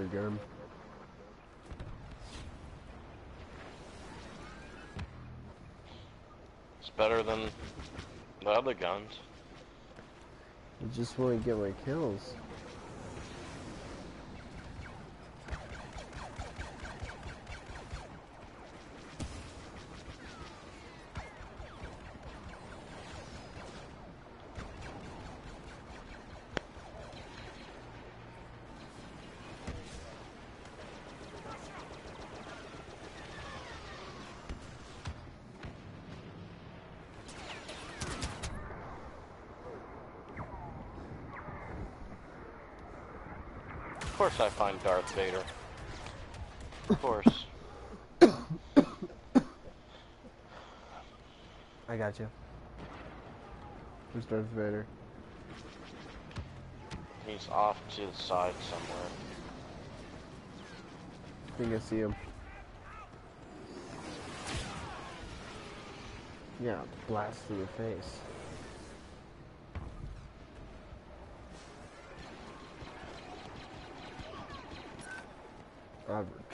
Not liking your gun. It's better than the other guns. I just want to get my kills. Course I find Darth Vader. Of course. I got you. Who's Darth Vader? He's off to the side somewhere. I think I see him. Yeah, blast to the face.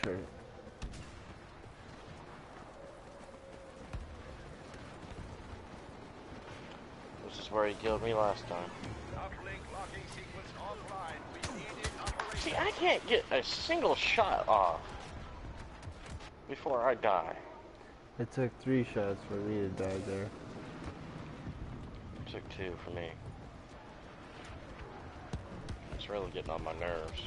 I'll. This is where he killed me last time. uplink locking sequence offline. We need it operational. See, I can't get a single shot off before I die. It took three shots for me to die there. It took two for me. It's really getting on my nerves.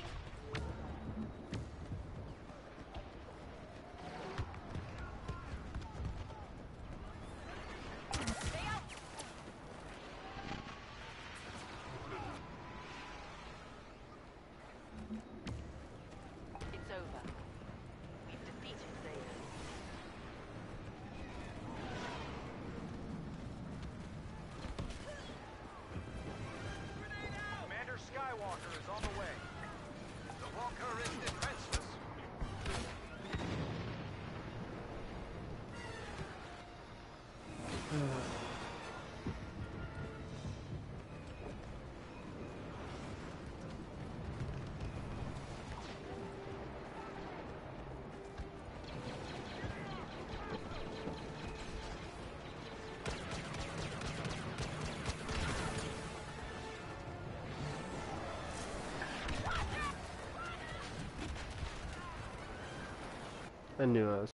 I was